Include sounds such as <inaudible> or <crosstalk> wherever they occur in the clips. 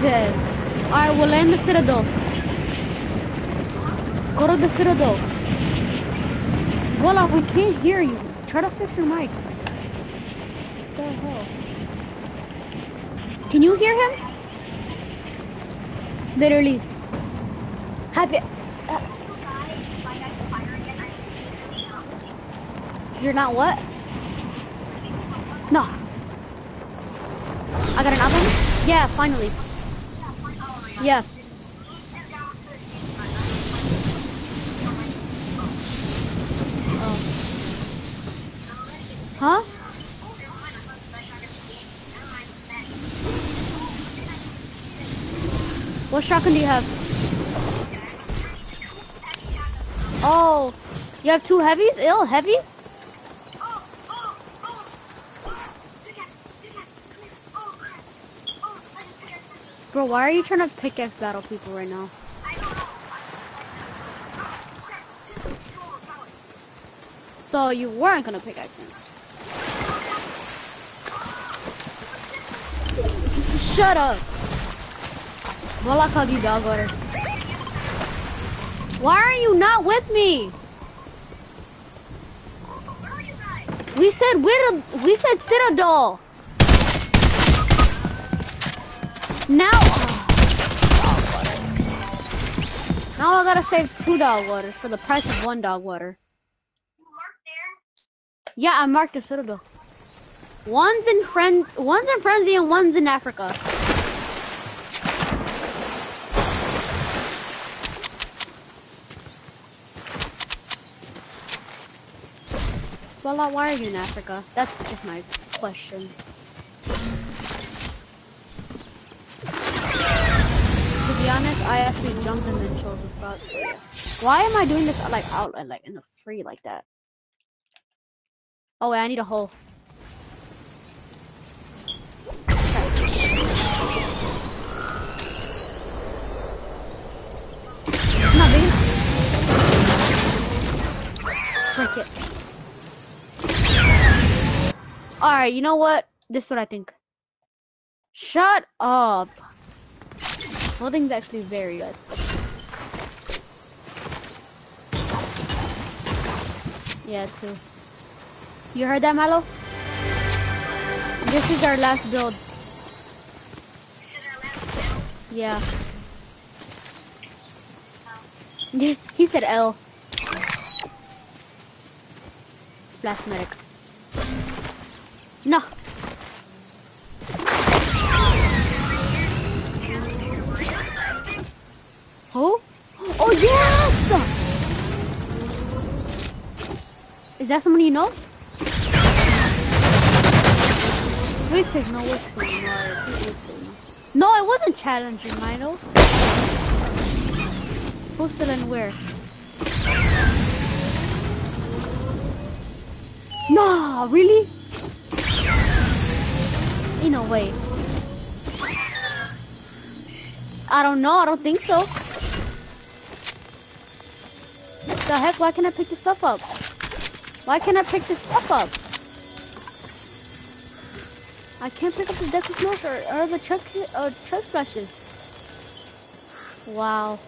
dead. Alright, we'll land the Citadel. Go to the Citadel. Voila, we can't hear you. Try to fix your mic. What the hell? Can you hear him? Literally. You... Uh, you're not what? No. I got an oven? Yeah, finally. Yeah. Oh. Huh? What shotgun do you have? Oh, you have two heavies? Ill heavy? Bro, why are you trying to pickaxe battle people right now? So you weren't gonna pickaxe him. Shut up. Well, I called you dog water. Why are you not with me? We said Widow, we said Citadel. Now, now I gotta save two dog waters for the price of one dog water. Yeah, I marked the Citadel. One's in friend, one's in Frenzy and one's in Africa. Well, why are you in Africa? That's just my question. Honest, I actually jumped chose the spot. So. Why am I doing this like out uh, like in the free like that? Oh wait, I need a hole. Alright, you know what? This is what I think. Shut up. Building's actually very good. Yeah, too. You heard that, Malo? This is our last build. Yeah. <laughs> he said L. Splash medic. No. Who? Oh yes! Is that someone you know? Wait, there's no whistling. No, it wasn't challenging, Mino. Who's still in where? No, really? In a way. I don't know, I don't think so. The heck, why can't I pick this stuff up? Why can't I pick this stuff up? I can't pick up the deck of smash or, or the chug, uh, chug splashes. Wow.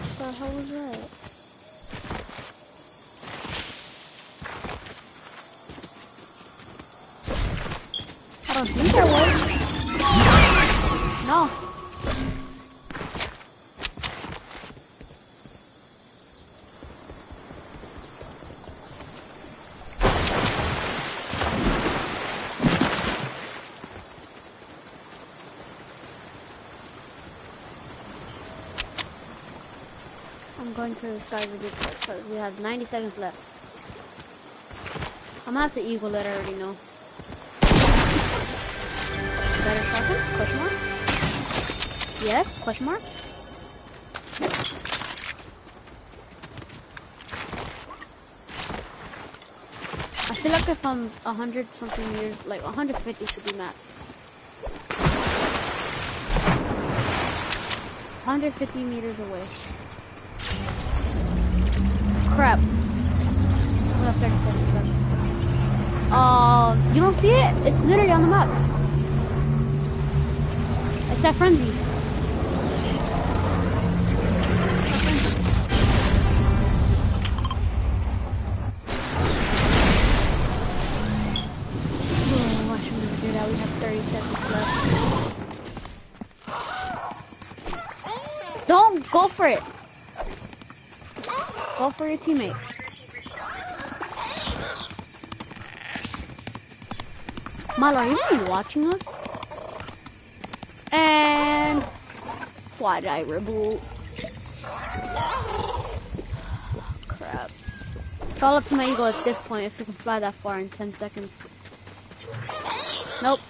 What the hell was that? I don't think there was. I'm going to start with this because we have 90 seconds left. I'm gonna have to eagle it, I already know. Better? Question mark? Yes? Question mark? I feel like if I'm 100 something years, like 150 should be max. 150 meters away. Crap. We have 30 seconds left. Uh, you don't see it? It's literally on the map. It's that frenzy. Go for your teammate. Milo, are you watching us? And why did I reboot? Crap. It's all up to my ego at this point if we can fly that far in 10 seconds. Nope.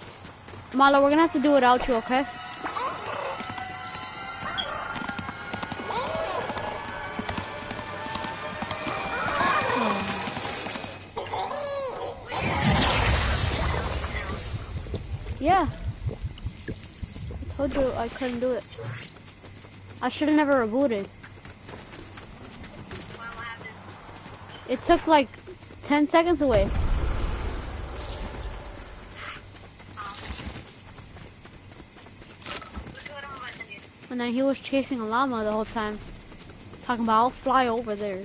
Milo, we're gonna have to do it without you, okay? I told you I couldn't do it. I should have never rebooted. It took like 10 seconds away. And then he was chasing a llama the whole time. Talking about, I'll fly over there.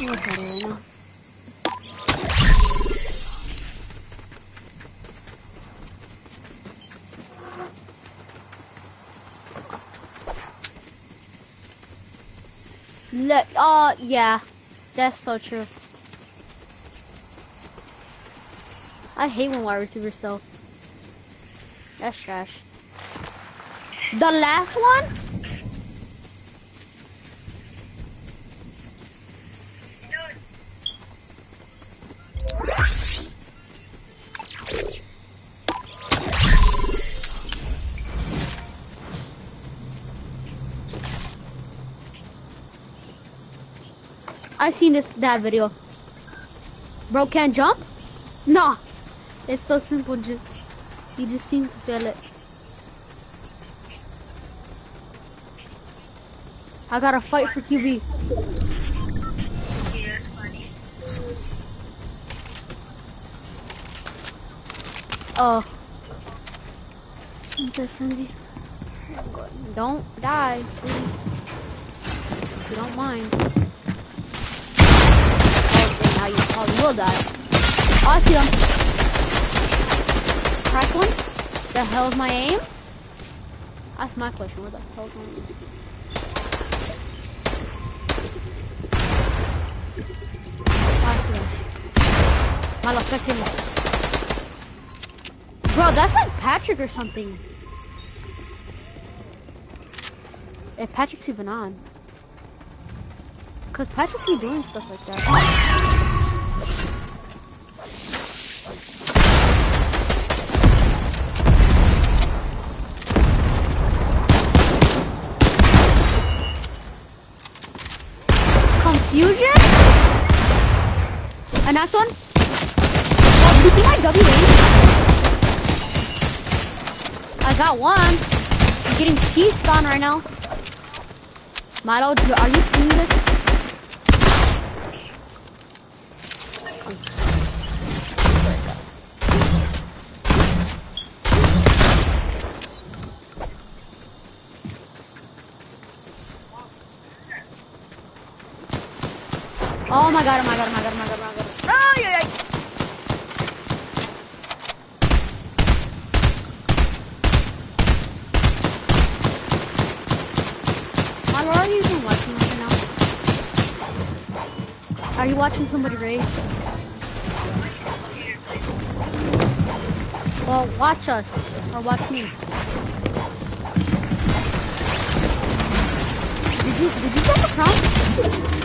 Look at it right now. Le uh, yeah. That's so true. I hate when wide receivers sell. That's trash. The last one? I seen this that video. Bro can't jump? Nah. It's so simple just you just seem to feel it. I gotta fight for QB. Oh. Don't die, please. If you don't mind. You probably will die. Oh, I see them. Crack one? The hell's my aim? That's my question. What the hell's my aim? My left, back in. Bro, that's like Patrick or something. If Patrick's even on. Cause Patrick be doing stuff like that. And one? Oh, do you I W? I got one. I'm getting teeth on right now. Milo, are you seeing this? Oh my god, oh my god, oh my god, oh my god, oh my god. Oh, yeah, yeah. Milo, are you even watching right now? Are you watching somebody raid? Well, watch us. Or watch me. Did you, did you get the crown?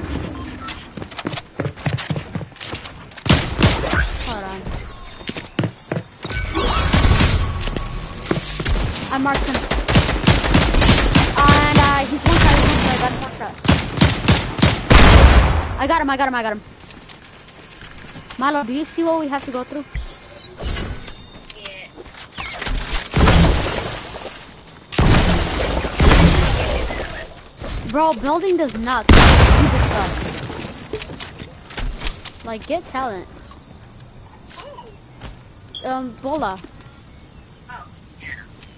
Him, I got him, I got him. Milo, do you see what we have to go through? Yeah. Bro, building does not. Like, get talent. Um, Bola.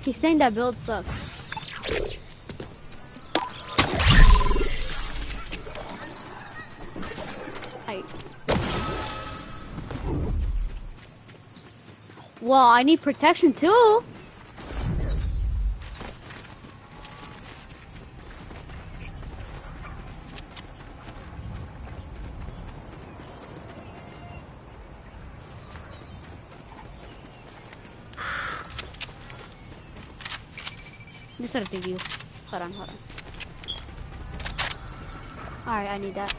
He's saying that build sucks. Well, I need protection too. <sighs> This sort of give you. Hold on, hold on. Alright, I need that.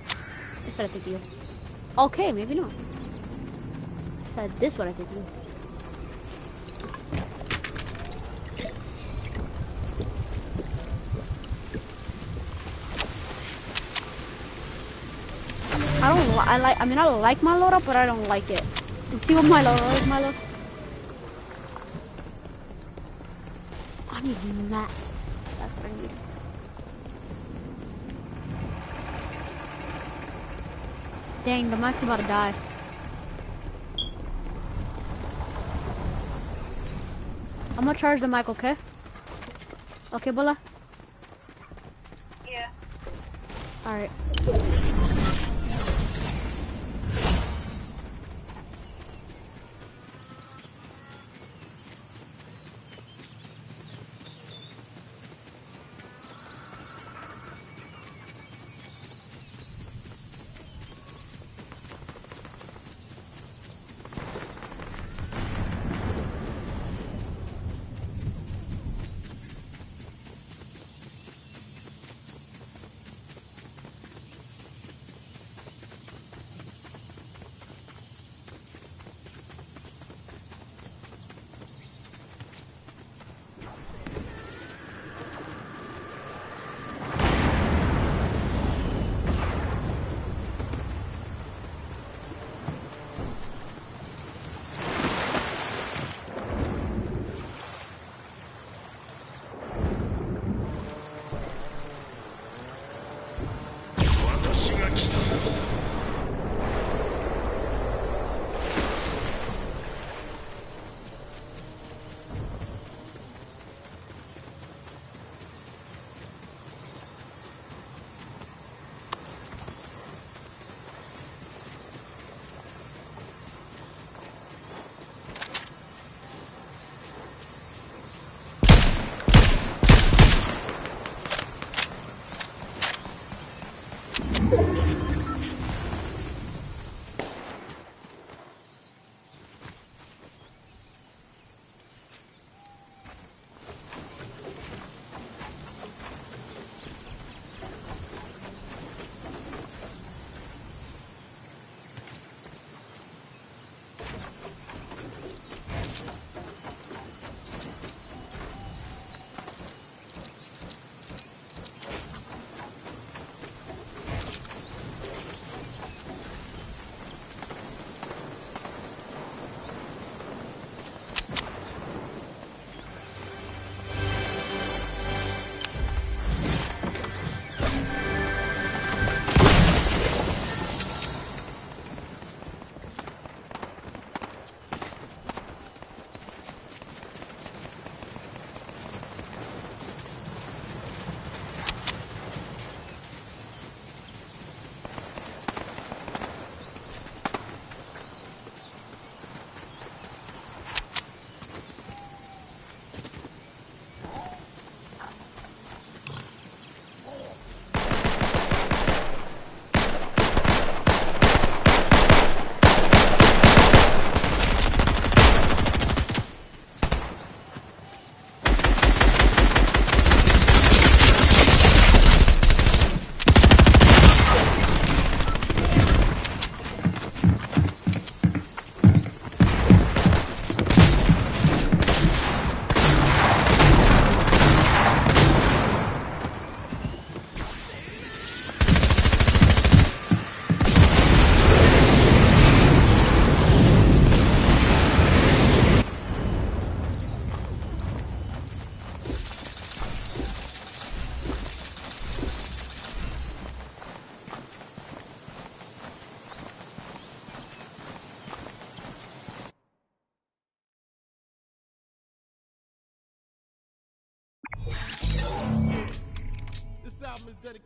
This what I think you. Okay, maybe not. Said this what I think you. I don't li I like I mean I like my loadout but I don't like it. You see what my loadout is, my loadout? I need mats. That's what I need. Dang, the mic's about to die. I'm gonna charge the mic, okay? Okay, Bola? Yeah. Alright.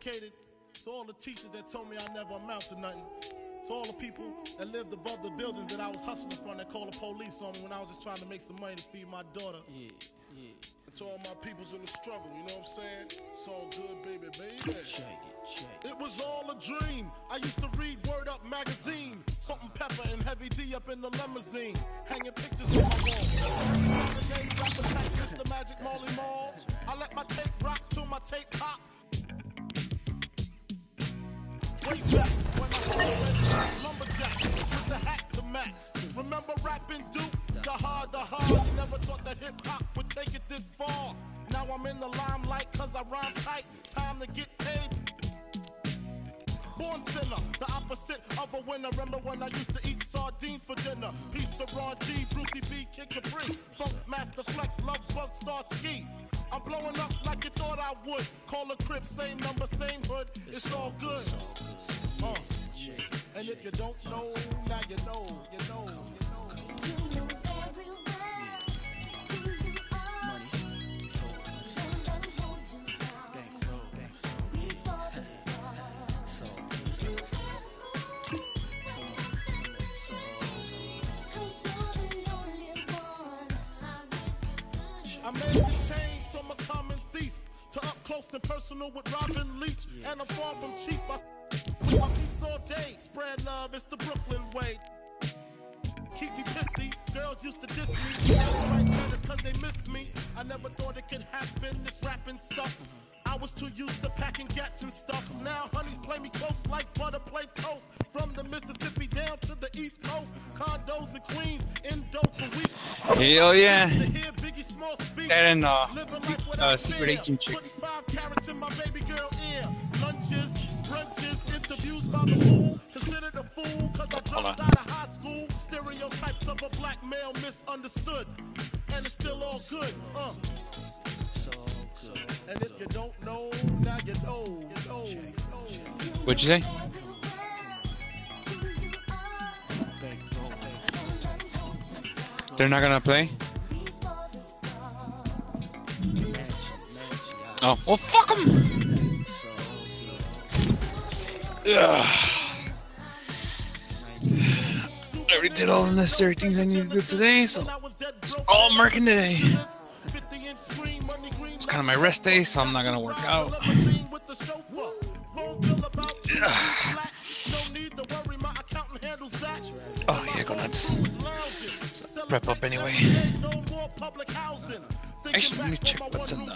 Dedicated to all the teachers that told me I never amount to nothing. To all the people that lived above the buildings that I was hustling from that called the police on me when I was just trying to make some money to feed my daughter. Yeah, yeah. And to all my peoples in the struggle, you know what I'm saying? It's all good, baby, baby. Check it, check it. It was all a dream. I used to read Word Up magazine. Salt-N-Pepa and heavy D up in the limousine. Hanging pictures on my wall. The Mr. Magic Marley Marl. I let my tape rock till my tape pop. When. Remember rapping Duke? The hard, the hard. Never thought that hip hop would take it this far. Now I'm in the limelight cause I rhyme tight. Time to get paid. Born sinner, the opposite of a winner. Remember when I used to eat sardines for dinner? Peace to Ron G, Brucey B, Kid Capri, Funk Master Flex, Love Bug, Starski. I'm blowing up like you thought I would. Call a crib, same number, same hood. It's all good. Uh, and if you don't know, now you know, you know. Close and personal with Robin Leach. And I'm far from cheap. I with my peace all day. Spread love, it's the Brooklyn way. Keep me pissy, girls used to diss me. Now right better cause they miss me. I never thought it could happen, this rapping stuff. I was too used to packing gats and stuff. Now honeys play me close like butter play toast. From the Mississippi down to the East Coast. Condos in Queens, indo for weeks. Hell yeah. To hear Biggie Small speak. That and uh, uh, without secret agent chick. Putting five carrots in my baby girl ear. Lunches, brunches, interviews by the fool. Considered a fool cause I dropped on. out of high school. Stereotypes of a black male misunderstood. And it's still all good. Uh. so good. And if you don't know, now you know. You know. You know. what'd you say? They're not gonna play? Oh, well, fuck them! I already did all the necessary things I need to do today, so it's all I'm working today. It's kind of my rest day, so I'm not gonna work out. <sighs> Oh, yeah, go nuts. So, prep up anyway. Actually, let me check what's in the,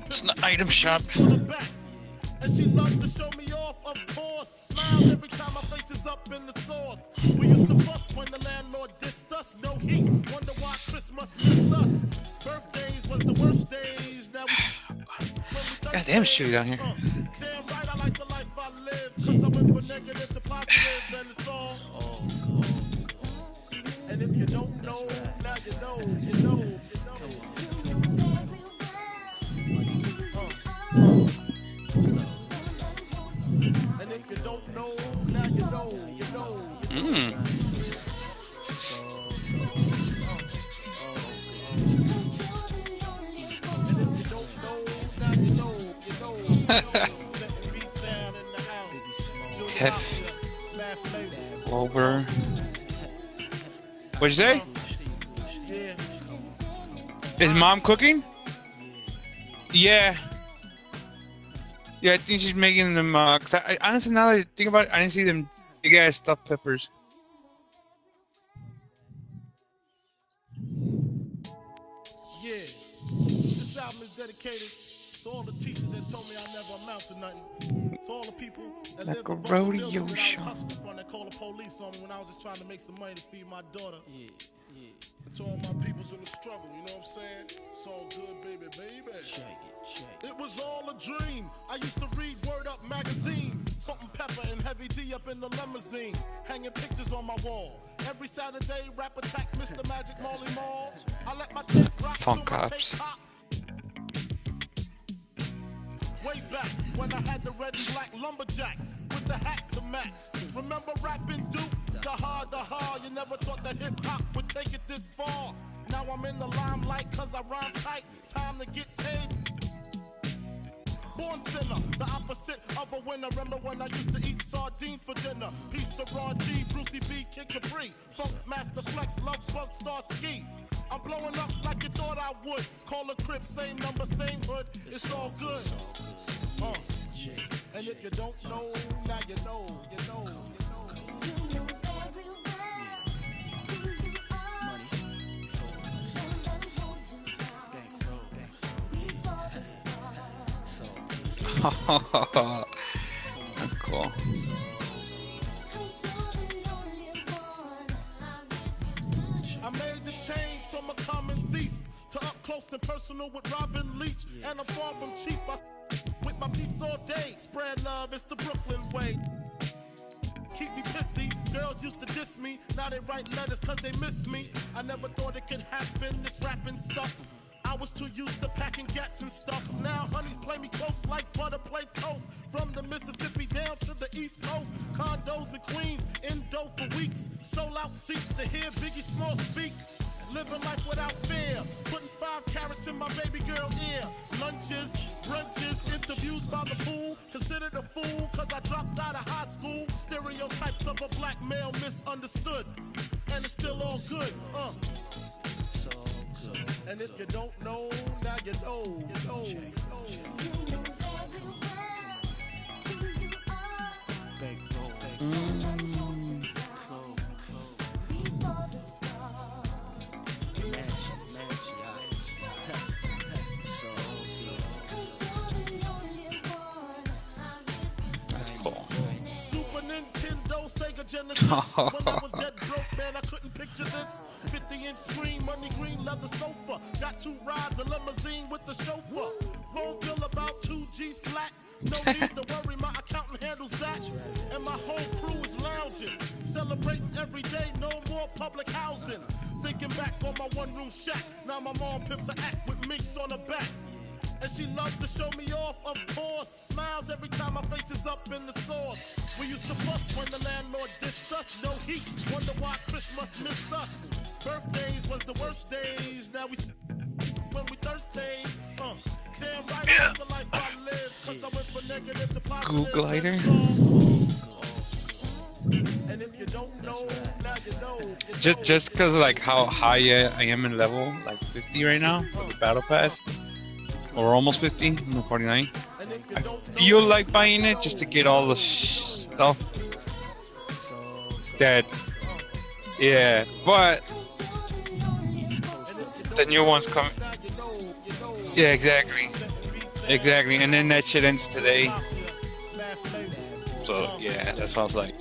what's in the item shop. And she loves to show me off, of course. Smiles every time my face is up in the sauce. We used to fuss when the landlord dissed us. No heat. Wonder why Christmas missed us. Birthdays was the worst days. Now we. <sighs> God damn, it's shitty down here. Damn right, I like the life I live. Cause I went for negative to positive, and it's all. Oh. And if you don't know, now you know, you don't know, now you know, you know, Small. Tiff. Over. What'd you say? Is mom cooking? Yeah. Yeah, I think she's making them. Uh, cause I, I honestly, now that I think about it, I didn't see them big ass stuffed peppers. Yeah, this album is dedicated to all the teachers that told me I never amount to nothing. To all the people that Like lived a rodeo buildings that I was show. that called the police on me when I was just trying to make some money to feed my daughter. Yeah, yeah. And to all my peoples in the struggle, you know what I'm saying? It's all good, baby, baby. Check it, check it. It was all a dream. I used to read Word Up magazine. Salt-N-Pepa and heavy D up in the limousine. Hanging pictures on my wall. Every Saturday, rap attack, Mr. Magic Marley Marl. I let my tape rock Funk till my tape pop. Way back when I had the red and black lumberjack with the hat to match. Remember rapping Duke? The hard, the hard. You never thought that hip hop would take it this far. Now I'm in the limelight cause I rhyme tight. Time to get paid. Born sinner, the opposite of a winner. Remember when I used to eat sardines for dinner? Peace to Ron G, Brucey B, Kid Capri, Funk Master Flex, Love Bug, Starski. I'm blowing up like you thought I would. Call a crib, same number, same hood. It's all good. Uh, and if you don't know, now you know, you know, you know. You know <laughs> up cool. and personal with Robin Leach. And I'm far from cheap. I with my peeps all day. Spread love, it's the Brooklyn way. Keep me pissy. Girls used to diss me. Now they write letters cause they miss me. I never thought it could happen, this rapping stuff. I was too used to packing gats and stuff. Now honeys play me close like butter play toast. From the Mississippi down to the East Coast. Condos in Queens, dough for weeks. Sold out seats to hear Biggie Small speak. Living life without fear. Putting five carrots in my baby girl ear. Lunches, brunches, interviews by the pool. Considered a fool cause I dropped out of high school. Stereotypes of a black male misunderstood. And it's still all good. Uh. So. And if you don't know, now you know. You know. You know. You know very well who you are. Don't let 'em hold you down. Close. Close. Reach for the stars. Mansion. Mansion. Yeah. So good. Cause you're the only one I'll give That's cool. Super Nintendo, Sega Genesis. when I was dead broke, man, I couldn't picture this. 50 inch screen, money green, leather sofa. Got two rides, a limousine with the chauffeur. Phone bill about two G's flat. No <laughs> need to worry, my accountant handles that. And my whole crew is lounging. Celebrating every day, no more public housing. Thinking back on my one room shack. Now my mom pimps a act with minks on her back. And she loves to show me off, of course. Smiles every time my face is up in the store. We used to fuss when the landlord dissed us. No heat, wonder why Christmas missed us. Birthdays was the worst days. Now we when we thirsty. Uh, damn right, yeah. the life I live. Cause I went from negative to positive. Goo glider. And if you don't know, now you know. Just know. just because like how high I I am in level, like 50 right now with the battle pass, or almost 50, I'm 49. And if you I feel like buying it just to get all the stuff So. that's yeah, but the new one's know. Yeah, exactly, exactly, and then that shit ends today. So yeah, I was like,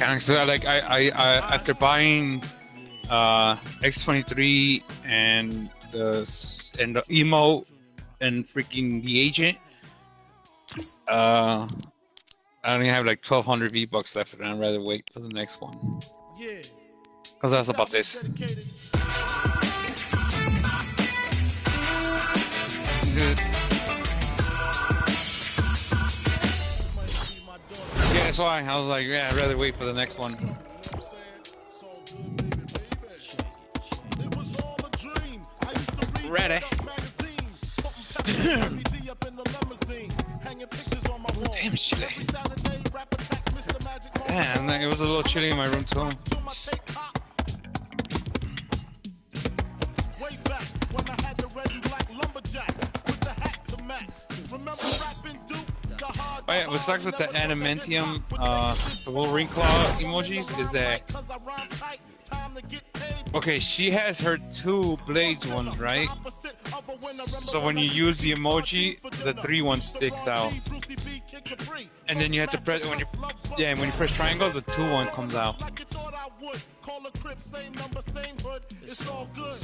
and so like I, I, I after buying uh X23 and the and the emo and freaking the agent, uh, I only have like 1200 V bucks left, and I'd rather wait for the next one. Yeah. Cause that's about this. Yeah, that's why I was like, yeah, I'd rather wait for the next one. Ready. Wall. <coughs> Oh, damn, chilly. And it was a little chilly in my room too. Oh yeah, what sucks with the adamantium, uh, the Wolverine claw emojis is that okay, she has her two blades ones, right? So when you use the emoji, the three one sticks out, and then you have to press when you yeah when you press triangle, the two one comes out. It's all good.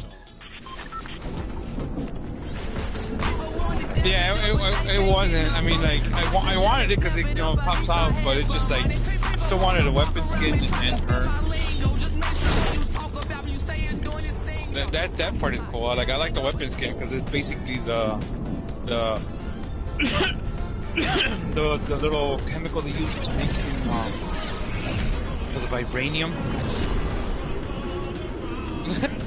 Yeah, it, it, it wasn't. I mean, like I, wa- I wanted it because it you know pops out, but it's just like I still wanted a weapon skin and her. That that that part is cool. Like I like the weapon skin because it's basically the the <coughs> the the little chemical they use to make him um, for the vibranium. <laughs>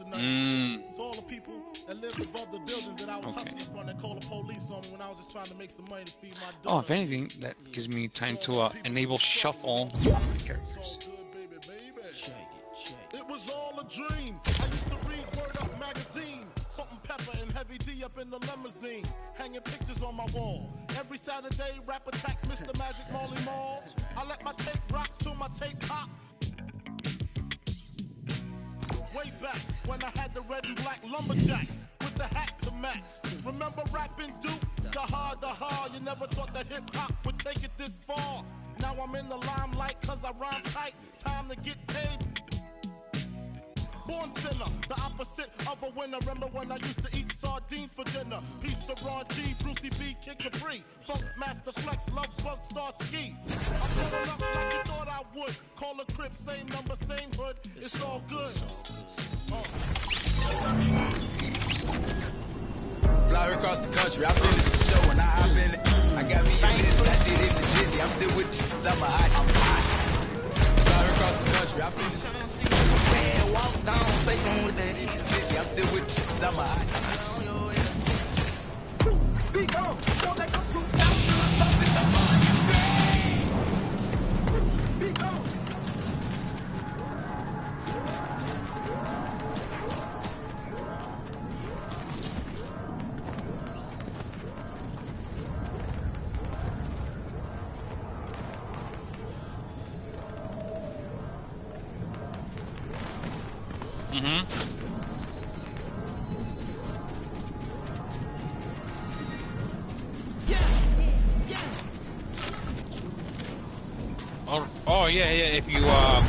I never amount to nothing. To all the people that lived above the buildings that I was Okay. hustling from that called the police on me when I was just trying to make some money to feed my Oh, if anything, that gives me time to uh, enable shuffle my characters. all good, baby, baby. Shake it, it. It was all a dream. I used to read Word Up magazine. Salt-N-Pepa and heavy D up in the limousine. Hanging pictures on my wall. Every Saturday, rap attack Mr. Magic Marley Marl. I let my tape rock till my tape pop. Way back when I had the red and black lumberjack with the hat to match. Remember rapping Duke? The hard, the hard. You never thought that hip hop would take it this far. Now I'm in the limelight cause I rhyme tight. Time to get paid. Born sinner, the opposite of a winner. Remember when I used to eat sardines for dinner? Peace to Ron G, Brucey B, Kid Capri, Funk Master Flex, Love Bug, Starski. I'm pulling up like you thought I would. Call a crib, same number, same hood. It's all good. Uh. Fly her across the country, I finished the show and I hop in it. I got me a minute, I did it legitly. I'm still with you. I'm hot, I'm hot. Fly her across the country, I finished. Walk down, face on with that. I'm still with the I'm a hot. Mm-hmm. If you, uh,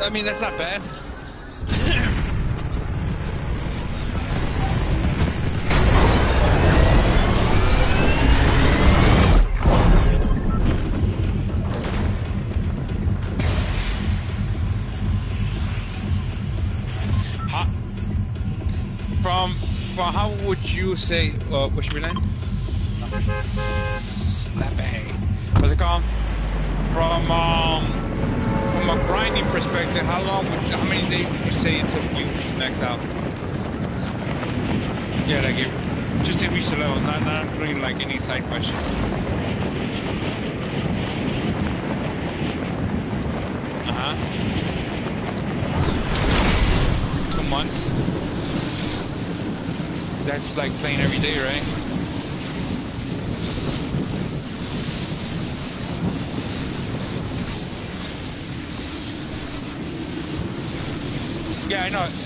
I mean, that's not bad. From, from how would you say, uh, what should we land? Slappy. What's it called? from um, from a grinding perspective, how long? Would, how many days would you say it took you to max out? Yeah, like if, just to reach the level, not not including like any side questions. Uh huh. Two months. That's like playing every day, right? I know.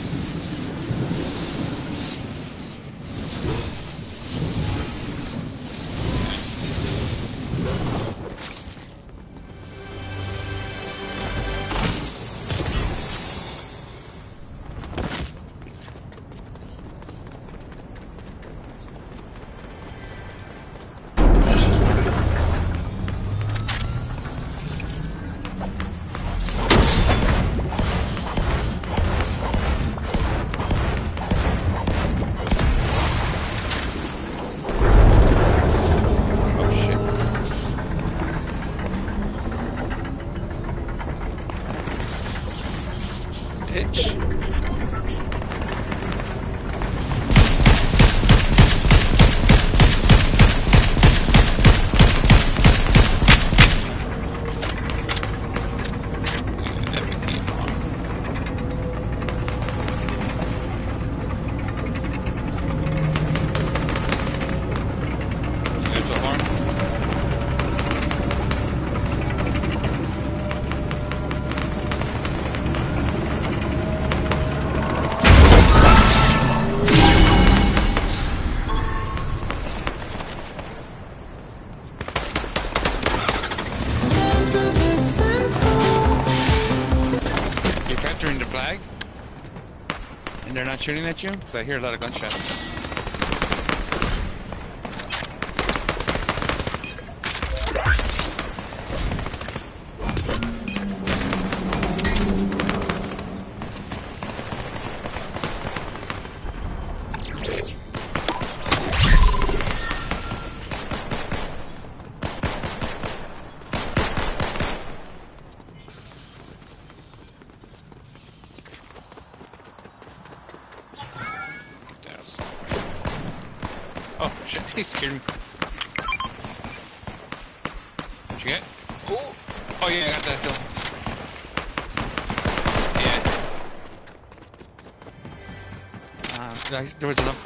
Shooting at you? Because I hear a lot of gunshots.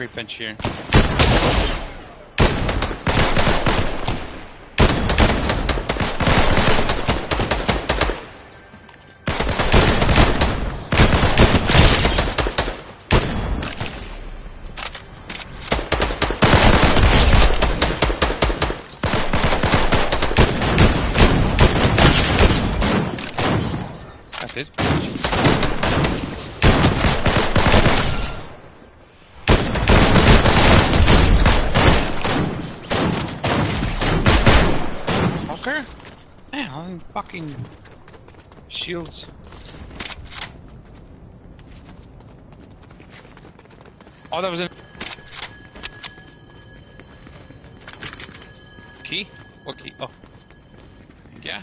Was bench here. That's it. Fucker? Man, all them fucking shields. Oh, that was a key. What key? Oh, yeah.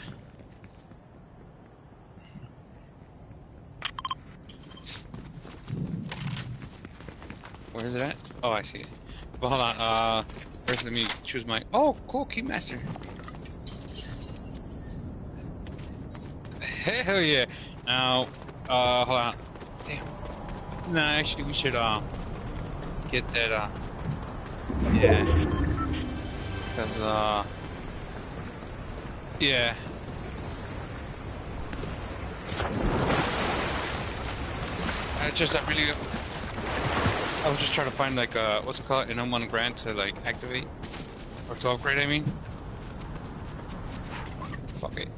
Where is it at? Oh, I see it. But hold on. Uh, first let me choose my. Oh, cool, Keymaster. Hell yeah! Now, uh, hold on. Damn. No, actually, we should uh get that. Uh, yeah. Cause uh, yeah. I just I really. I was just trying to find like uh what's it called an M1 Garand to like activate or to upgrade. I mean, fuck it.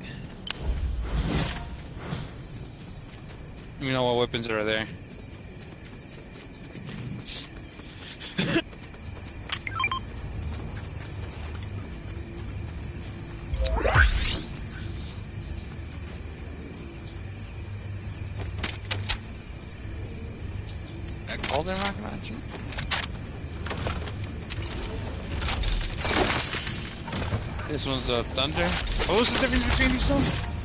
Let me know what weapons are there. That golden rocket launcher. This one's a thunder. What was the difference between these two?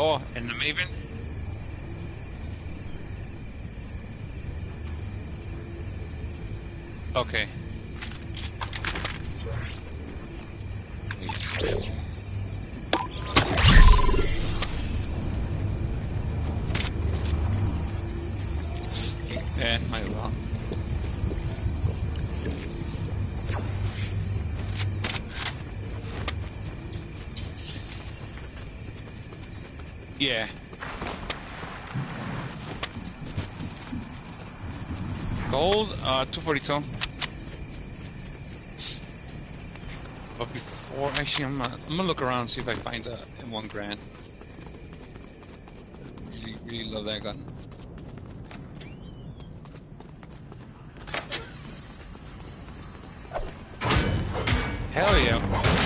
Oh, in the Maven? Okay. Yeah. Gold, uh, 242. But before, actually, I'm gonna, I'm gonna look around and see if I find a M1 Garand. Really, really love that gun. Hell yeah.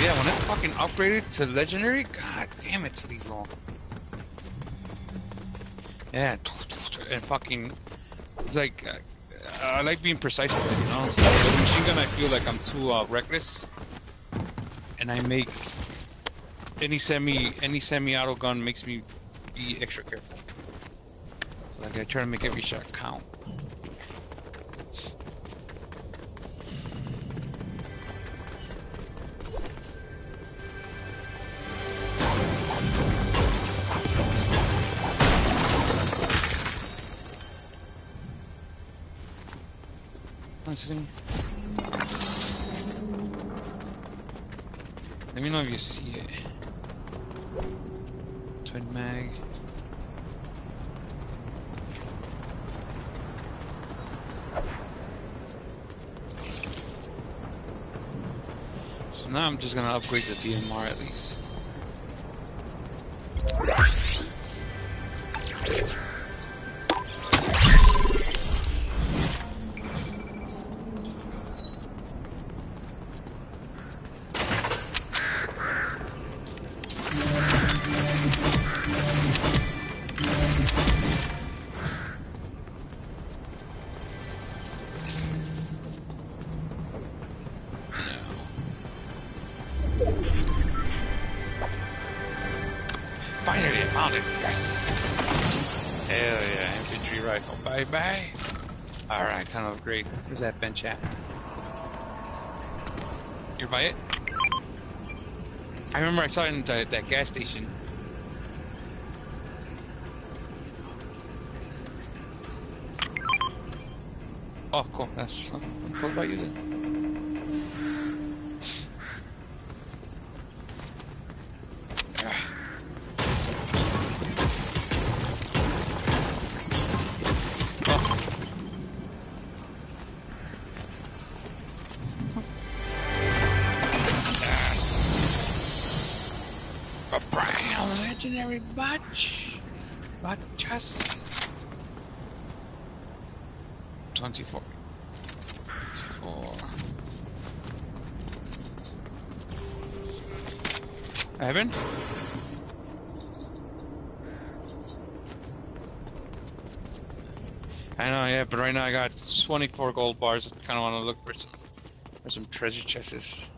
Yeah, when it fucking upgraded to legendary, god damn it's lethal. Yeah, <laughs> and fucking, it's like, uh, I like being precise with it, you know? So with the machine gun, I feel like I'm too uh, reckless, and I make any semi any semi-auto gun makes me be extra careful. So like I try to make every shot count. Know if you see eh. it. Twin mag. So now I'm just gonna upgrade the DMR at least. Upgrade. Where's that bench at? You're by it. I remember I saw it in that gas station. Oh, cool. That's I'm told about you then. 24 gold bars. I kind of want to look for some, for some treasure chests.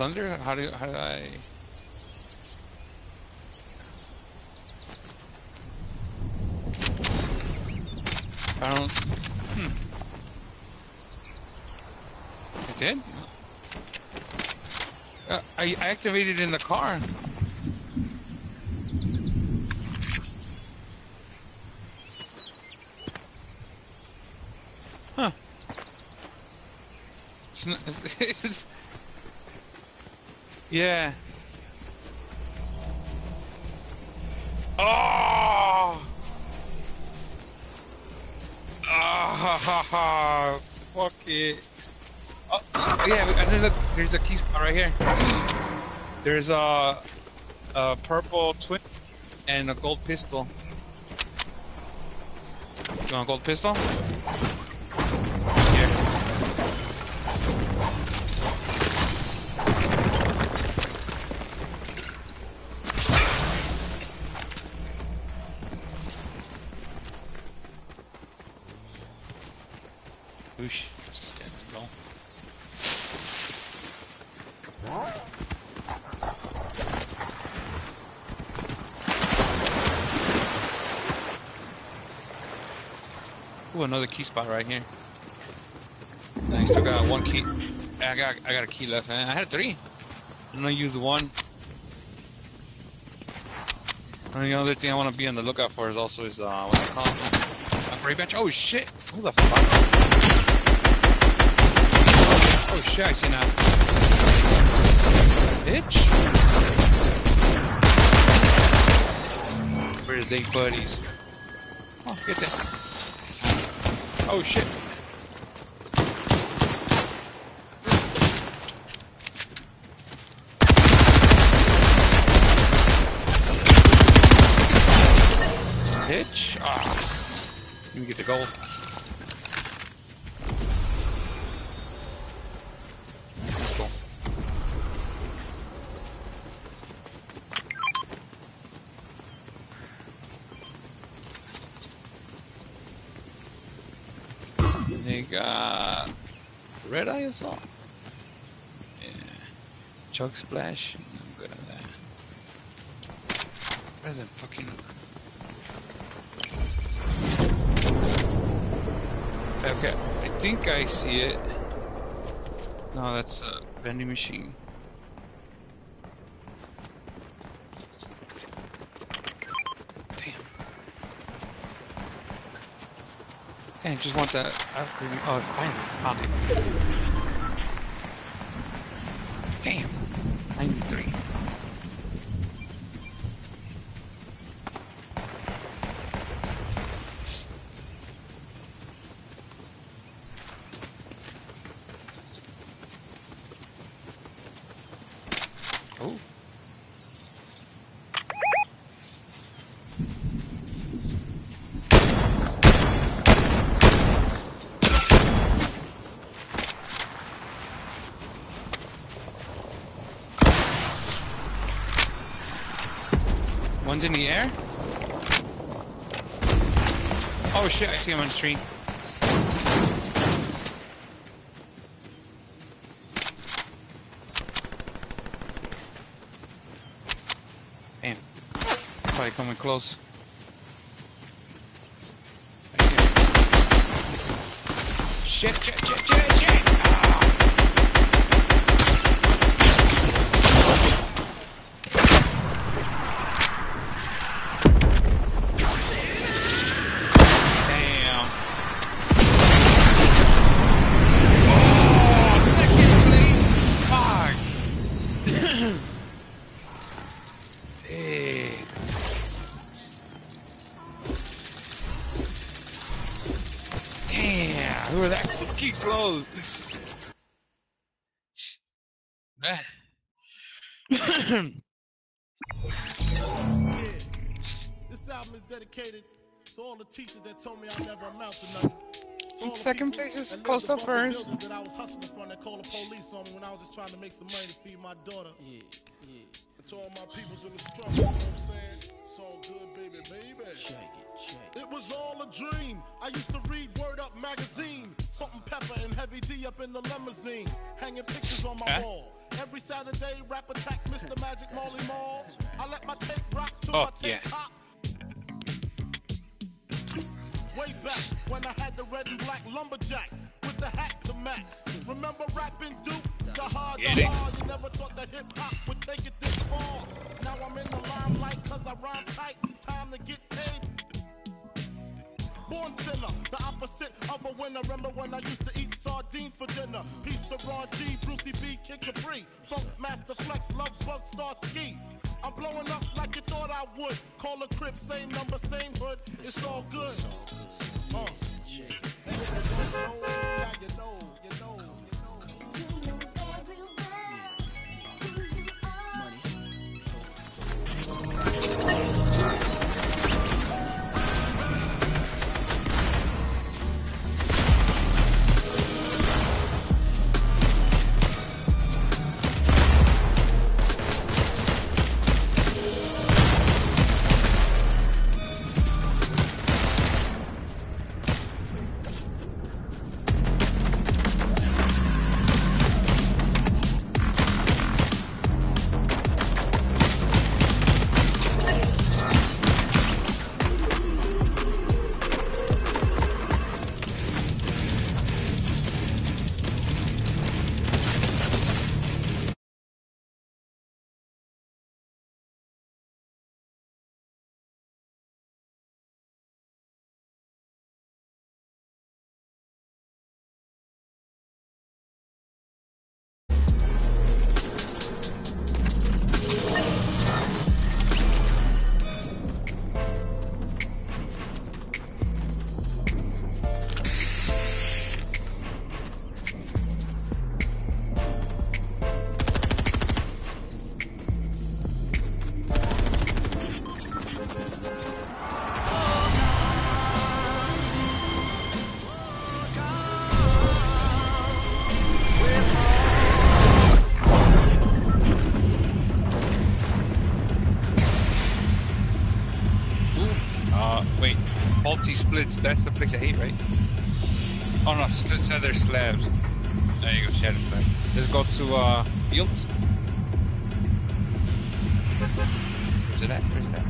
Plunder? How do, how do I... I don't... Hmm. I did? Uh, I activated in the car. Huh. It's not, <laughs> it's, yeah. Oh! Ah, <laughs> fuck it. Oh, yeah, and look, there's a key spot right here. <gasps> There's a, a purple twin and a gold pistol. You want a gold pistol? Here. Whoosh. Yeah, let's go. Ooh, another key spot right here. And I still got one key. I got I got a key left. man. I had three. I'm gonna use one. And the other thing I want to be on the lookout for is also is uh what's it called? A brave bench. Oh shit! Who the fuck? Oh shit! I see now. Bitch. Where's they buddies? Oh, get that. Oh shit. Bitch. Ah. Let me get the gold. Cool. They got red eye assault. Yeah. Chug splash. I'm good at that. Where's that fucking Okay, I think I see it. No, that's a vending machine. Damn. I just want that. Oh, finally found it. one's in the air. Oh shit, I see him on the tree. Damn. Probably coming close. Second place is close up first. That I was hustling from that called the police on me when I was just trying to make some money to feed my daughter. Yeah, yeah. And to all my peoples in the struggle, you know what I'm saying? It's all good, baby, baby. Check it, check it. It was all a dream. I used to read Word Up magazine. Salt-N-Pepa and heavy D up in the limousine. Hanging pictures on my wall. Every Saturday, rap attack Mr. Magic Marley Marl. I let my tape rock to Oh, my tape yeah. pop. Way back when I had the red and black lumberjack with the hat to match. Remember rapping Duke? The hard, the hard. You never thought that hip hop would take it this far. Now I'm in the limelight cause I rhyme tight. Time to get paid. Born sinner, the opposite of a winner. Remember when I used to eat sardines for dinner? Peace to Ron G, Brucey B, Kid Capri, Funk Master Flex, Love Bug, Starski. I'm blowing up like you thought I would. Call a crib, same number, same hood. It's all good. Uh. You Faulty splits, that's the place I hate, right? Oh no, st- Shattered Slabs. There you go, Shattered Slab. Let's go to, uh, Fields. Where's it at? Where's it at?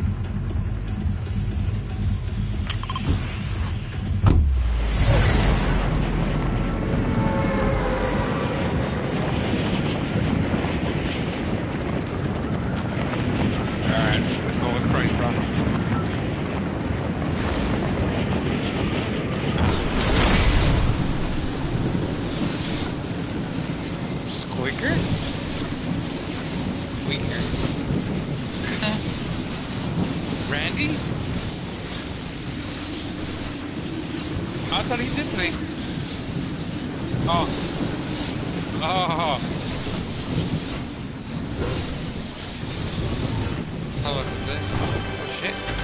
Alright, let's, let's go with Christ, bro. Squeaker? Squeaker. Randy? I thought he did play. Oh. Oh. How about this? Oh, shit.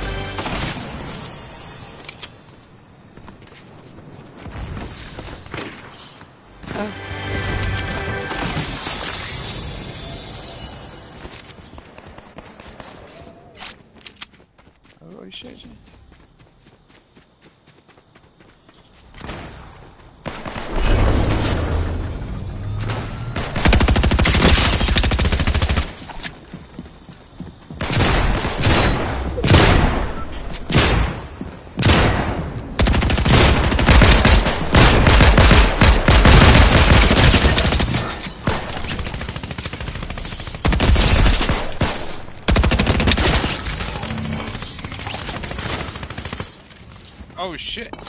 Oh shit. Uh,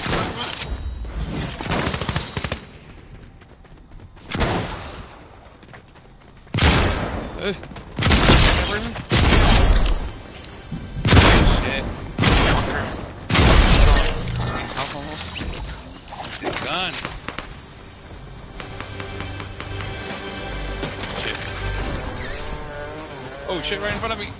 Shit. Dude, guns. Shit. Oh shit, right in front of me.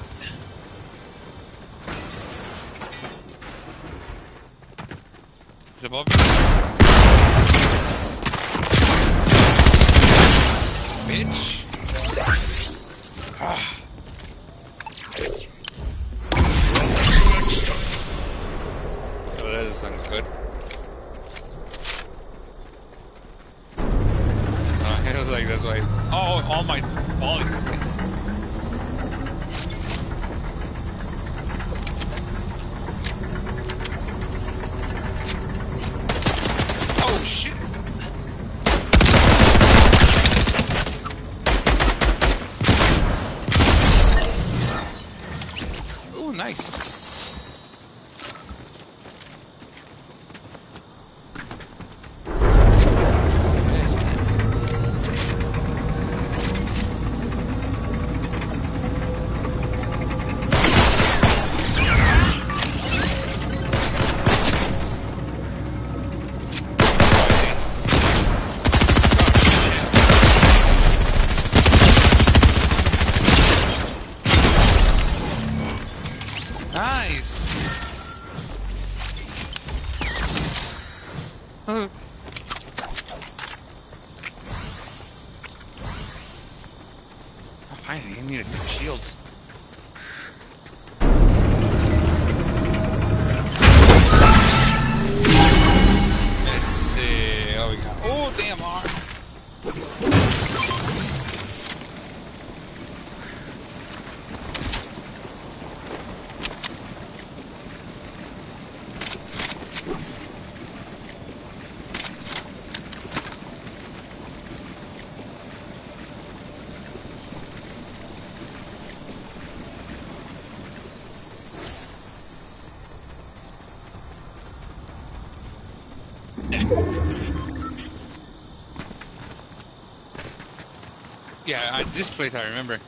I, this place I remember.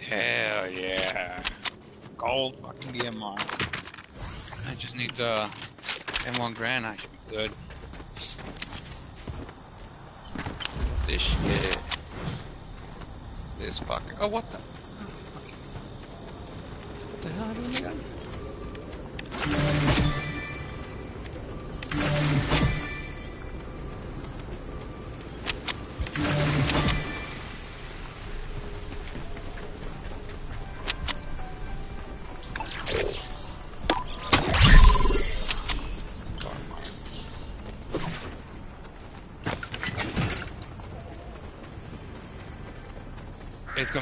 Hell yeah. Gold fucking DMR. I just need uh, the M1 Garand,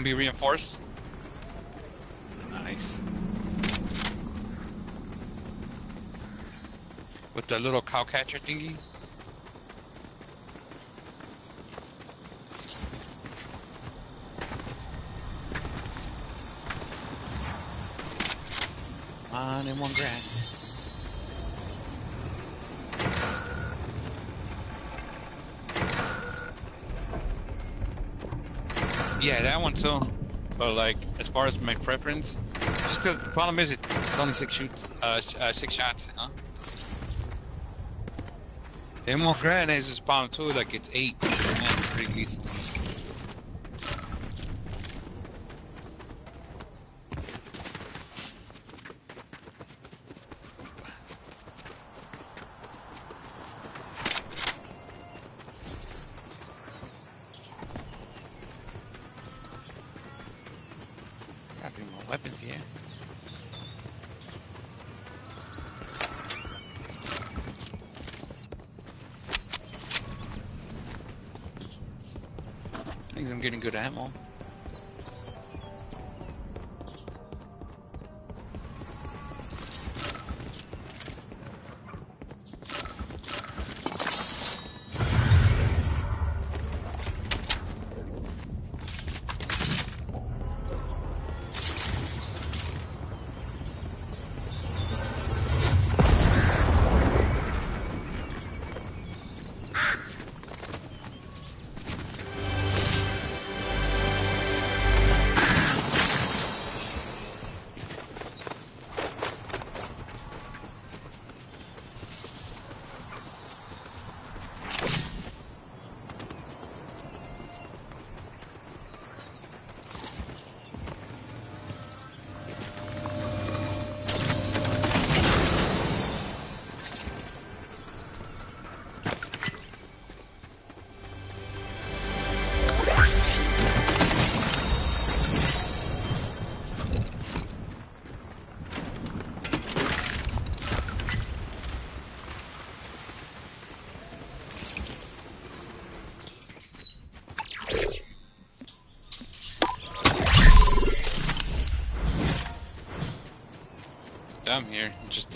be reinforced. Nice. With the little cow catcher thingy. As far as my preference, just because the problem is it's only six shoots, uh, uh six shots, huh? The M1 is spawn too, like it's eight. Man, pretty decent. Gotta be more weapons here. I think I'm getting good ammo.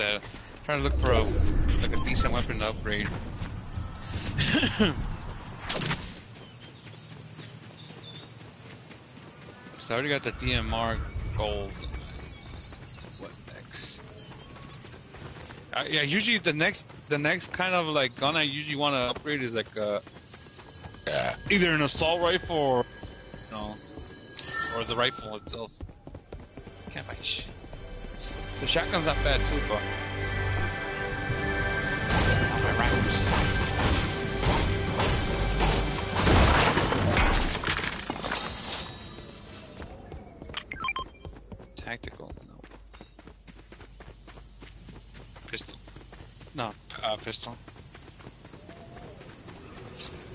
Uh, trying to look for a like a decent weapon to upgrade. <laughs> so I already got the DMR gold. What next? Uh, yeah, usually the next the next kind of like gun I usually want to upgrade is like uh, either an assault rifle or you know, or the rifle itself. Can't find shit. The shotgun's not bad too, but. Oh, my rifles. Tactical, no. Pistol. No, uh, pistol.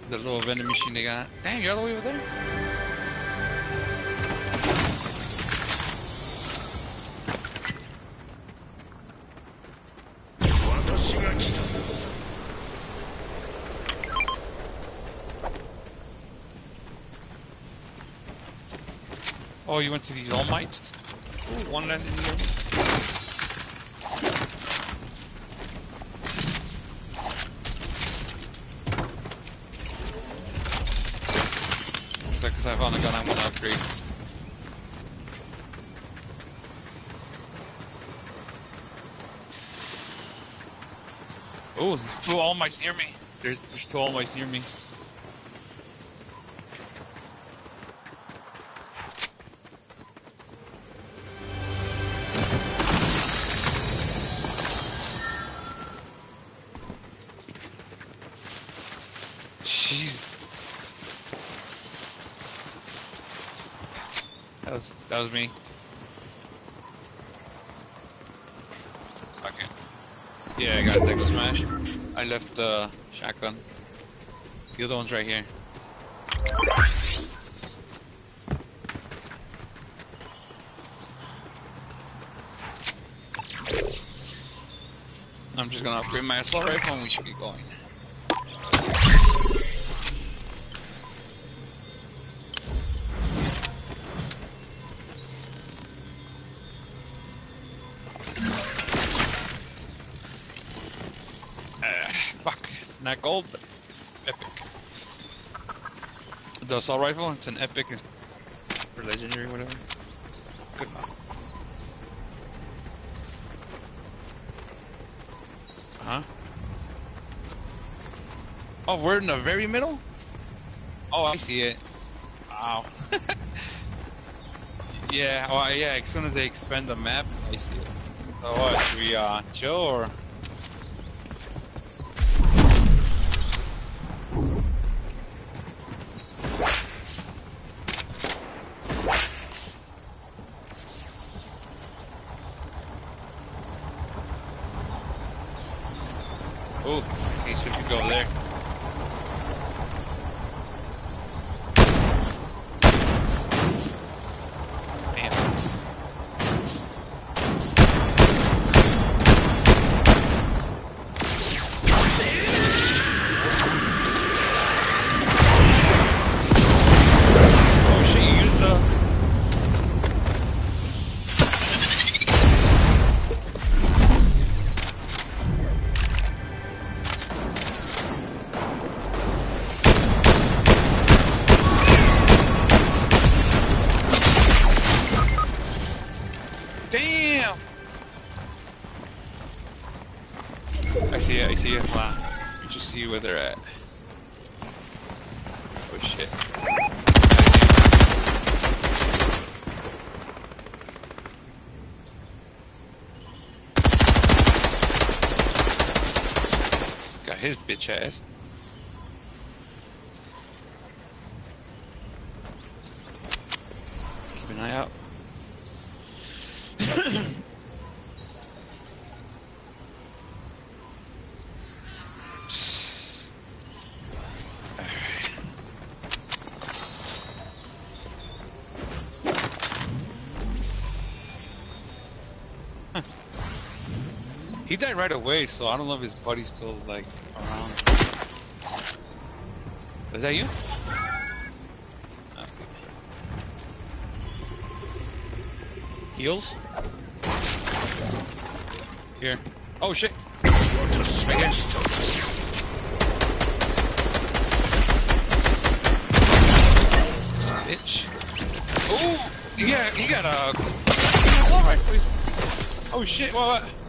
The little vending machine they got. Damn, you're all the way over there? Oh, you went to these All Mights? Ooh, one landed here. Looks like 'cause I found a gun I'm gonna upgrade. Oh, there's two All Mights near me. There's, there's two All Mights near me. Was me. Okay. Yeah, I got a Deckle Smash. I left the shotgun. The other one's right here. I'm just gonna upgrade my assault rifle and we should be going. Gold, but epic. The assault rifle, it's an epic or legendary, whatever. Good enough. Huh? Oh, we're in the very middle? Oh, I see it. Wow. <laughs> yeah, well, yeah, as soon as they expand the map, I see it. So what, should we, uh, chill or? He died right away, so I don't know if his buddy's still like around. Is that you? Okay. Heals? Here. Oh shit. Right here. Bitch. Oh, yeah, he got a. assault. Oh shit! What? what?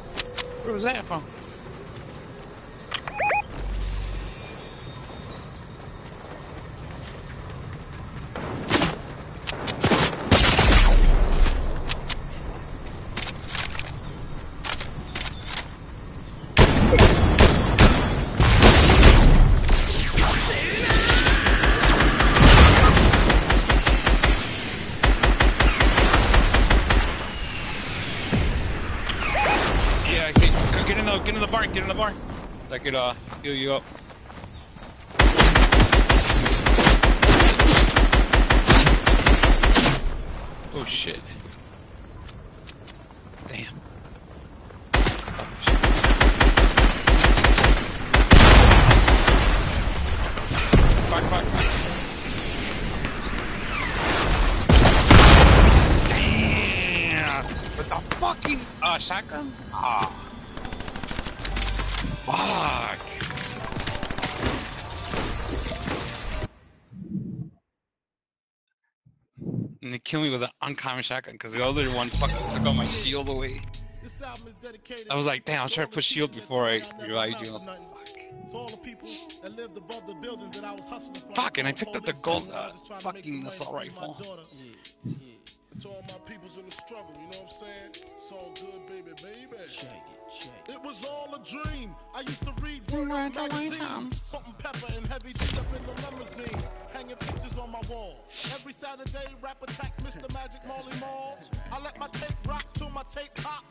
Was that from? Could uh heal you uncommon shotgun because the other one fucking took all my shield away. This album is dedicated I was like, damn, I'll try to put shield before I to you. I was like, fuck. all the people that lived above the buildings that I was hustling from. Fuck, and I picked up the gold, uh, I was trying to make fucking assault money for my rifle. daughter. To all my peoples in the struggle, you know what I'm saying? It's all good, baby, baby. Check it, check it. It was all a dream. I used to read Right, Word right, magazine, right. Salt-N-Pepa and heavy D up in the limousine, hanging pictures on my wall. Every Saturday, rap attack, Mr. Magic Marley Marl. I let my tape rock till my tape pop.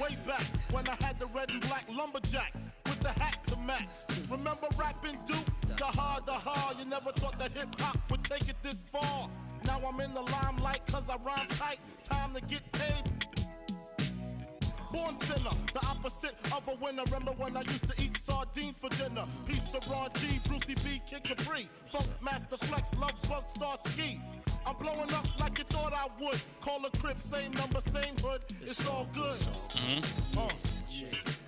Way back when I had the red and black lumberjack with the hat to match. Remember rapping Duke? The hard, the hard. You never thought that hip hop would take it this far. Now I'm in the limelight cause I rhyme tight. Time to get paid. Born sinner, the opposite of a winner. Remember when I used to eat sardines for dinner? Peace to Ron G, Brucey B, Kid Capri, Funk Master Flex, Love Bug, Star Ski. I'm blowing up like you thought I would. Call a crib, same number, same hood. It's all good. hmm Uh,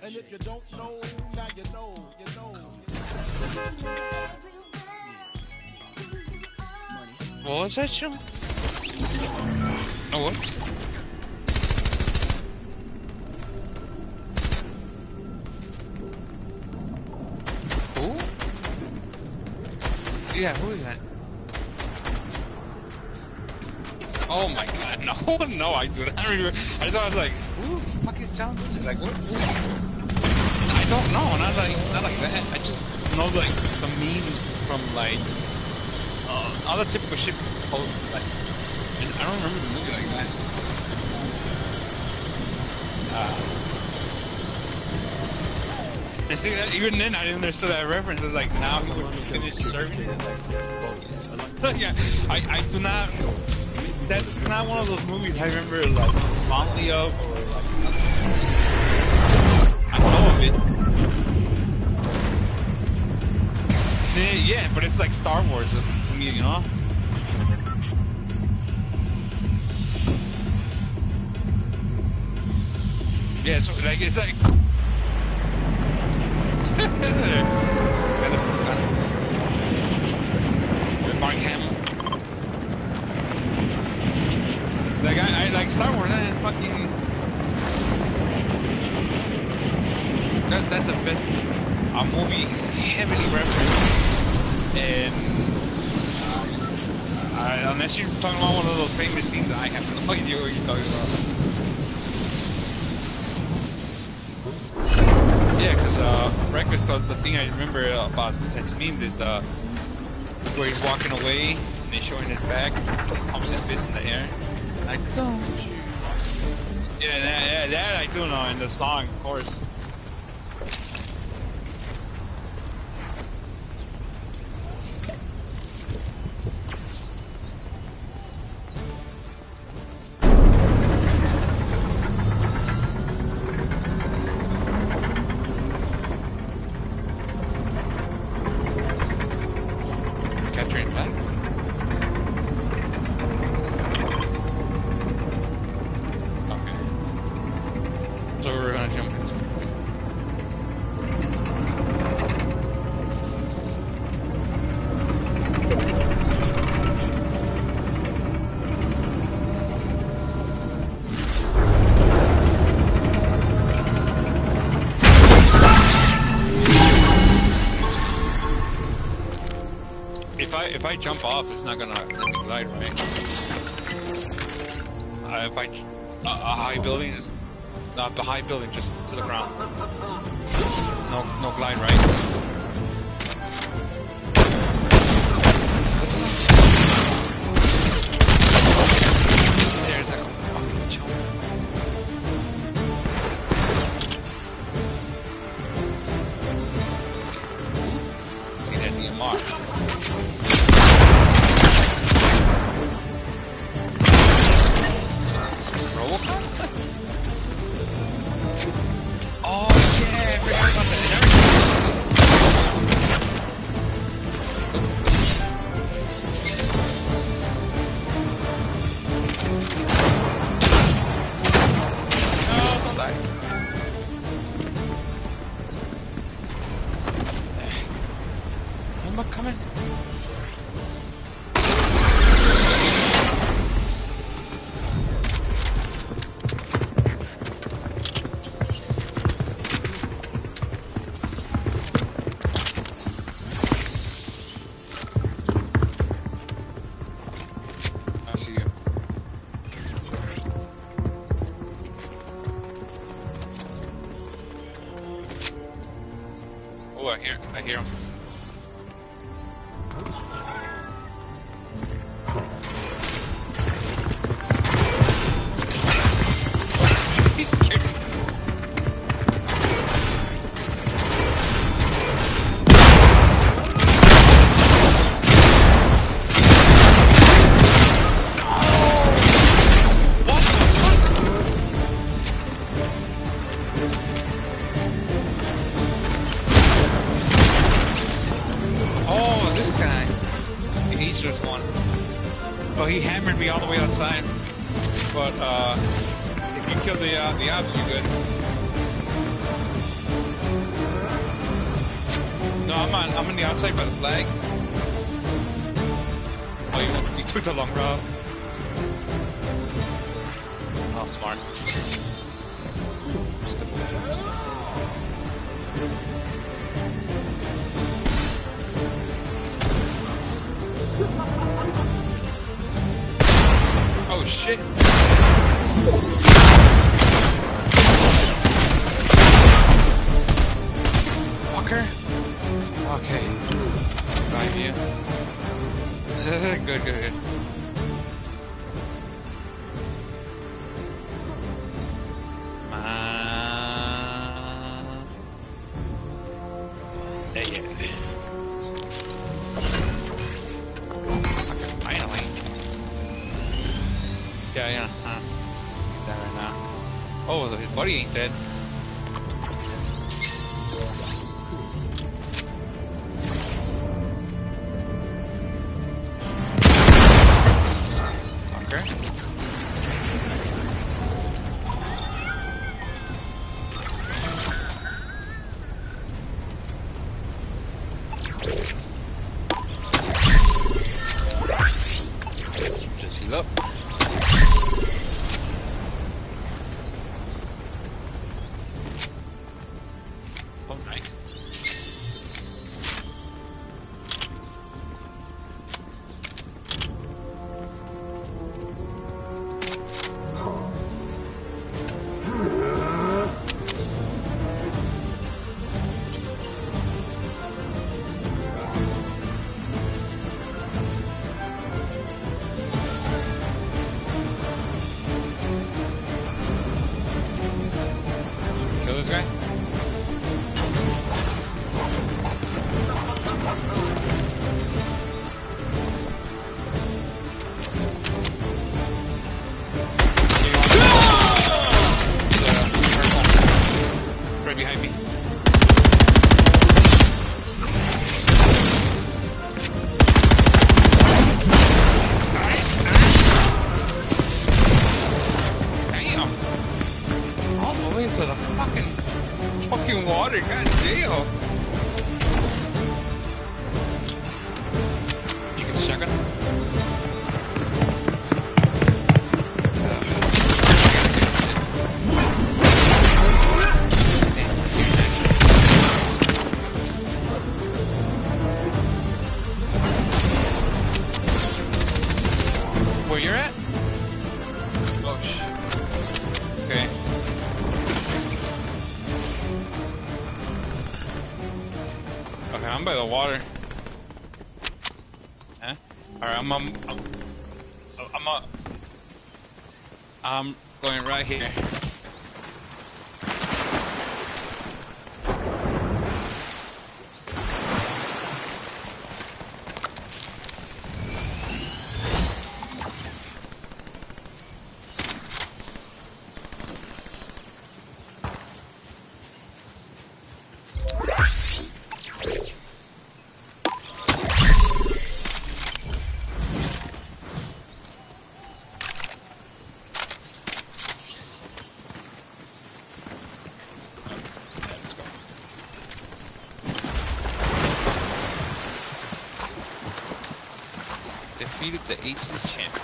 and if you don't know, now you know, you know. You know. What was that show? Oh, what? Yeah, who is that? Oh my god, <laughs> no, no, I do not remember. I thought I was like, who the fuck is John Lewis? Like, what? I don't know, not like, not like that. I just know like the memes from like uh, all the typical shit people. Like, I don't remember the movie like that. Uh, and see that even then I didn't understand that reference. It's like now he would finish serving. Like, yeah, I, I do not. That's not one of those movies I remember like fondly of or like. Just I know of it. Yeah, but it's like Star Wars, just to me, you know. Yeah, so like it's like. <laughs> Like I, like Star Wars fucking. That, that's a bit a movie heavily referenced, and uh, unless you're talking about one of those famous scenes, I have no <laughs> idea what you're talking about. Yeah, because uh, Breakfast Club, the thing I remember about that's meme is uh, where he's walking away and they're showing his back, and he pumps his fist in the air. Like, don't you? Yeah, that, yeah, that I do know in the song, of course. jump off, it's not gonna let me glide, right? Uh, if I... A high building is... Not the high building, just to the ground. No, no glide, right? dead. Defeated the ageless champion.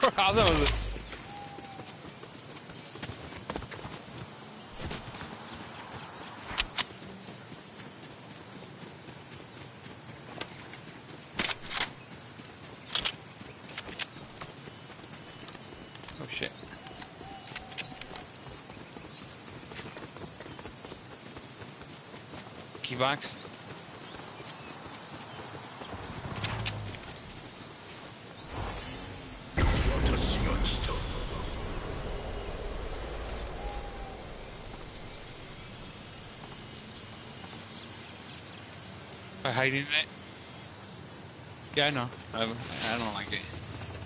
Oh, the war. I thought it was. Oh shit. Key box. By hiding it? Yeah, I know. I, I don't like it.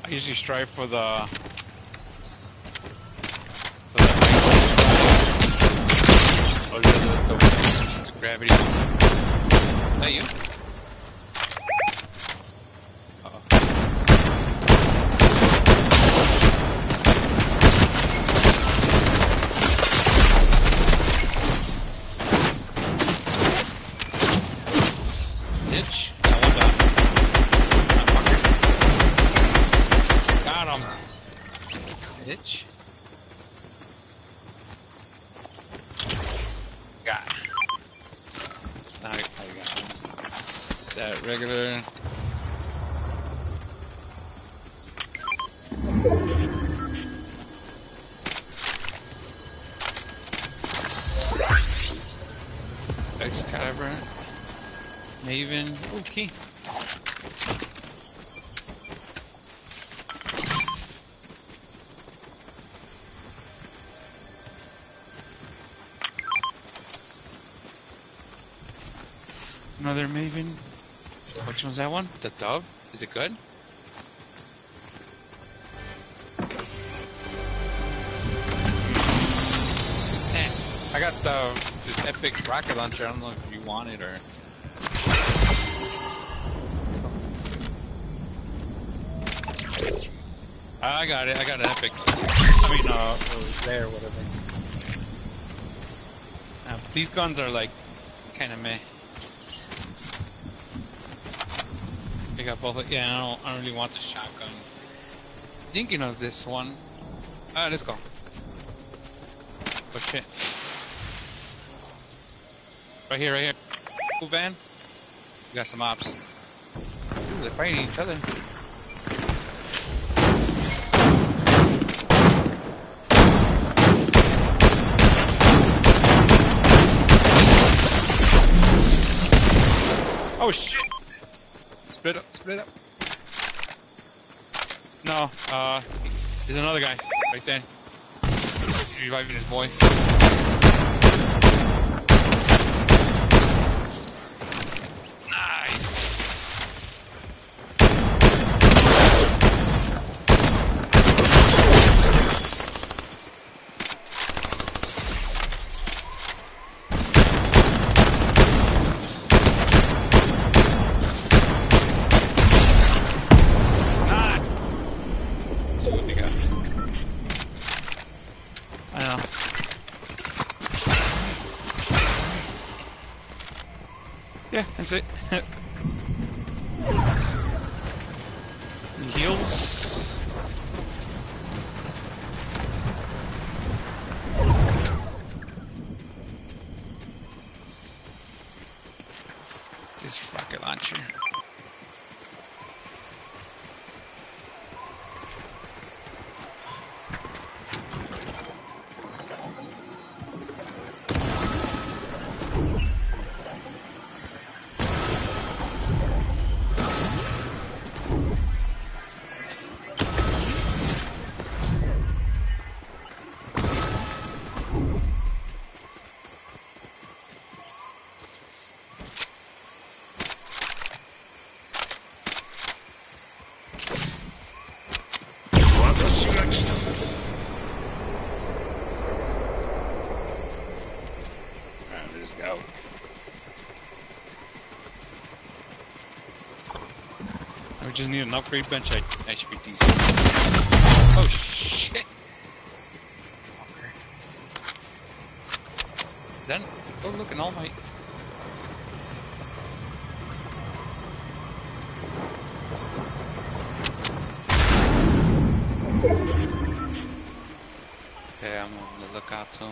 I usually strive for the. For the oh, the, the, the, the gravity. Is that you? Which one's that one? The dove? Is it good? Eh, I got the this epic rocket launcher. I don't know if you want it or. I got it. I got an epic. I mean, uh, it was there, whatever. Uh, these guns are like kind of meh. I got both. Yeah, I don't. I don't really want the shotgun. Thinking of this one. Ah, let's go. Oh shit. Right here, right here. Cool van. We got some ops. Ooh, they're fighting each other. Oh shit! Split up, split up. No, uh, there's another guy right there. He's reviving his boy. Just need an upgrade bench. I, I should be decent. Oh shit! Is that? Oh look, an all might. Okay, I'm on the lookout too.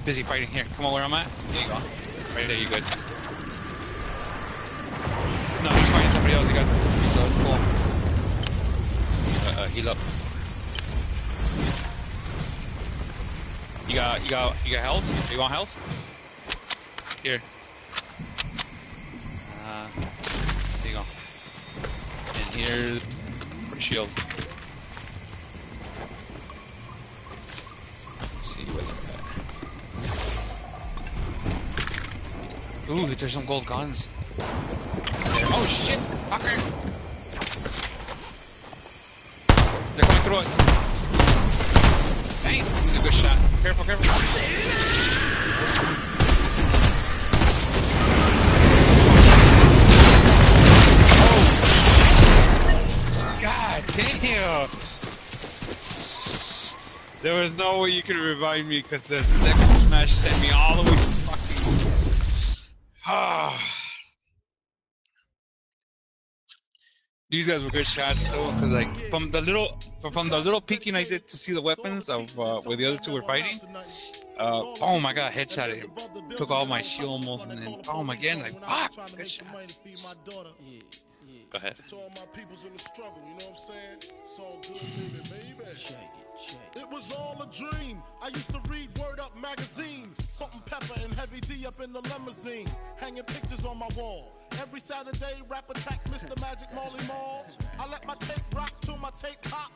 He's busy fighting here. Come on where I'm at. There you go. Right there, you good. No, he's fighting somebody else. Got so it's cool. Uh, uh, heal up. You got, you got, you got health? You want health? Here. Uh, there you go. And here's for Ooh, there's some gold guns. Oh shit! Fucker! They're coming through it. Dang, that was a good shot. Careful, careful. Oh. God damn! There was no way you could revive me because the next smash sent me all the way to. <sighs> These guys were good shots too, because like from the little from the little peeking I did to see the weapons of uh, where the other two were fighting. Uh, oh my god, headshot it. Took all my shield almost, and then oh my again, like fuck, good shots. Go ahead. To all my peoples in the struggle, you know what I'm saying? It's all good, baby, baby. Shake it, shake it. It was all a dream. I used to read Word Up magazine. Salt-N-Pepa and heavy D up in the limousine. Hanging pictures on my wall. Every Saturday, rap attack Mr. Magic Marley Marl. I let my tape rock till my tape pop.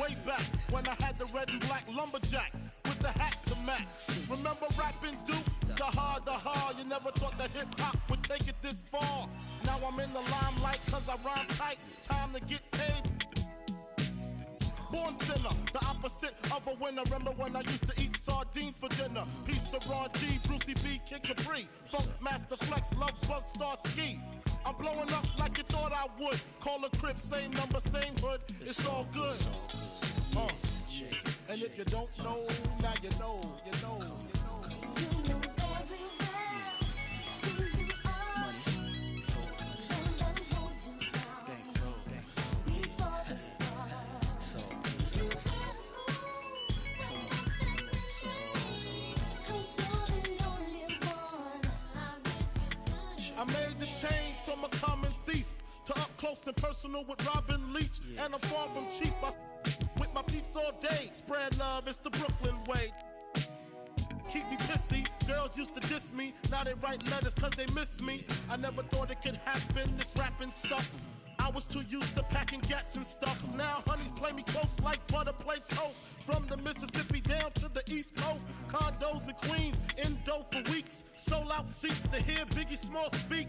Way back when I had the red and black lumberjack with the hat to match. Remember rapping Duke? The hard, the hard. You never thought that hip hop would take it this far. Now I'm in the limelight cause I rhyme tight. Time to get paid. Born sinner, the opposite of a winner. Remember when I used to eat sardines for dinner? Peace to Ron G, Brucey B, Kid Capri, Funk Master Flex, Love Bug, Star Ski. I'm blowing up like you thought I would. Call a crib, same number, same hood. It's all good. Uh, and if you don't know, now you know, you know, you know. I made the change from a common thief to up close and personal with Robin Leach. And I'm far from cheap. I with my peeps all day. Spread love, it's the Brooklyn way. Keep me pissy. Girls used to diss me. Now they write letters cause they miss me. I never thought it could happen, this rapping stuff. I was too used to packing gats and stuff. Now honeys play me close like butter play toast. From the Mississippi down to the East Coast. Condos in Queens, in dough for weeks. Sold out seats to hear Biggie Small speak.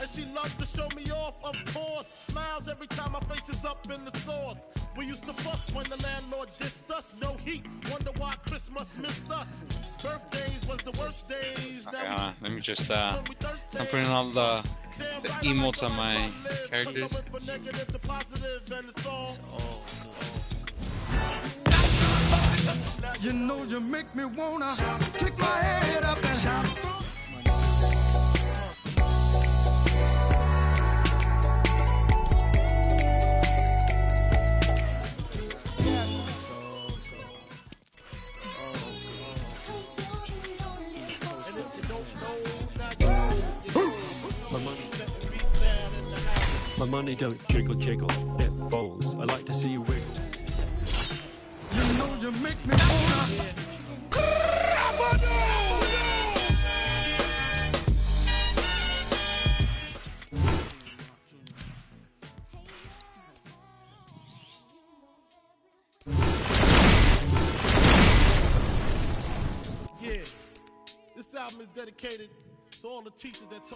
And she loves to show me off, of course. Smiles every time my face is up in the sauce. We used to fuss when the landlord dissed us. No heat, wonder why Christmas missed us. Birthdays was the worst days. Okay, Now hold on. Let me just uh when we thirsty. I'm putting all the the emotes on my life I live, 'cause I characters. went from negative to positive, and it's all Oh, You know you make me wanna kick my head up and my money don't jiggle, jiggle, it folds. I like to see you wiggle. You know you make me. Yeah. This album is dedicated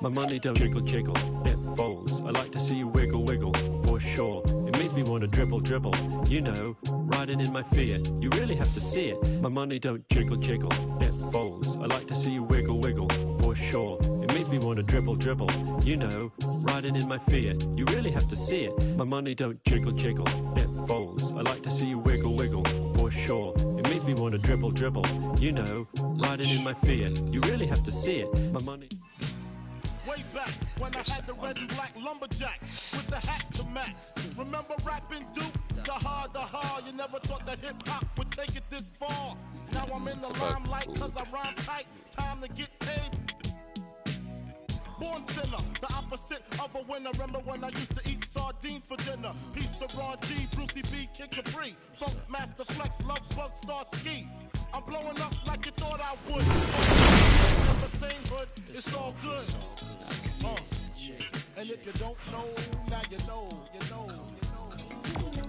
My money don't jiggle, jiggle, it folds. I like to see you wiggle, wiggle, for sure. It makes me want to dribble, dribble. You know, riding in my Fiat. You really have to see it. My money don't jiggle, jiggle, it folds. I like to see you wiggle, wiggle, for sure. It makes me want to dribble, dribble. You know, riding in my Fiat. You really have to see it. My money don't jiggle, jiggle, it folds. I like to see you wiggle, wiggle, want to dribble, dribble. You know, riding in my fear. You really have to see it. My money. way back when I had the red and black lumberjack with the hat to match. Remember rapping Duke? The hard, the hard. You never thought that hip hop would take it this far. Now I'm in the It's limelight cause I rhyme tight. Time to get paid. Born sinner, the opposite of a winner. Remember when I used to eat sardines for dinner? Peace to Ron G, Brucey B, Kid Capri, Funk Master Flex, Love Bug, Star Ski. I'm blowing up like you thought I would. Never same hood, it's all good. Uh, and if you don't know, now you know, you know, you know.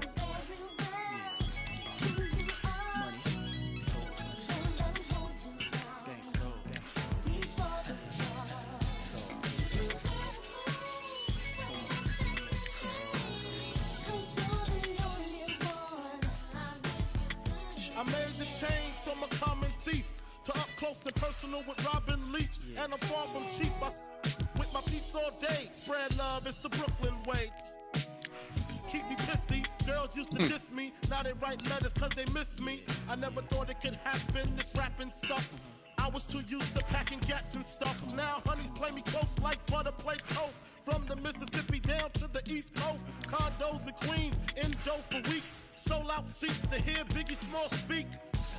They write letters cause they miss me. I never thought it could happen, this rapping stuff. I was too used to packing gats and stuff. Now honeys play me close like butter play toast. From the Mississippi down to the East Coast. Condos and Queens, in dough for weeks. Sold out seats to hear Biggie Small speak.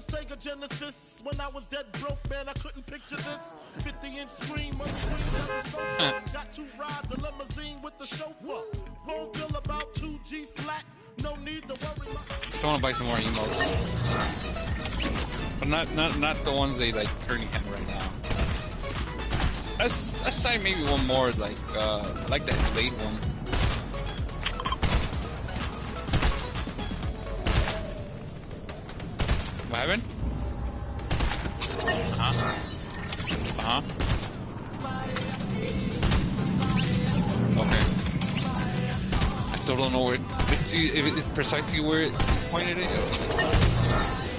Sega Genesis. When I was dead broke, man, I couldn't picture this. 50 inch screen on the screen of the sofa. Got two rides, a limousine with the chauffeur. Phone bill about 2 G's flat. No need to worry. My- I want to buy some more emotes, but not not not the ones they like currently have right now. Let's say maybe one more like uh like that late one. What happened? Uh-huh. Uh huh. Okay. I still don't know where. If it, if precisely where it pointed it.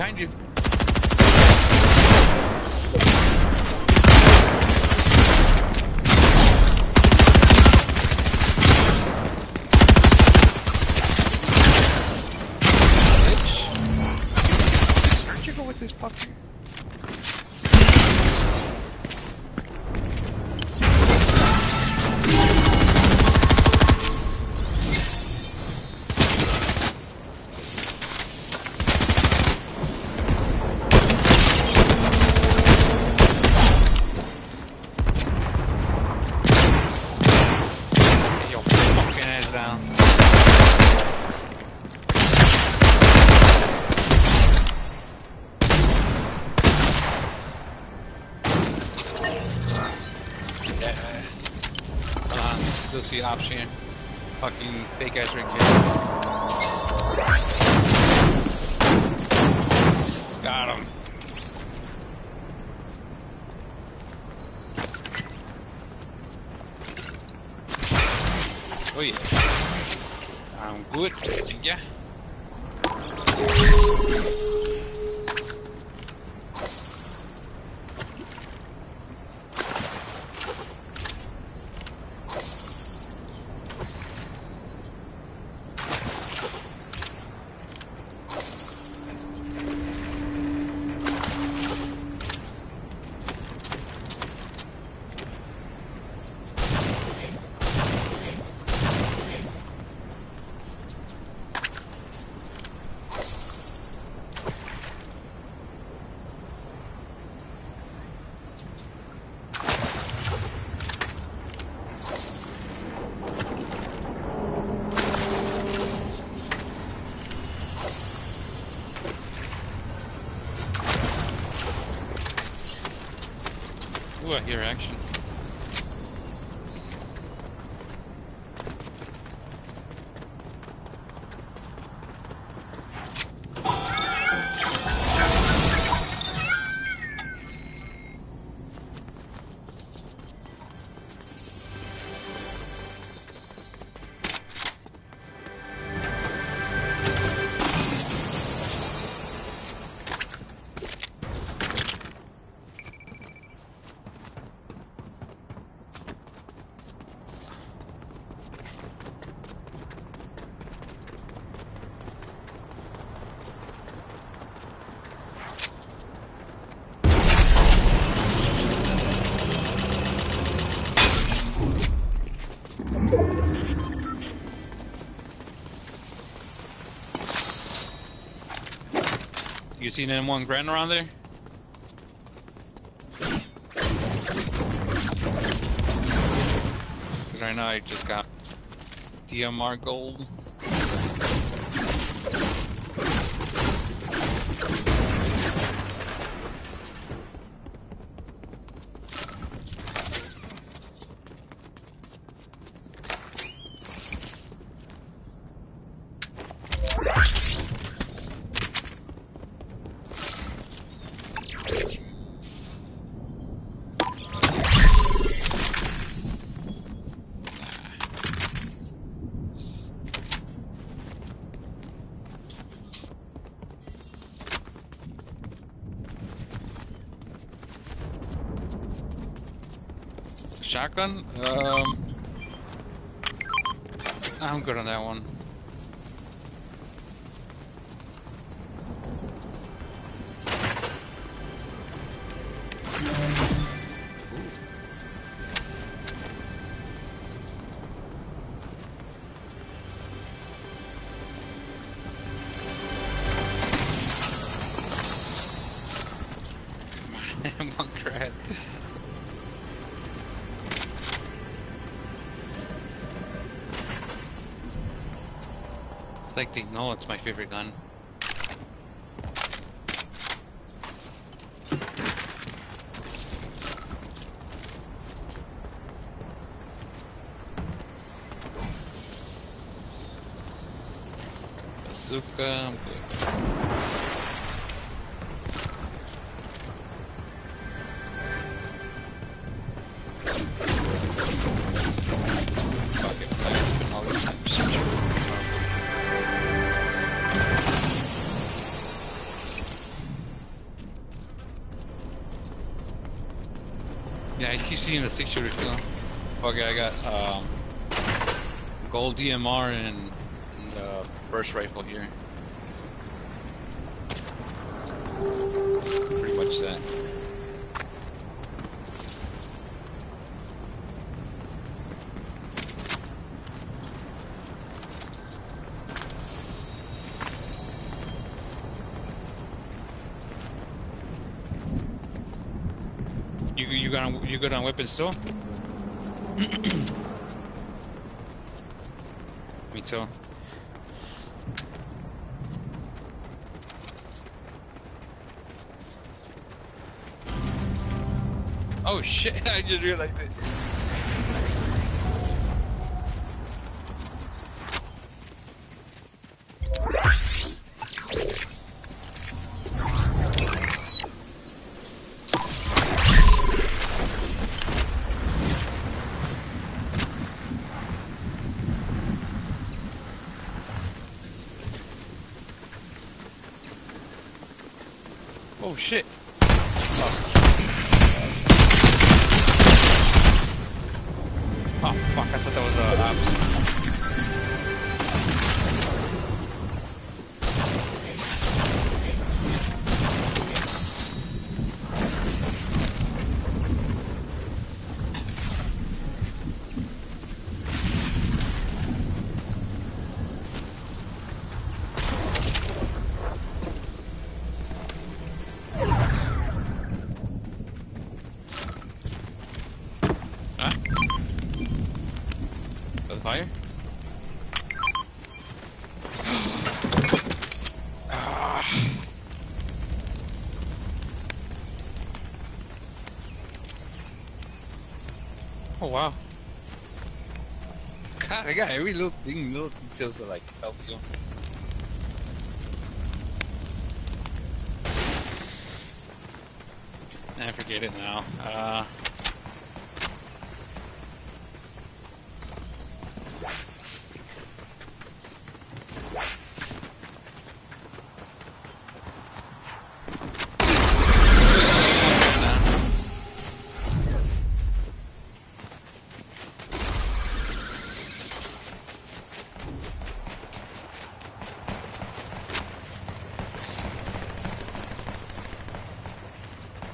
Shit! Behind see option. Fucking fake ass right here. Ooh, I hear action. Seen M1 Grand around there? Cause right now I just got DMR gold. Shotgun? Um, I'm good on that one. They know it's my favorite gun. Bazooka, Seeing the six shooter too. Okay, I got um, gold DMR and, and uh, burst rifle here. You got on, you good on weapons still? <clears throat> Me too. Oh shit! <laughs> I just realized it. I got every little thing, little details to like help you. I forget it now. Uh,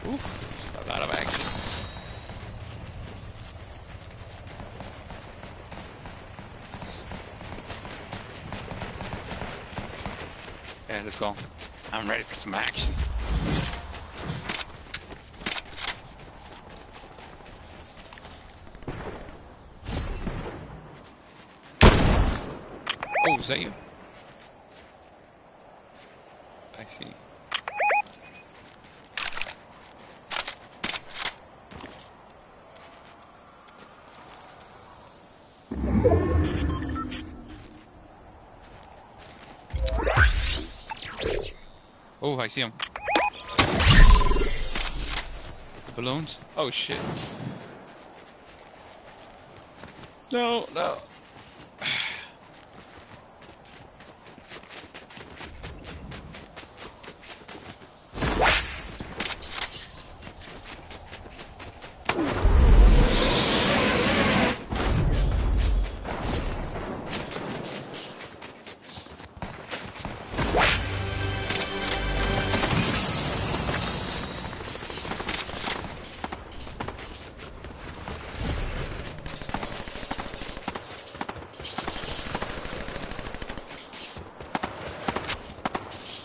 Oof, a lot of action. Yeah, let's go. I'm ready for some action. Oh, is that you? I see. Oh, I see him. Balloons? Oh shit. No, no.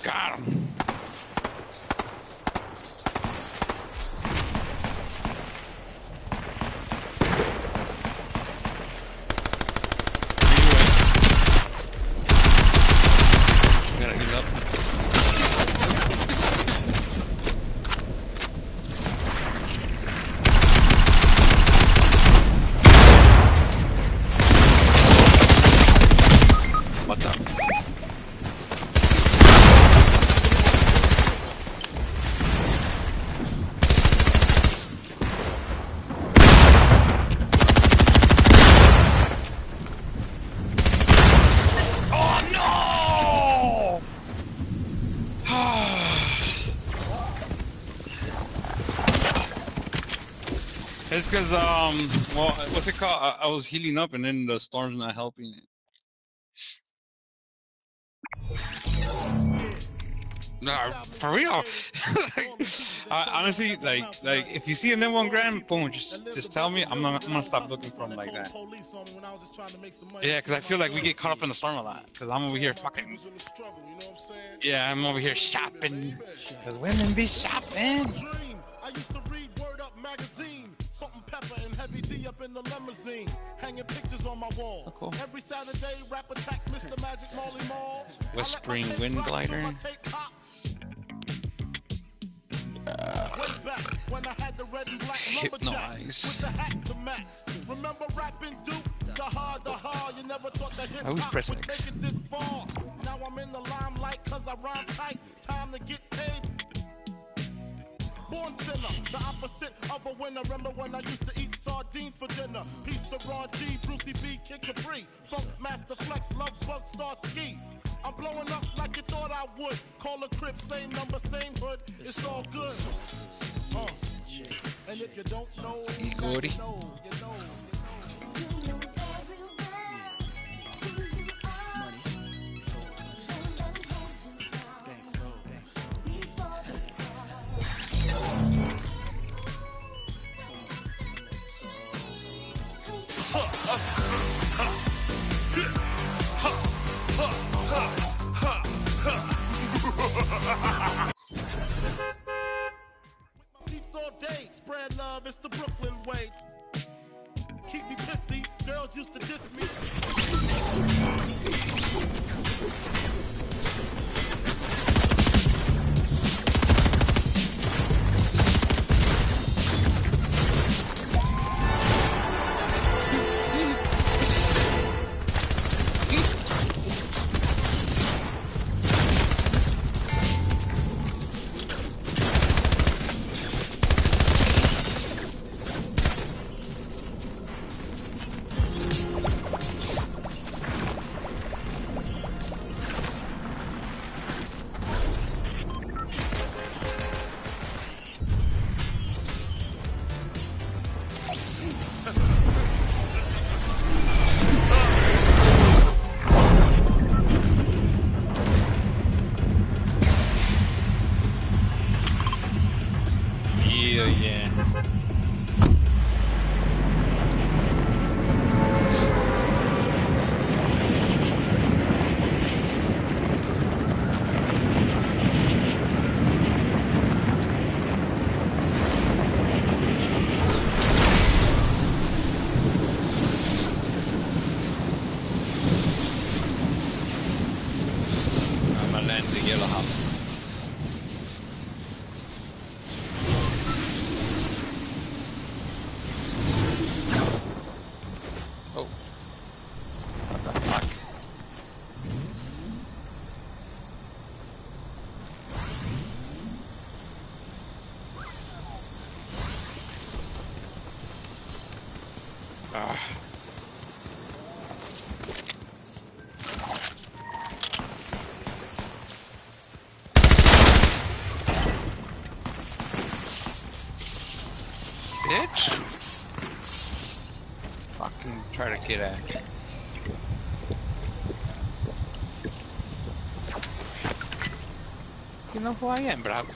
Got him. Gotta heal up. What the? Oh no! It's because um, well, what's it called? I, I was healing up, and then the storm's not helping it. Nah, for real. <laughs> I, honestly, like, like if you see a new one gram, boom, just just tell me. I'm not, I'm gonna stop looking for them like that. Yeah, because I feel like we get caught up in the storm a lot. Because I'm over here fucking. Yeah, I'm over here shopping. Because women be shopping. Salt and pepper and heavy D up in the limousine. Hanging pictures on my wall. Oh, cool. Every Saturday, rap attack Mr. Magic Molly Mall. Whispering I let my Wind tape rock till Glider. my tape pop. Way back when I had the red and black lumberjack Hypnotize. with the hat to match. Remember rapping Duke? The hard, the hard. You never thought that hip hop would X. take it this far. Now I'm in the limelight cause I rhyme tight. Time to get paid. Born sinner, the opposite of a winner. Remember when I used to eat sardines for dinner? Peace to Ron G, Brucey B, Kid Capri, Funk Master Flex, Love Bug, Star Ski. I'm blowing up like you thought I would. Call a crib, same number, same hood. It's all good. Uh, and if you don't know, Hey, you Gordy. know, you know, day, spread love, it's the Brooklyn way. Keep me pissy, girls used to diss me. Fucking try to get at.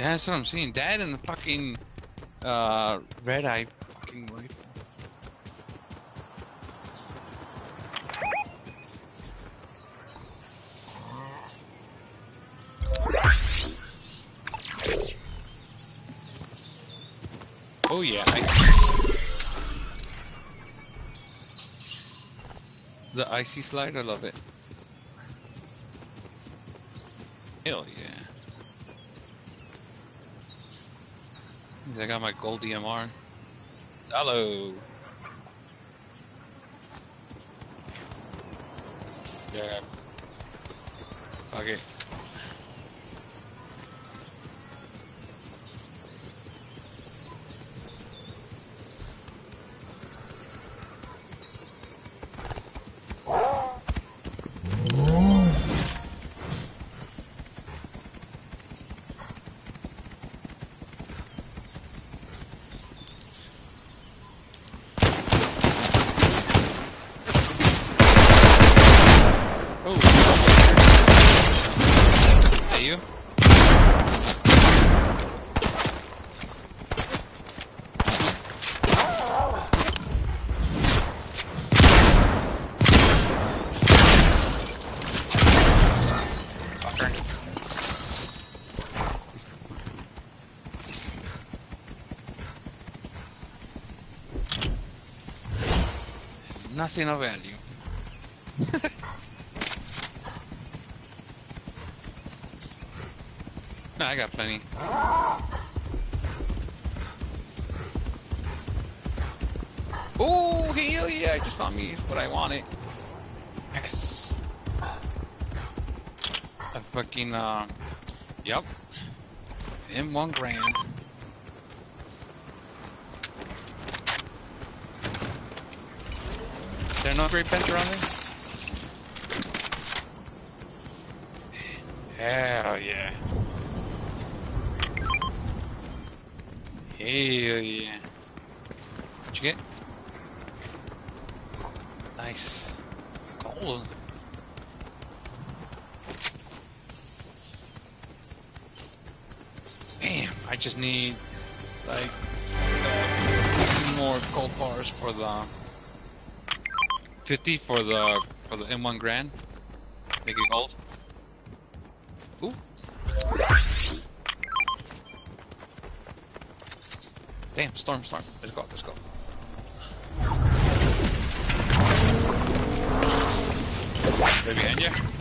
Yeah, that's what I'm seeing. Dad and the fucking uh red eye fucking rifle. Oh yeah, icy. The icy slide, I love it. Hell yeah. I got my gold DMR. Hello. Yeah. Fuck Nothing of value. no, <laughs> I got plenty. Oh, hell yeah, I just found me what I wanted. Yes. A fucking, uh, yep. In one grand. Great bench around there? Hell yeah. Hell yeah. What'd you get? 50 for the for the M1 Grand. Make it gold. Ooh. Damn, storm, storm. Let's go, let's go. Right behind you.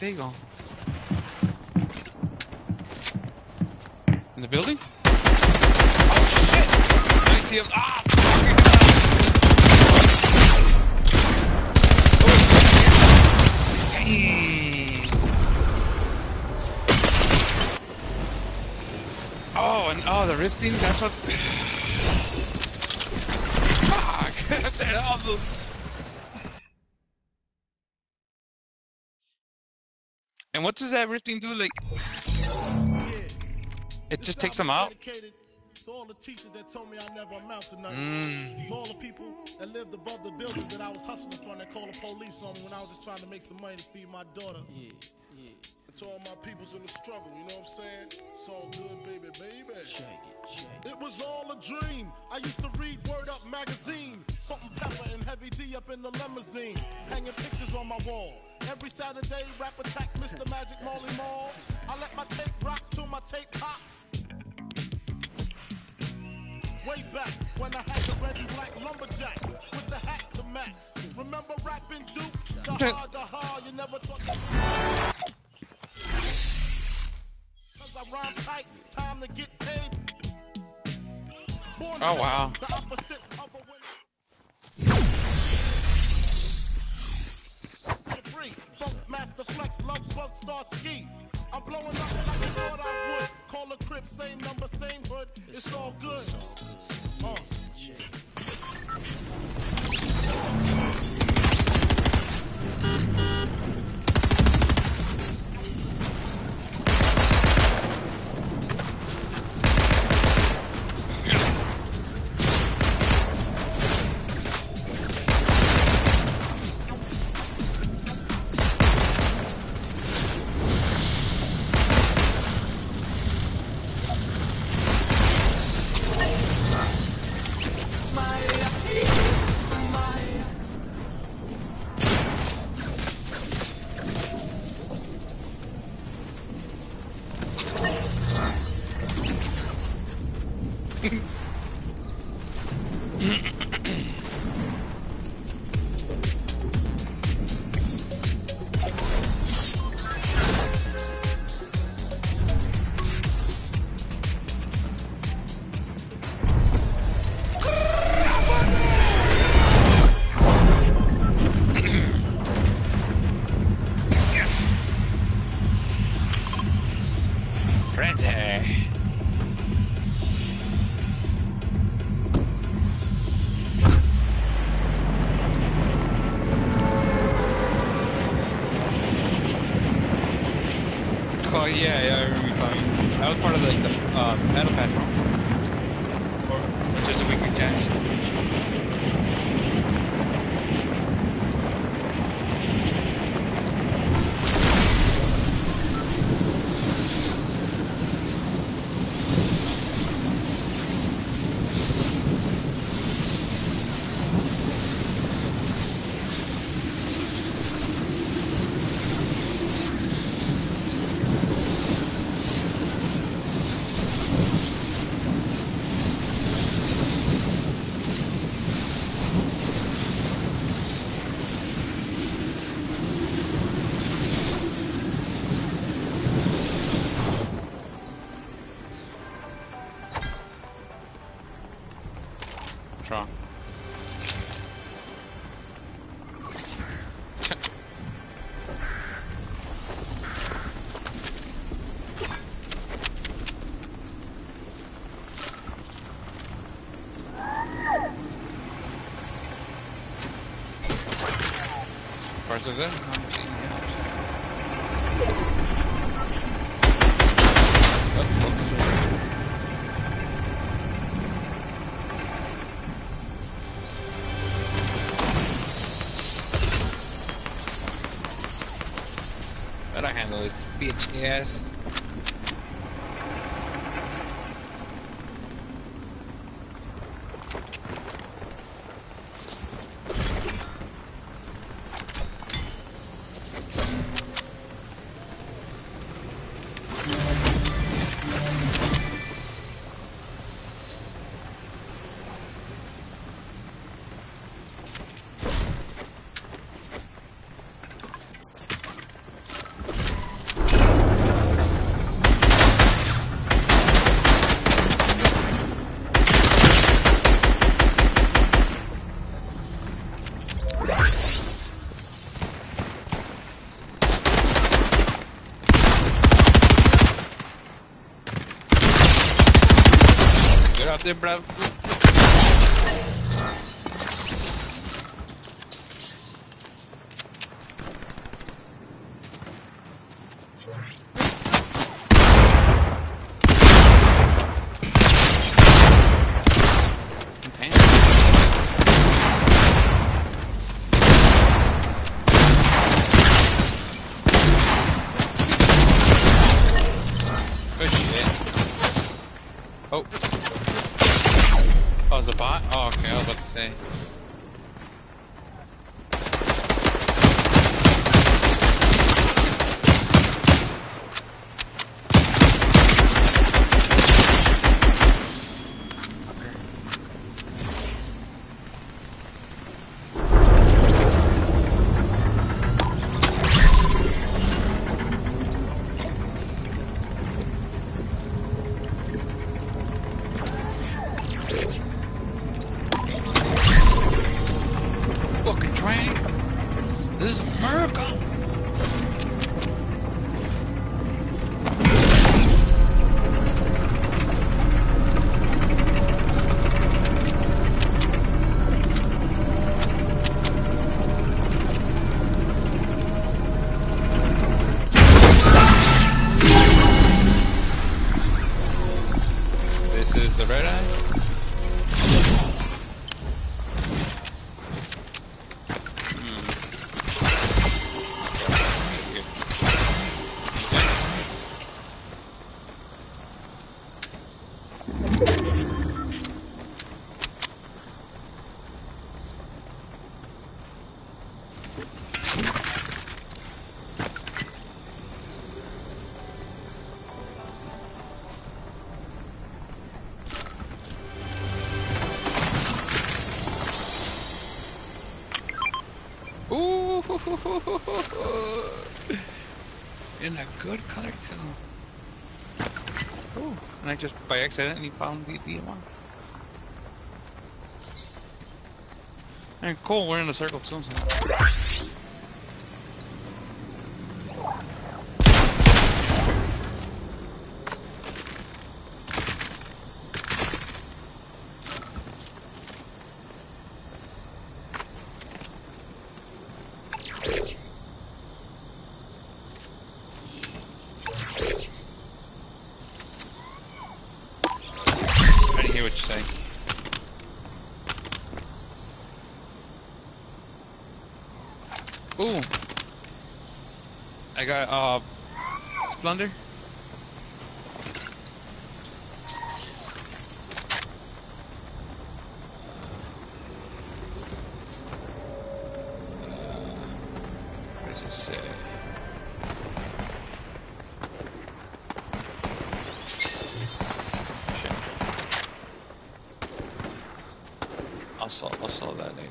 He go? In the building? Oh shit! Ah! Dang! Oh, and oh, the rifting. That's what. Fuck! They're all those- And what does that rifting do? Like, it just takes them out. To all the teachers that told me I never amount to nothing. Mm. To all the people that lived above the buildings that I was hustling from that called the police on me when I was just trying to make some money to feed my daughter. Yeah, yeah. To all my peoples in the struggle, you know what I'm saying? It's all good, baby, baby. Shake it, shake it. It was all a dream. I used to read Word Up magazine. Something pepper and heavy D up in the limousine. Hanging pictures on my wall. Every Saturday, rap attack Mr. Magic Molly Mall. I let my tape rock till my tape pop. Way back when I had the red and black lumberjack with the hat to match. Remember rapping Duke? The hard, the hard, you never thought. I rhyme tight, time to get paid. Born Oh, wow. The opposite of a winner. Funk master flex, love bug star ski. I'm blowing up like I thought I would. Call a crib, same number, same hood. It's all good. Oh, focus. Better handle it, bitch ass. There, bruv. In a good color too. Ooh, and I just by accidentally found the DMR. And cool, we're in a circle too. I didn't hear what you're saying. Ooh. I got, uh, Splendor. What does it say? Shit. I'll solve, I'll solve that later.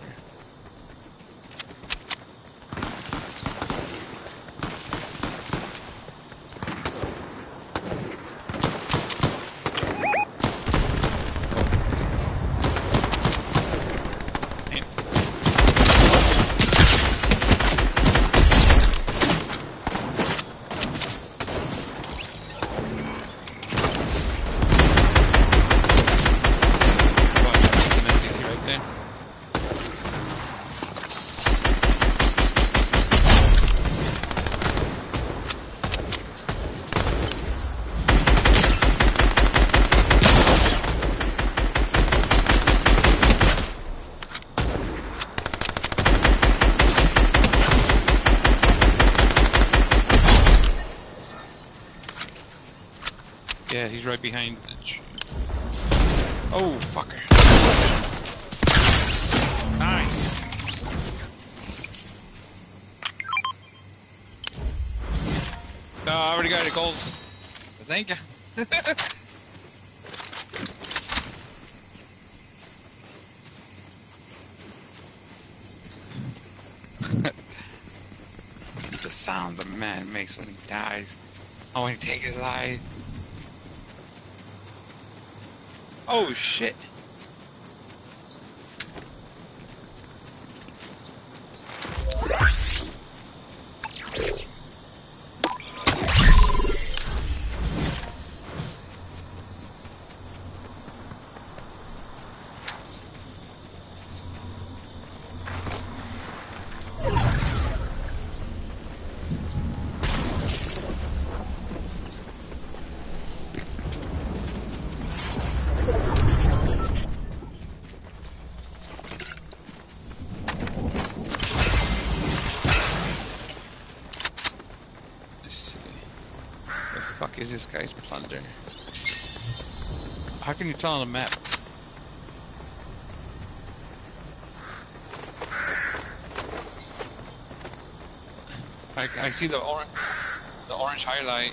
right there. Yeah, he's right behind. Oh, fucker. Nice. No, I already got a gold. Thank you. <laughs> the sound the man makes when he dies. I want to take his life. Oh shit. Can you tell on the map? I, I see the orange, the orange highlight.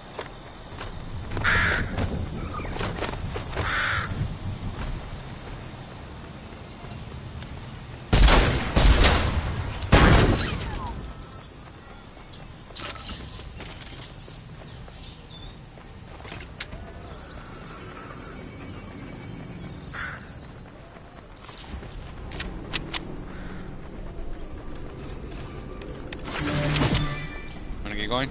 Wanna get going?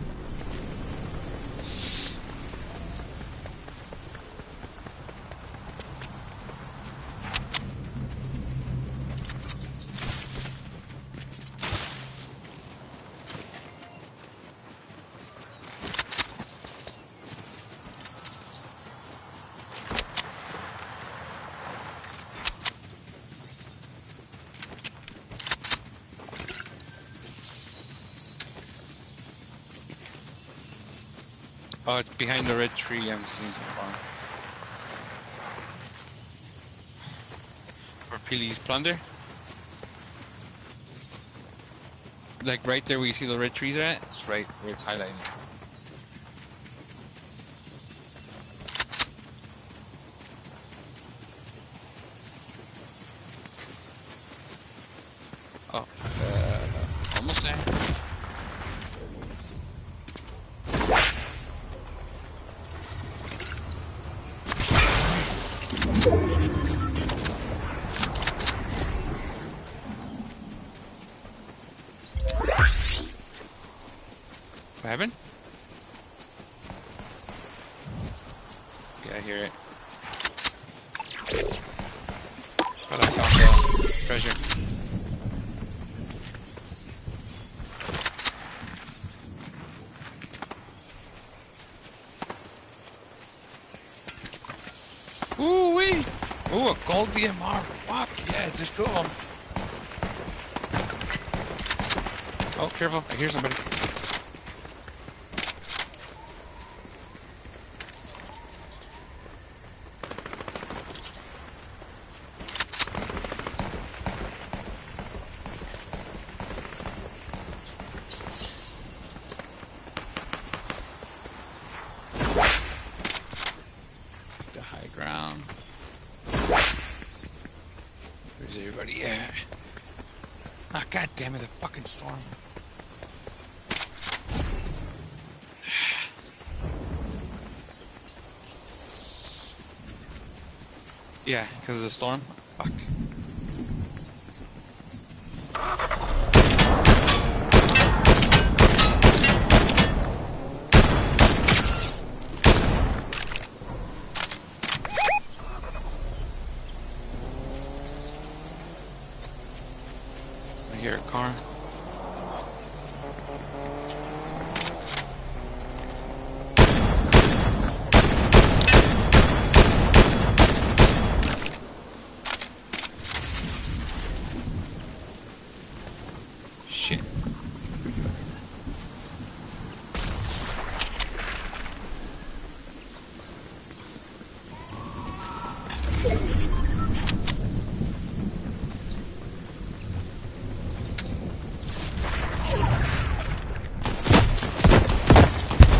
Oh, it's behind the red tree I'm seeing so far. For Peely's plunder. Like right there where you see the red trees at, it's right where it's highlighted. Oh, uh, almost there. Yeah, I hear it. But I found the treasure. Ooh wee! Ooh, a gold DMR. Fuck yeah, just two of them. Oh, careful! I hear somebody. The high ground. Where's everybody at? Ah, god damn it, the fucking storm. Yeah, because of the storm? Fuck. I hear a car. Shit.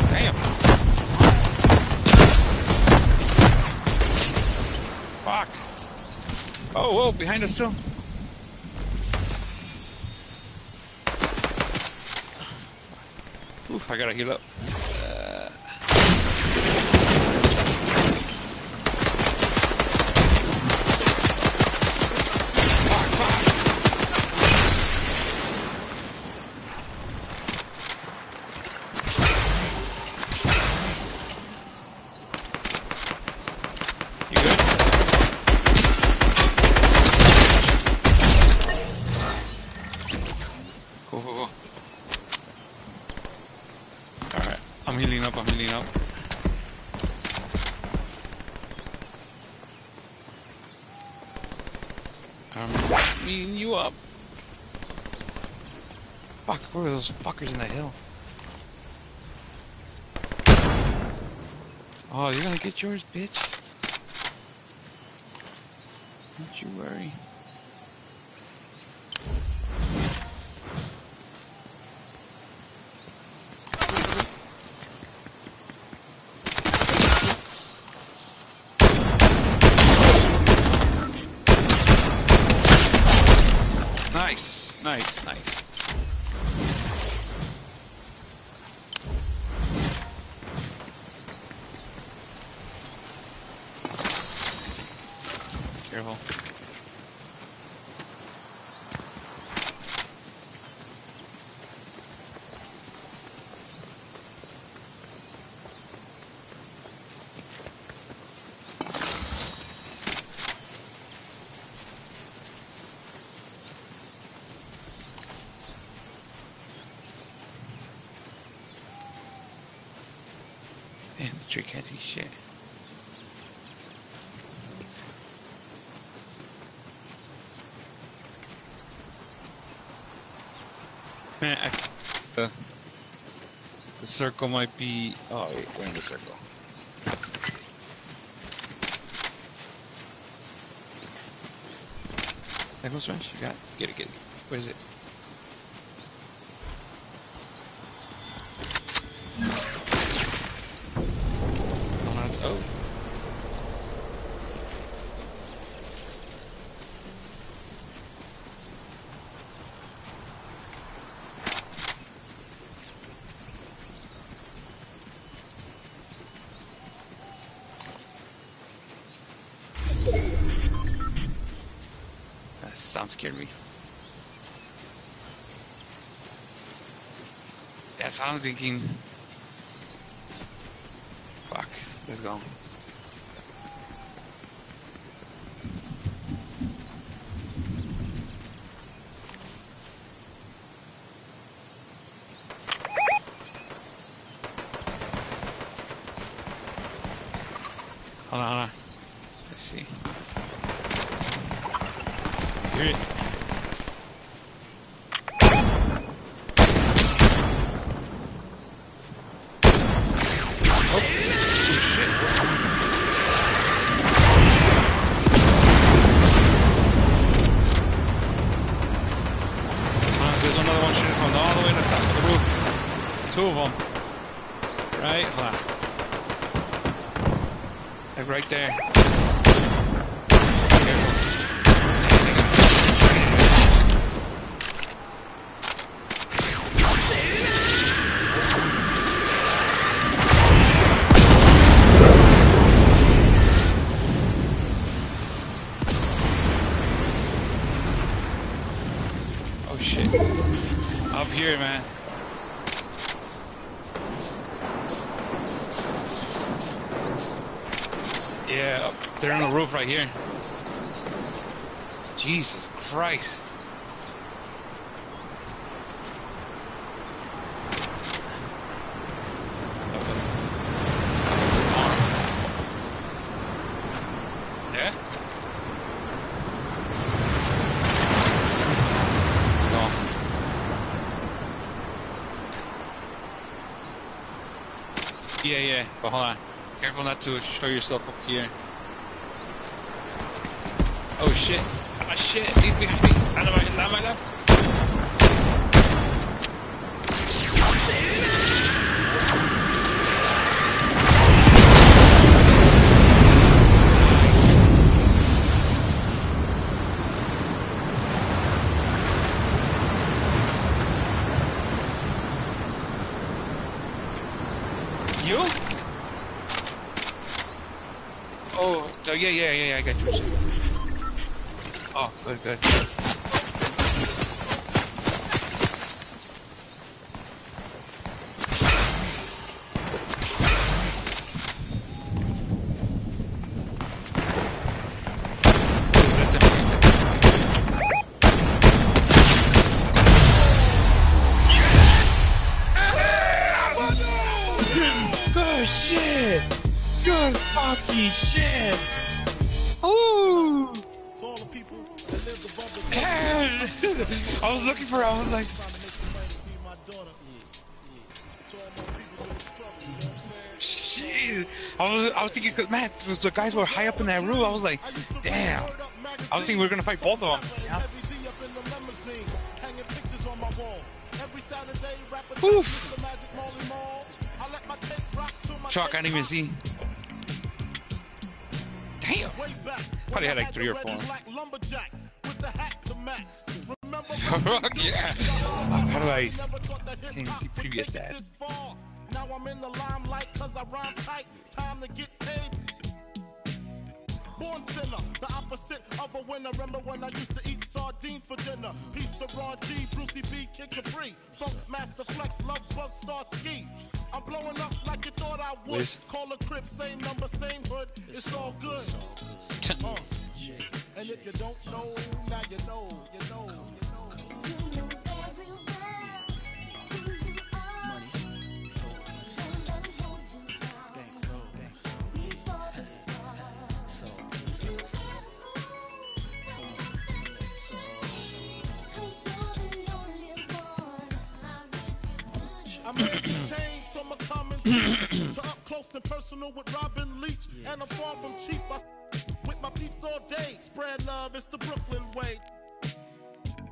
Damn. Fuck. Oh, whoa, behind us too. Oof, I gotta heal up. Uh, fuck, fuck. You good? Cool, cool, cool. Alright, I'm healing up, I'm healing up. I'm healing you up. Fuck, where are those fuckers in that hill? Oh, you're gonna get yours, bitch. Don't you worry. Nice, nice, nice. Careful. Man, the tree shit. I, uh, the, circle might be. Oh wait, we're in the circle. Goes Ranch. You got it. Get it, get it. Where is it? I'm thinking. Fuck, let's go. Hold on, hold on. Let's see. Hear it? Oh, oh shit. Uh, there's another one shooting from all the way to the top of the roof. Two of them. Right, hold on. Like right there. Careful. Oh shit. Up here, man. Yeah, up, they're on the roof right here. Jesus Christ. Yeah? Yeah, yeah, but hold on. Careful not to show yourself up here. Oh shit. Shit, he's behind me. On my, on my left. You? Oh, yeah, yeah, yeah, I got you. Oh, good, good. Thinking, 'cause, man, the guys were high up in that room. I was like, damn. I was thinking we were gonna fight both of them. Yeah. Oof. Mall. I didn't even see. Damn. Probably had like three or four. to <laughs> Fuck yeah. How do I that see previous take Now I'm in the limelight cause I rhyme tight. Time to get paid. Born sinner, the opposite of a winner. Remember when I used to eat sardines for dinner? Peace to Ron G, Brucey B, Kid Capri, Funk Master Flex, Lovebug, Star Ski. I'm blowing up like you thought I would. Liz. Call a crib, same number, same hood. It's all good. Uh, and if you don't know, now you know, you know, to up close and personal with Robin Leach. And I'm far from cheap. I with my peeps all day. Spread love, it's the Brooklyn way.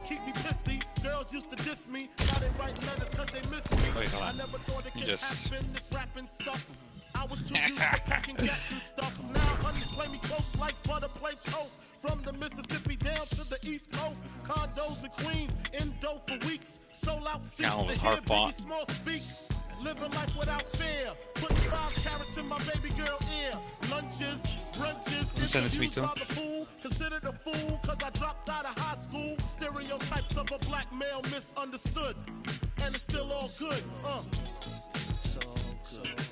Keep me pissy. Girls used to diss me. Now they write letters cause they miss me. Wait, I never thought it could just- happen, this rapping stuff. I was too used to packing gats and stuff. Now honeys play me close like butter play toast. From the Mississippi down to the East Coast. Condos in Queens, in dough for weeks. Sold out seats That was to hard hear fought. Biggie Small speak. Living life without fear. Putting five carats in my baby girl ear. Lunches, brunches, Send it to me, too. the fool. Considered a fool cause I dropped out of high school. Stereotypes of a black male misunderstood. And it's still all good. Uh.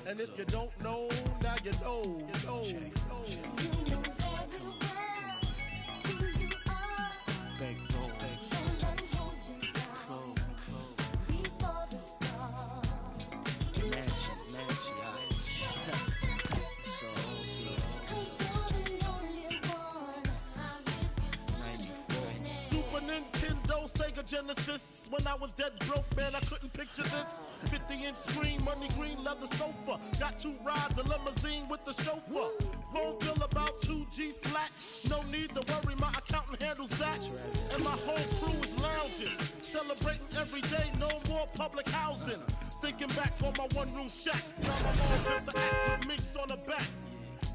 And if you don't know, now you know, you know, you know. Genesis. When I was dead broke, man, I couldn't picture this. 50 inch screen, money green leather sofa. Got two rides, a limousine with the chauffeur. Phone bill about two G's flat. No need to worry, my accountant handles that. And my whole crew is lounging. Celebrating every day, no more public housing. Thinking back on my one room shack. Now my mom built an act with minks on the back.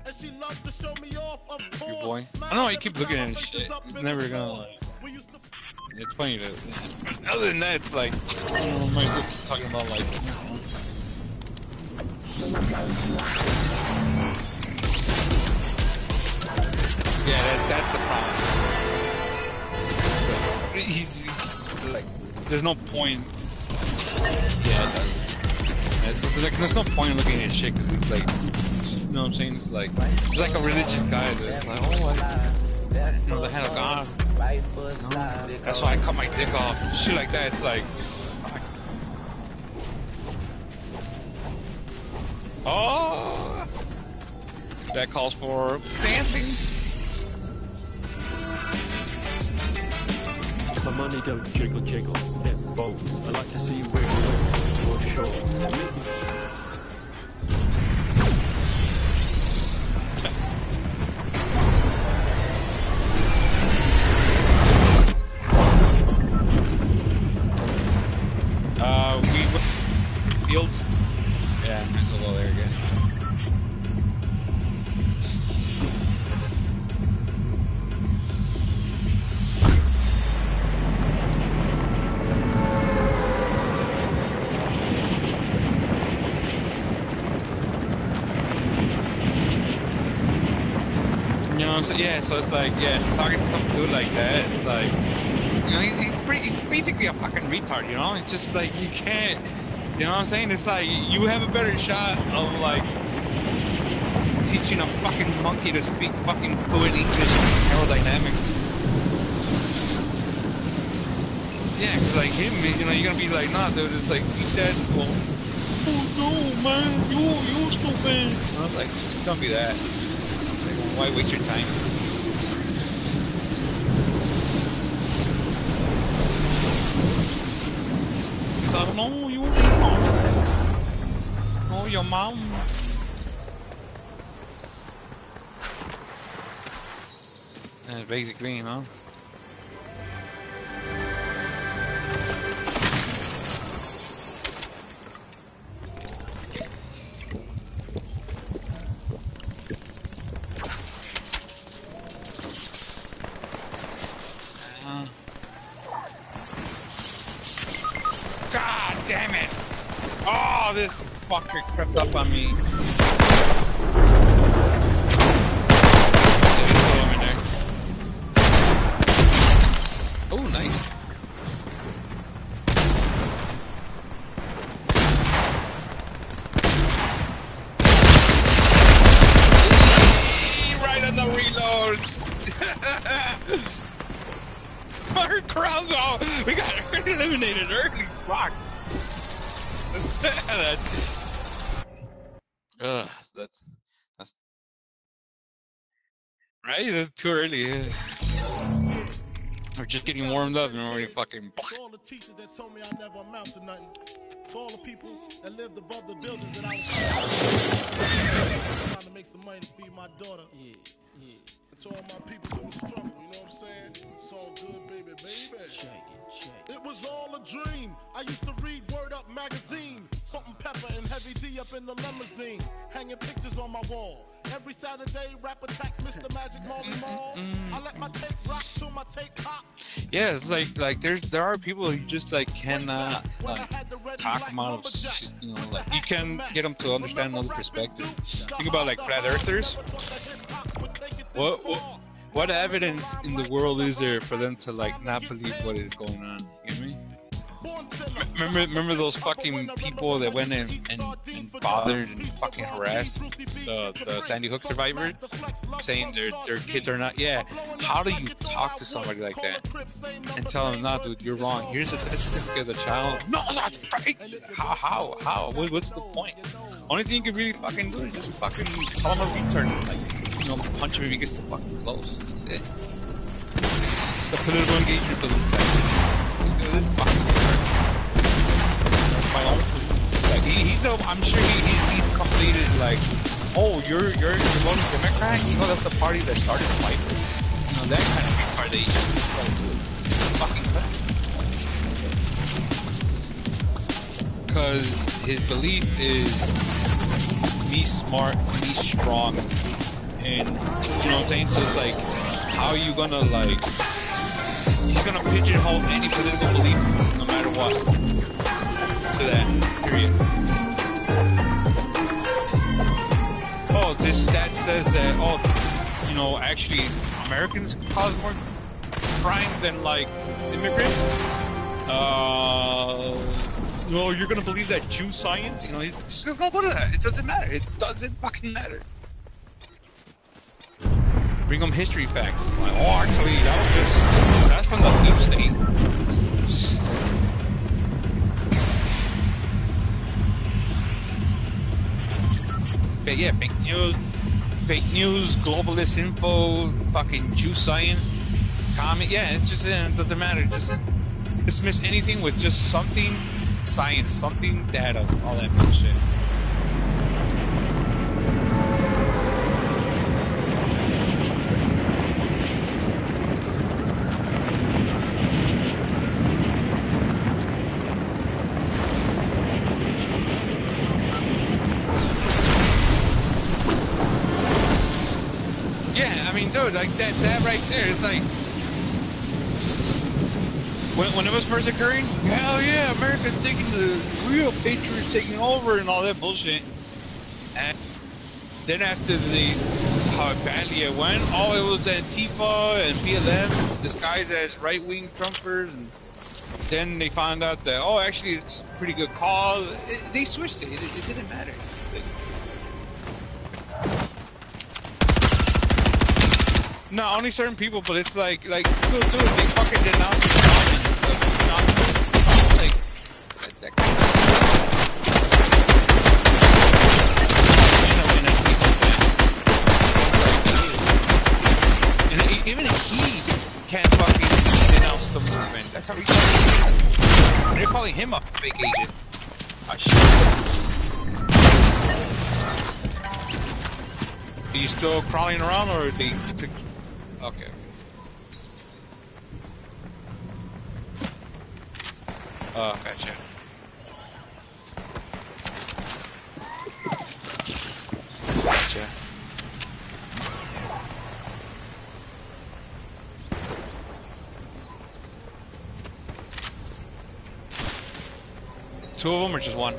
And she loves to show me off, of course. Your boy. I don't know. You keep looking at his shit. up He's never gonna. store. Like, We used to it's funny to. Other than that, it's like I don't know. Might as well keep talking about like. Yeah, that, that's a problem. It's like, he's, he's like, there's no point. Yeah. Yeah, it's just like, there's no point in looking at shit because it's like, you know what I'm saying? It's like, it's like a religious guy that's like, oh, like, you know, the hand of God. Uh, That's why I cut my dick off. and Shit like that. It's like, oh, that calls for dancing. My money don't jiggle jiggle, it folds. I like to see you wiggle wiggle for sure. Fields. Yeah, might as well there again. You know what I'm saying? Yeah, so it's like, yeah, talking to some dude like that, it's like, you know, he's, he's pretty, he's basically a fucking retard, you know? It's just like, you can't, you know what I'm saying? It's like, you have a better shot of like, teaching a fucking monkey to speak fucking fluent English aerodynamics. Yeah, cause like him, you know, you're gonna be like, nah, dude, it's like, these dads will, oh no, man, you, you stupid. And I was like, it's gonna be that. Like, why waste your time? He's like, no, you, your mom. And basically, you know. Uh, too early. Yeah. We're just getting warmed up, and we're already fucking. To all the teachers that told me I never amount to nothing. To all the people that lived above the buildings that I was trying to make some money to feed my daughter. Yeah, yeah. All my people struggle, you know what I'm saying? It's all good, baby, baby. Check it, check it. Was all a dream. I used to read Word Up magazine. Salt-N-Pepa and heavy D up in the limousine. Hanging pictures on my wall. Every Saturday, rap attack Mr. Magic Marley mm, mm, Marl. Mm, I let my tape rock till my tape pop. Yeah, it's like like there's there are people who just like cannot like talk them out of shit, you know like you can get them to understand another perspective. Think about like flat earthers. What what what evidence in the world is there for them to like not believe what is going on? You know mean? Remember, remember those fucking people that went and, and, and bothered and fucking harassed the, the Sandy Hook survivors, saying their their kids are not. Yeah, how do you talk to somebody like that and tell them, "Nah, dude, you're wrong. Here's a death certificate of the child." No, that's fake. How? How? How? What, what's the point? Only thing you can really fucking do is just fucking call them a retard, like you know, punch him if he gets too fucking close. That's it. The political engagement for the tactic. this fucking my own. Like he, he's a, I'm sure he, he he's completed like, oh you're you're you're voting Democrat. You know that's the party that started slavery. You know that kind of retardation. It's like just a fucking Because his belief is me smart, me strong, and you know what I'm saying. So it's like, how are you gonna like? He's gonna pigeonhole any political belief, no matter what, to that period. Oh, this stat says that oh, you know, actually Americans cause more crime than like immigrants. Uh, no, you're gonna believe that Jew science? You know, he's just gonna go to that. It doesn't matter. It doesn't fucking matter. Bring them history facts. Like, oh, actually, that was just that's from the deep state. But yeah, fake news, fake news, globalist info, fucking Jew science, comment. Yeah, it just uh, doesn't matter. Just dismiss anything with just something science, something data, all that bullshit. Right when, when it was first occurring, hell yeah, America's taking the real patriots taking over and all that bullshit. And then after these, how uh, badly it went, oh, it was Antifa and BLM disguised as right-wing Trumpers, and then they found out that, oh, actually, it's pretty good call. It, they switched it. It, it didn't matter. No, only certain people, but it's like, like, dude, dude they fucking denounced the. Like, even he can't fucking denounce the movement. That's how he They're calling him a fake agent. Ah, shit. Are you still crawling around, or they Okay. Oh, gotcha. Gotcha. Two of them or just one?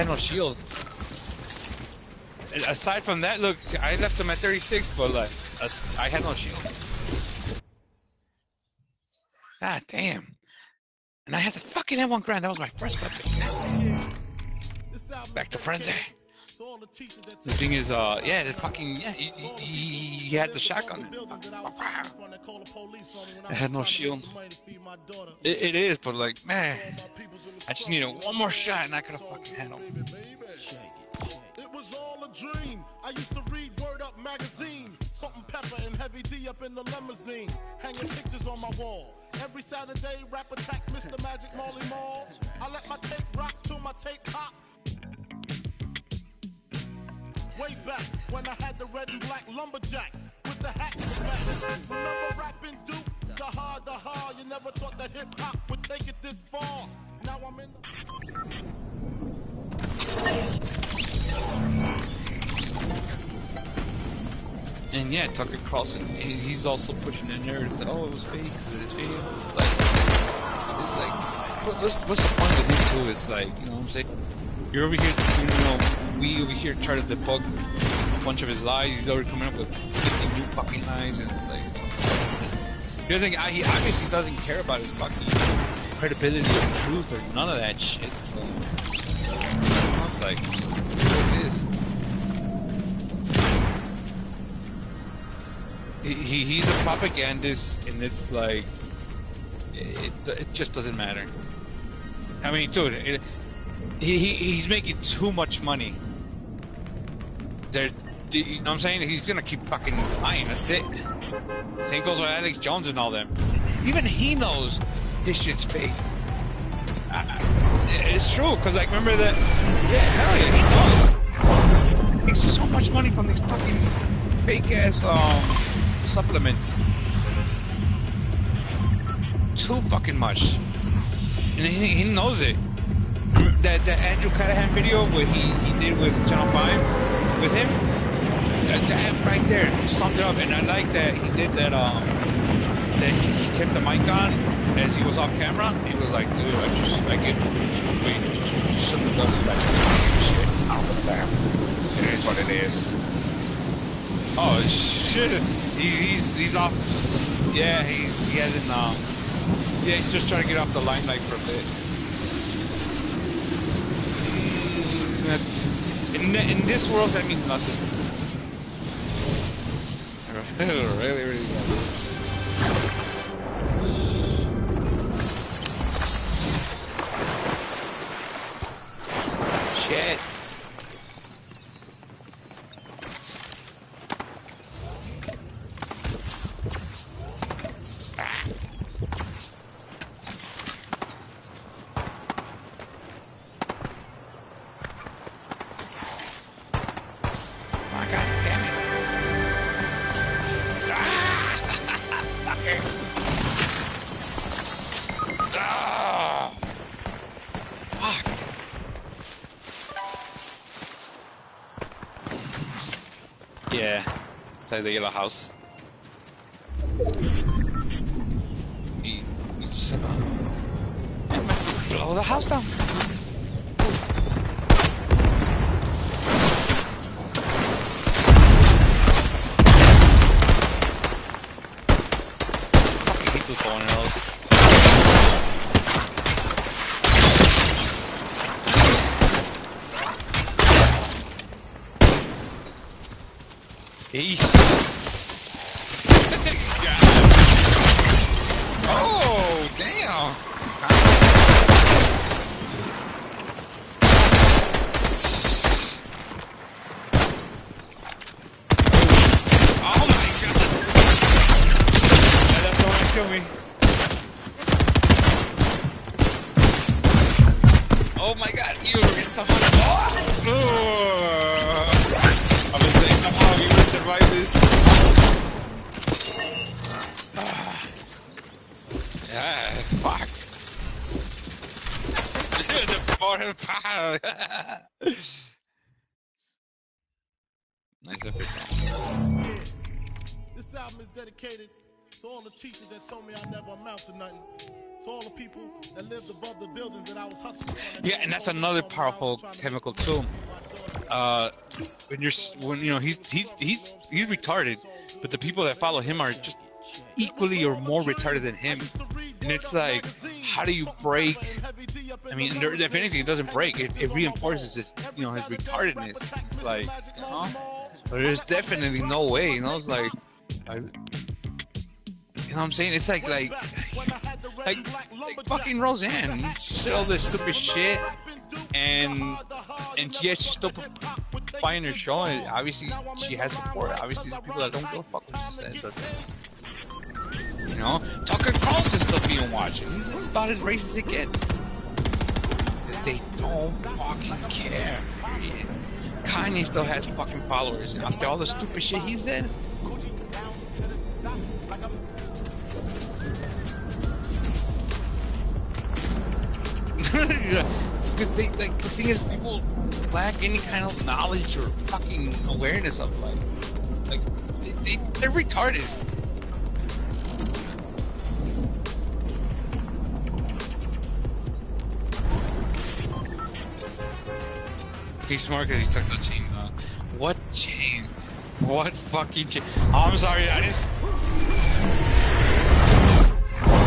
Had no shield. And Aside from that, look, I left them at 36, but like, I had no shield. God damn. And I had the fucking M1 Garand, that was my first weapon. Back to frenzy. The thing is, uh, yeah, the fucking, yeah, he, he, he had the shotgun. I had no shield. It, it is, but like, man, I just needed one more shot and I could have fucking handled it. It was all a dream. I used to read Word Up magazine. Salt-N-Pepa and heavy D up in the limousine. Hanging pictures on my wall. Every Saturday, rap attack Mr. Magic Marley Marl. I let my tape rock till my tape pop. Way back when I had the red and black lumberjack with the hat. Remember rapping Duke? The hard, the hard. You never thought that hip hop would take it this far. Now I'm in the. And yeah, Tucker Carlson, he's also pushing the narrative that oh, it was fake because it's fake. It's like, it's like, what's what's the point of him too? It's like, you know what I'm saying? You're over here, you know, we over here try to debug a bunch of his lies. He's already coming up with 50 new fucking lies, and it's like, he doesn't. He obviously doesn't care about his fucking credibility or truth or none of that shit. So, it's like, it is. He, he he's a propagandist, and it's like, it, it just doesn't matter. I mean, dude, it, he, he he's making too much money. There, you know what I'm saying? He's gonna keep fucking lying. That's it. Same goes with Alex Jones and all them. Even he knows this shit's fake. I- it's true, cause like remember that? Yeah, hell yeah, he knows. Makes so much money from these fucking fake ass um supplements. Too fucking much, and he, he knows it. That that Andrew Callaghan video where he he did with Channel Five with him. That, that right there summed it up, and I like that he did that. Um, that he, he kept the mic on as he was off camera. He was like, "Dude, I just I get wait, just, just shouldn't have done that shit out of there. It is what it is." Oh shit! He, he's he's off. Yeah, he's he hasn't um. Yeah, he's just trying to get off the limelight for a bit. Mm, That's in in this world that means nothing. <laughs> really, really does. Shit. The yellow house. Nothing. To all the people that lived above the buildings that I was hustling. on. Yeah, and that's another powerful chemical too. Uh, when you're s- when you know he's he's he's he's retarded, but the people that follow him are just equally or more retarded than him. And it's like, how do you break? I mean, there, if anything, it doesn't break. It, it reinforces his you know his retardedness. It's like, you know? so there's definitely no way. You know, it's like, I, you know what I'm saying? It's like like like, <laughs> like fucking Roseanne. All this stupid shit, and and yeah, she's still buying her show. And obviously, she has support. Obviously, there's people that don't a fuck what she says. does. You know, Tucker Carlson's still being watched. He's about as racist as it gets. they don't fucking care. Kanye still has fucking followers after all the stupid shit he said. Because they like the thing is people lack any kind of knowledge or fucking awareness of like like they, they they're retarded. He's smart because he took the chain off. What chain? What fucking chain? Oh, I'm sorry, I didn't.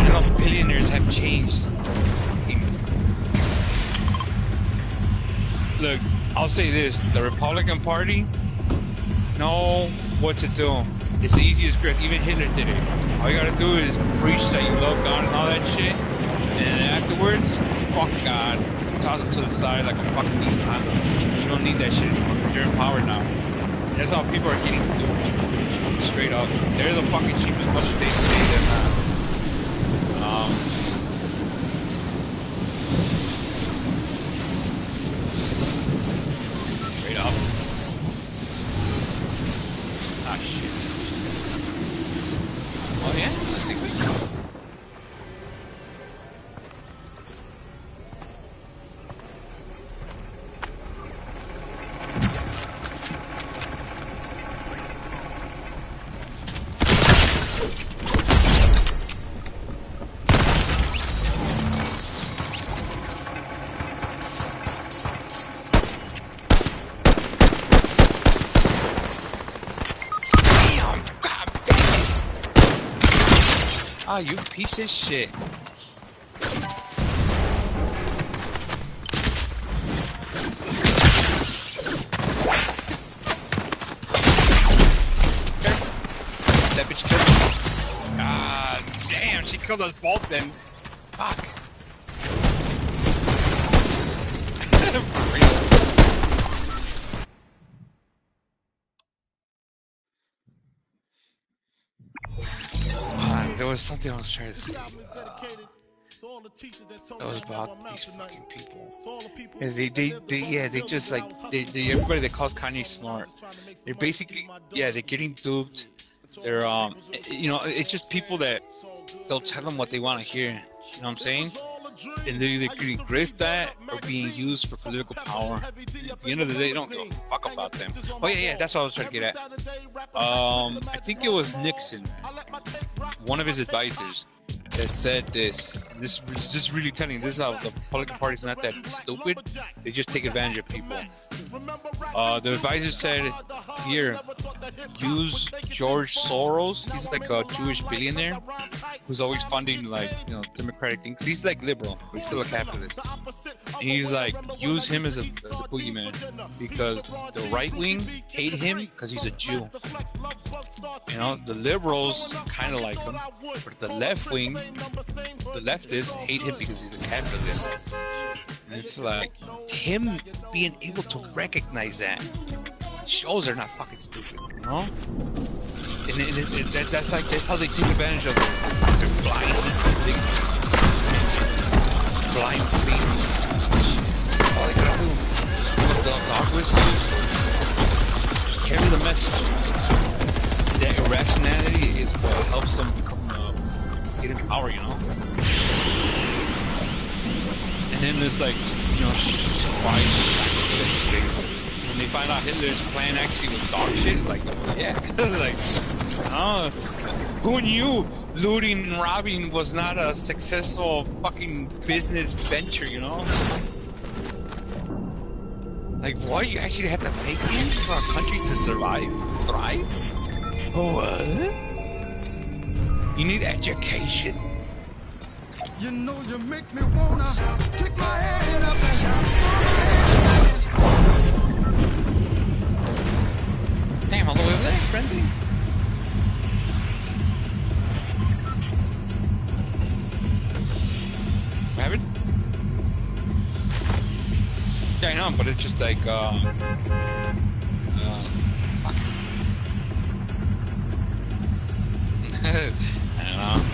Know billionaires have changed. Look, I'll say this: the Republican Party know what to do. It's the easiest grip. Even Hitler did it. All you gotta do is preach that you love God and all that shit, and afterwards, fuck God. Toss him to the side like a fucking beast handle. You don't need that shit anymore because you're in power now. That's how people are getting duped. Straight up. They're the fucking cheap as much as they say they're not. Um, straight up. Ah, shit. Oh, yeah? I think we Damn! God damn it! Ah, you piece of shit. Was something I was trying to say. That was about these fucking people. Yeah, they, they, they, yeah, they just like they, they, everybody that calls Kanye smart. They're basically, yeah, they're getting duped. They're, um, you know, it's just people that they'll tell them what they want to hear. You know what I'm saying? And they're either getting grift that or being used for political power. At the end of the day, don't give a fuck about them. Oh yeah, yeah, that's what I was trying to get at. Um, I think it was Nixon, one of his advisors, that said this. This, is just really telling. This is how the Republican Party's not that stupid. They just take advantage of people. Uh, the advisor said, "Here, use George Soros. He's like a Jewish billionaire who's always funding like you know democratic things. He's like liberal, but he's still a capitalist. And he's like, use him as a as a boogeyman because the right wing hate him because he's a Jew. You know, the liberals kind of like him, but the left wing, the leftists hate him because he's a capitalist. And it's like him being able to recognize that shows they're not fucking stupid, you know? And, it, it, it, that, that's like that's how they take advantage of their blind, big, blind belief. All they gotta do. Whistles. Just carry the message. That irrationality is what helps them become get in power, you know. And then there's like, you know, surprise. When they find out Hitler's plan actually was dog shit, it's like, yeah, <laughs> like, oh, who knew looting and robbing was not a successful fucking business venture, you know? Like, why You actually have to make things for a country to survive, thrive? What? You need education. You know you make me wanna take my head up and Damn, all the way over there, frenzy. What happened? Yeah, I know, but it's just like, uh, uh, fuck. <laughs> <laughs> I don't.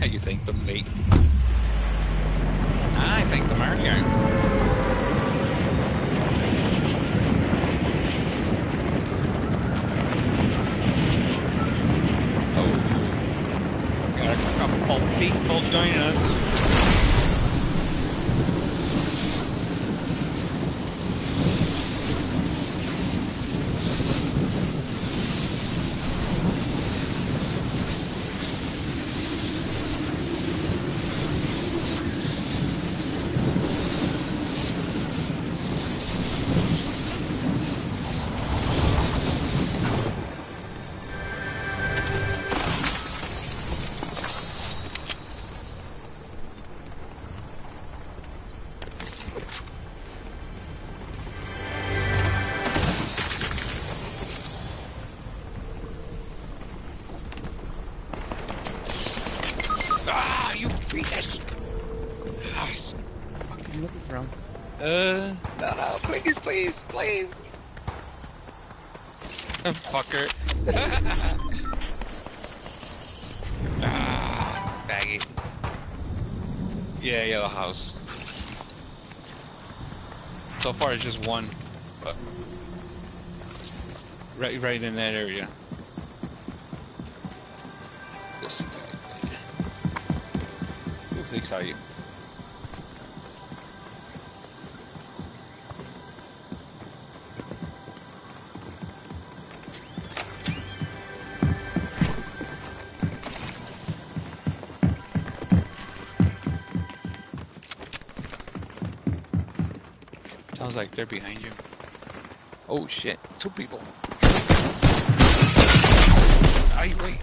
How you think them, mate? I think them earlier. Oh, got a couple people joining us. Far, it's just one. But right, right in that area. This. Looks like Sounds like they're behind you. Oh shit, two people. Ay, wait.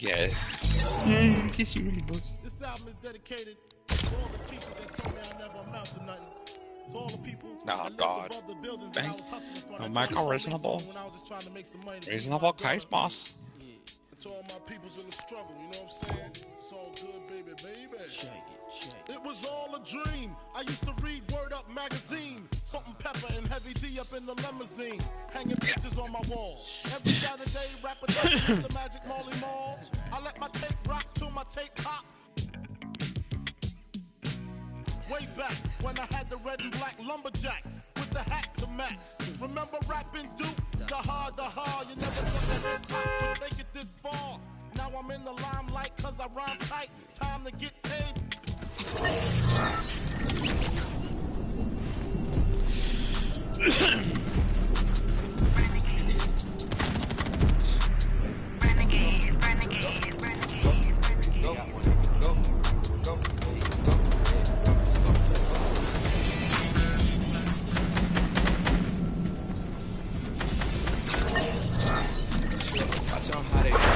I guess. Mm, I guess you really was. This album is dedicated to all the teachers that told me I never amount to nothing. To all the people Nah, that God. above the buildings that I was hustling from. No, that Michael reasonable. when I was just trying to make some money Reasonable my case, boss. And to all my peoples in the struggle, you know what I'm saying? It's all good, baby, baby. Shake it, shake it. It was all a dream. I used to read Word Up magazine. Salt-N-Pepa and heavy D up in the limousine. Hanging pictures on my wall. Every Saturday, rapper the Magic Marley Marl. I let my tape rock till my tape pop. Way back when I had the red and black lumberjack with the hat to match. Remember rapping Duke? The hard, the hard. You never thought that hip hop would take it this far. Now I'm in the limelight cause I rhyme tight. Time to get paid. Renegade, renegade, renegade, renegade. Go, go, go, go, go. Watch on how they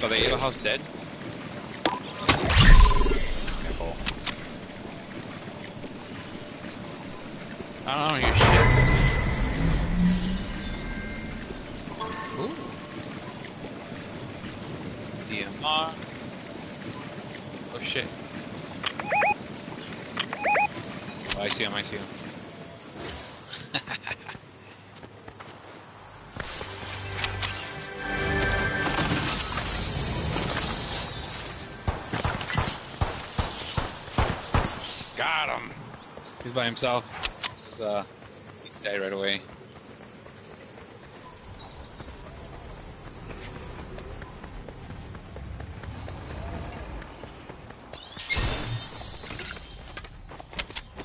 by the Ava house dead? Himself. He's, uh, he died right away.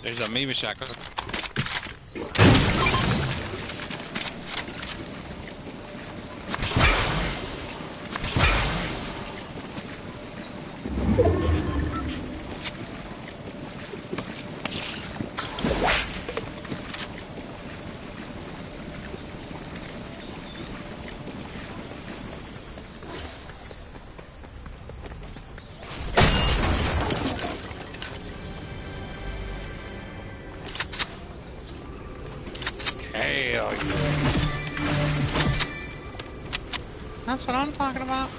There's a Maven shackle. That's what I'm talking about.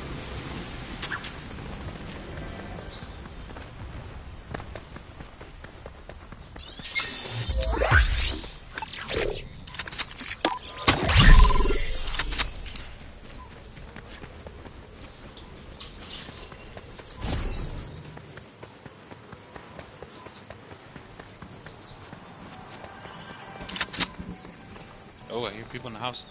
Oh, I hear people in the house.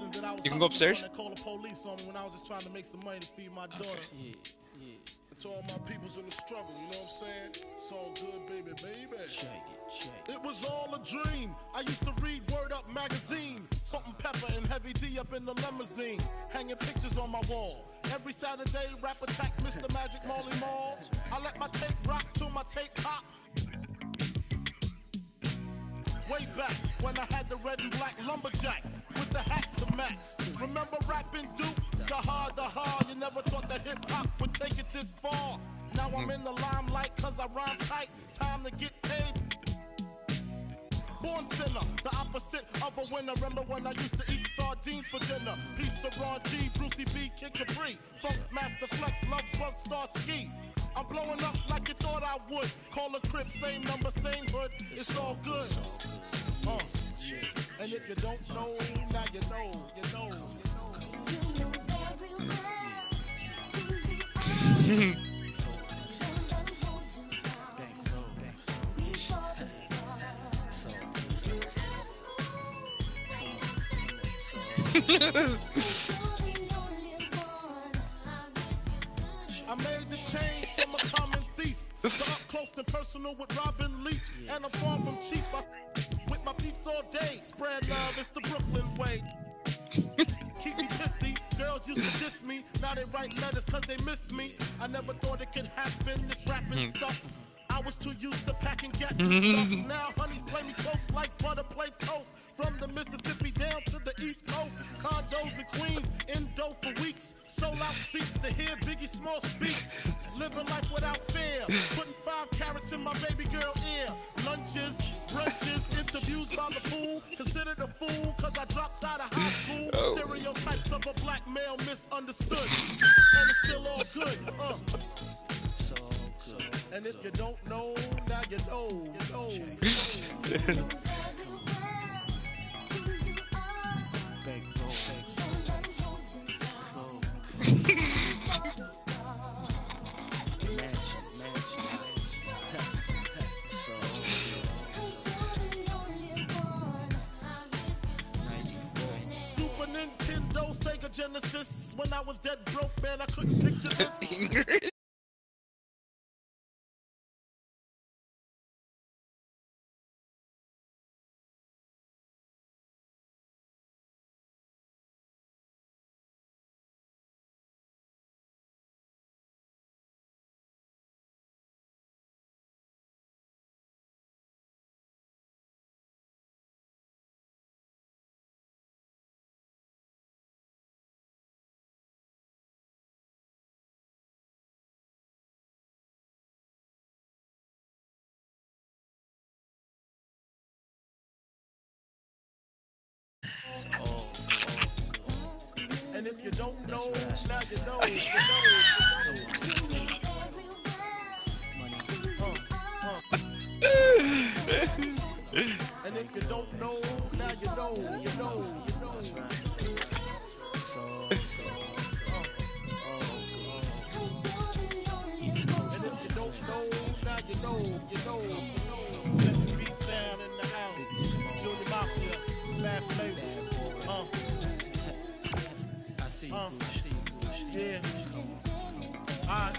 You can go upstairs. That called the police on me when I was just trying to make some money to feed my daughter. Yeah, yeah. And to all my peoples in the struggle, you know what I'm saying? It's all good, baby, baby. Check it, check it. It was all a dream. I used to read Word Up magazine. Salt-N-Pepa and heavy D up in the limousine. Hanging pictures on my wall. Every Saturday, rap attack Mr. <laughs> Magic Marley Marl. I let my tape rock till my tape pop. Way back, when I had the red and black lumberjack with the hat to match. Remember rapping Duke? The hard, the hard. You never thought that hip hop would take it this far. Now I'm in the limelight cause I rhyme tight. Time to get paid. Born sinner, the opposite of a winner. Remember when I used to eat sardines for dinner? Peace to Ron G, Brucey B, Kid Capri, Funk Master Flex, Love Bug, Starski. I'm blowing up like you thought I would. Call a crib, same number, same hood. It's all good. Uh, and if you don't know, now you know, you know, you know. <laughs> I made the change from a common thief to up close and personal with Robin Leach. And I'm far from cheap. I with my peeps all day. Spread love, it's the Brooklyn way. <laughs> Keep me pissy. Girls used to diss me. Now they write letters cause they miss me. I never thought it could happen. This rapping hmm. stuff. I was too used to packing stuff. <laughs> Now honeys play me close like butter play toast. From the Mississippi down to the East Coast. Condos in Queens, in dough for weeks. Sold out seats to hear Biggie Small speak. Living life without fear. Putting five carats in my baby girl ear. Lunches, brunches, interviews by the pool. Considered a fool cause I dropped out of high school. Stereotypes of a black male misunderstood. <laughs> and it's still all good. Uh. And if you don't know, now you know. You know. Genesis. When I was dead broke, man, I couldn't picture this. <laughs> if you don't know, now you know. You <laughs> know. You know. And if you don't know, now you know. You know. You know. Yeah. Alright.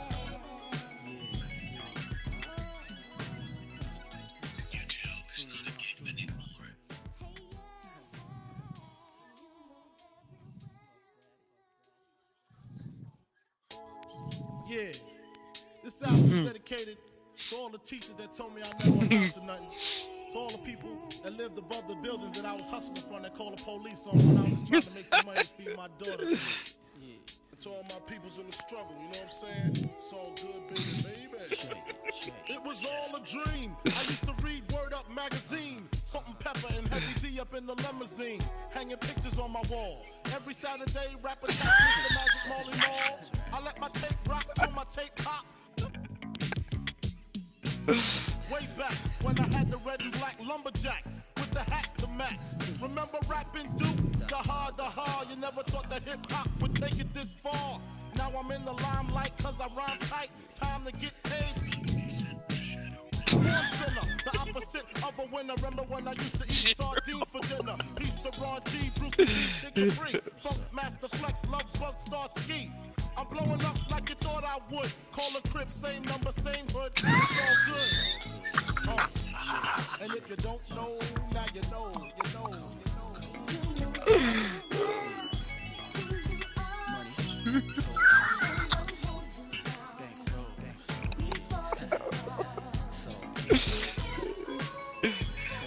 Yeah. This album is mm-hmm. dedicated to all the teachers that told me I never amount to nothing. To all the people that lived above the buildings that I was hustling from that called the police on when I was trying to make some money to feed my daughter. And to all my peoples in the struggle, you know what I'm saying? It's all good, baby, baby. It was all a dream. I used to read Word Up magazine. Salt-N-Pepa and heavy D up in the limousine. Hanging pictures on my wall. Every Saturday, rap attack Mr. Magic Marley Marl. I let my tape rock till my tape pop. <laughs> Way back when I had the red and black lumberjack with the hat to match. Remember rapping Duke? The hard, the hard. You never thought that hip hop would take it this far. Now I'm in the limelight cause I rhyme tight. Time to get paid. I'm blowing up like you thought I would. Call a crib, same number, same hood. It's all good. And if you don't know, now you know, you know, you know. I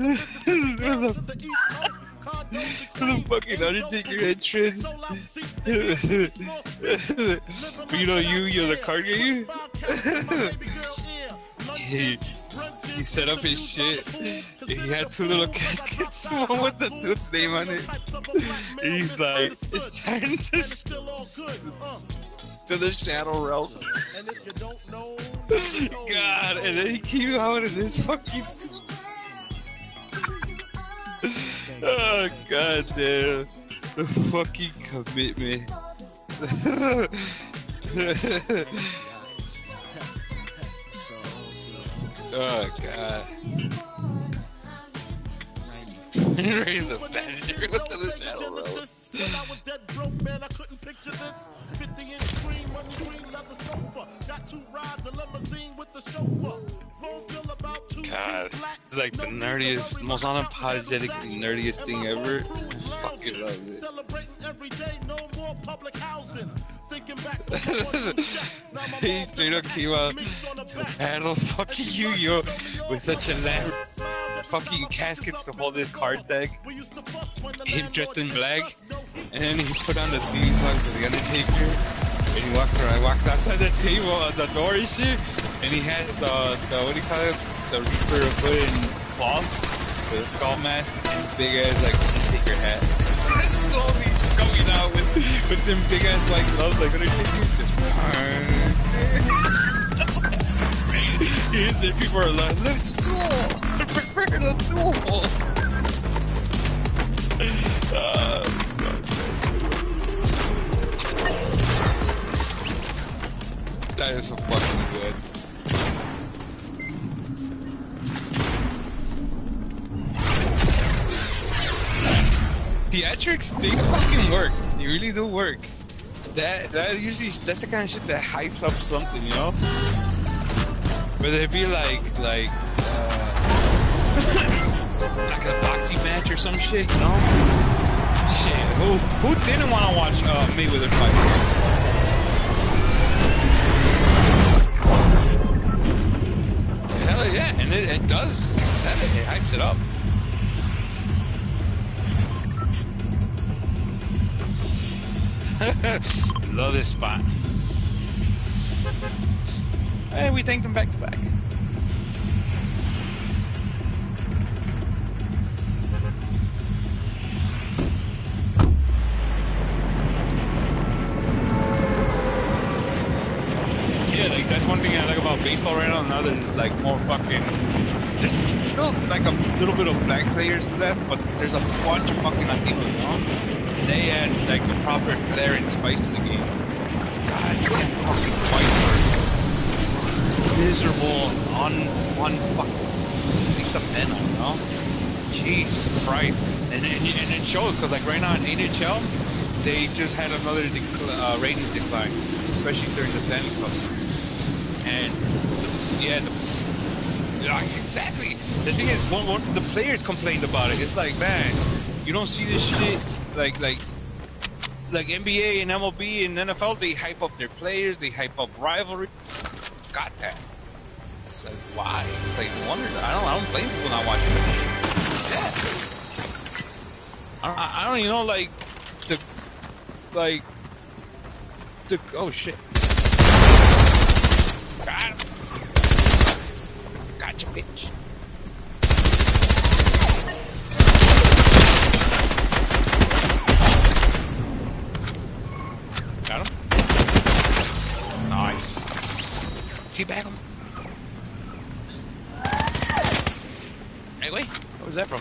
a- with fucking Undertaker entrance. <laughs> you know you, you're the card game. he, <laughs> he set up his shit. He had two little caskets, <laughs> one with the dude's name on it. He's like, it's time to, to the Shadow Realm. God, and then he came out in this fucking. Oh god damn, the fucking commitment. oh god. <laughs> <laughs> Raise the badger with the shadow roll. I was dead broke, man, I couldn't picture this. 50 inch green leather sofa. Got two rides, a limousine with the chauffeur. Phone bill about two God, it's like the nerdiest, most to worry, my unapologetically nerdiest thing ever. Cruise Fucking lounging. love it. Celebrating every day, no more public housing. Thinking back to <laughs> my one check. He mom straight up came out mixed on the to battle fucking Yu-Gi-Oh with such a elaborate fucking caskets to hold his card deck. Him dressed in black, and then he put on the theme song for the Undertaker, and he walks around, walks outside the table, uh, the door and shit, and he has the, the what do you call it, the Reaper wooden cloth with a skull mask and big ass like Undertaker hat. <laughs> Going out with with them big ass white gloves like Undertaker, just turn. <laughs> people are like, let's duel! <laughs> Prepare the duel! Uh, that is so fucking good. Theatrics, they fucking work. They really do work. That that usually that's the kind of shit that hypes up something, you know. Whether it be like like uh, <laughs> like a boxing match or some shit, you know. Shit, who who didn't want to watch uh, Mayweather fight? Hell yeah, and it, it does set it, it hypes it up. Love this spot. And we thanked them back to back. Yeah, like that's one thing I like about baseball right now. Now there's like more fucking. There's still like a little bit of black players left, but there's a bunch of fucking Latinos, you know? And they add like the proper flair and spice to the game. Cause god, damn fucking fights are miserable, un, un fucking. At least the men, you know? Jesus Christ. And and, and it shows because like right now in NHL, they just had another decl- uh, decline, especially during the Stanley Cup. And yeah, the, yeah, exactly. The thing is, one, one, the players complained about it. It's like, man, you don't see this shit like like like NBA and MLB and NFL. They hype up their players. They hype up rivalry. Got that. It's like, why? It's like, wonder. I don't. I don't blame people not watching shit. Yeah. I, I- I don't even know, like the like the oh shit. Got him. Gotcha, bitch. Got him. Nice. Teabag him. Hey, wait. What was that from?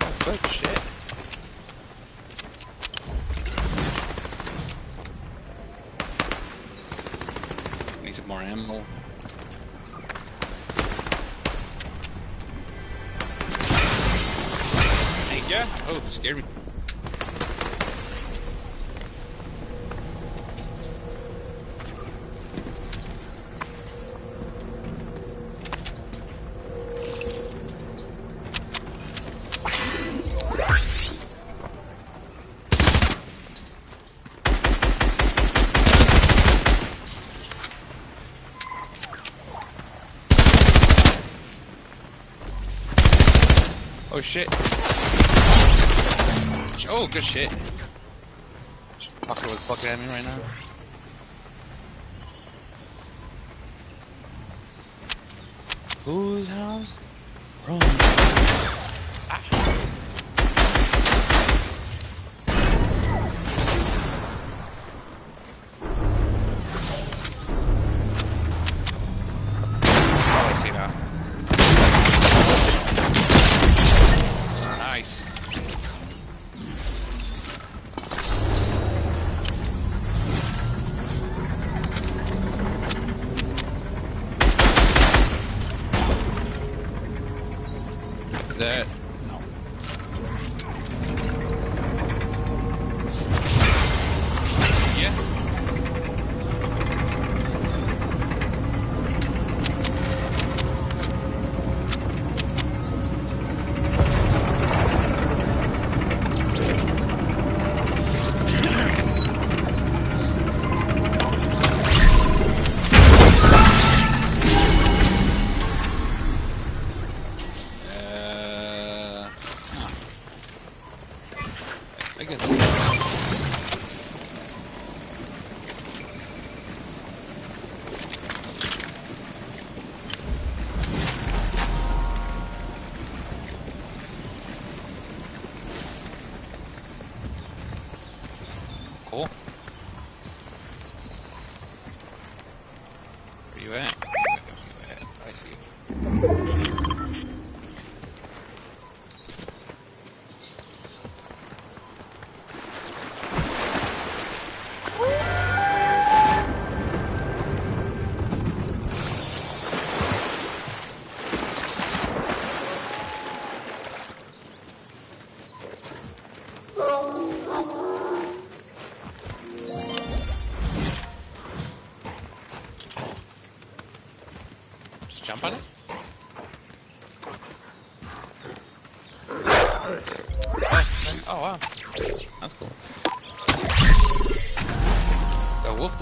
Oh, good shit. Scared me. Oh shit. Oh, good shit. Fucker was fucking at me right now. Whose house? Rome.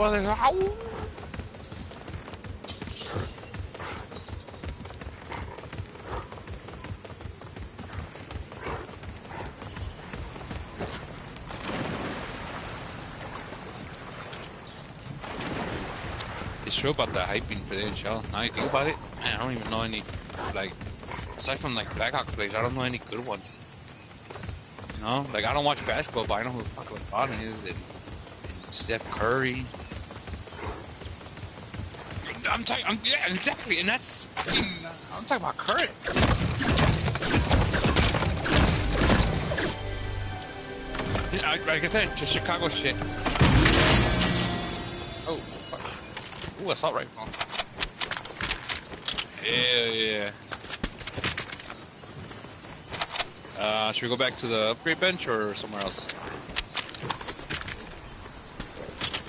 Brothers! It's true about the hyping for the NHL. Now you think about it, man, I don't even know any, like, aside from like Blackhawk plays, I don't know any good ones. You know, like I don't watch basketball, but I know who the fuck LeBron is and Steph Curry. I'm talking, I'm, yeah, exactly, and that's, I'm talking about current. Yeah, like I said, just Chicago shit. Oh, fuck. Ooh, assault rifle. Yeah, yeah. Uh, should we go back to the upgrade bench or somewhere else?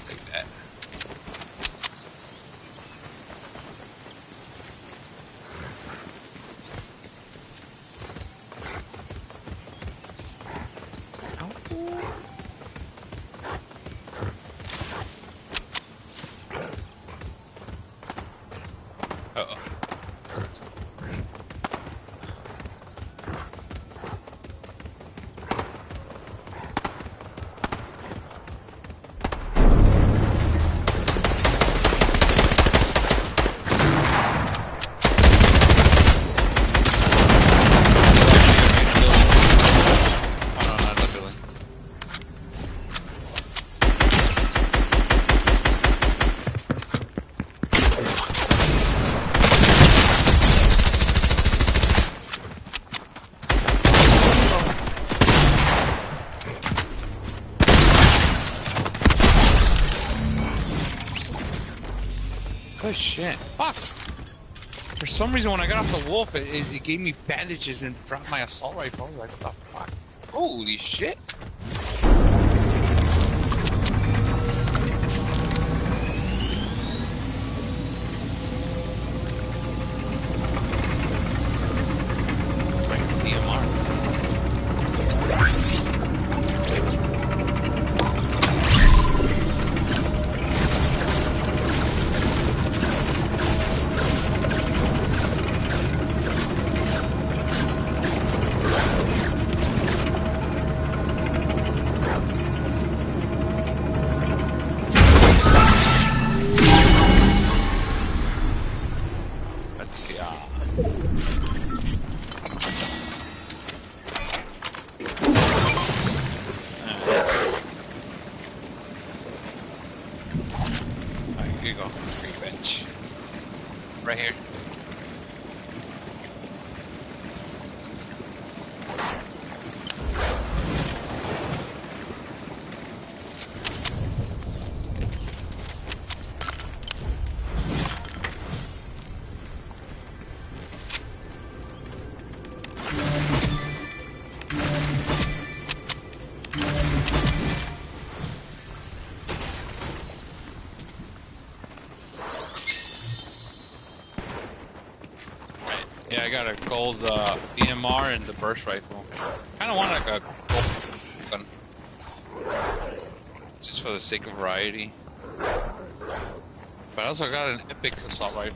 Take that. Uh-oh. Oh, no, not that building. Good shit. Fuck. For some reason, when I got off the wolf, it, it, it gave me bandages and dropped my assault rifle. I was like, what the fuck? Holy shit. Gold uh, DMR and the burst rifle. Kind of want like a gun, just for the sake of variety. But I also got an epic assault rifle.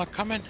Not coming.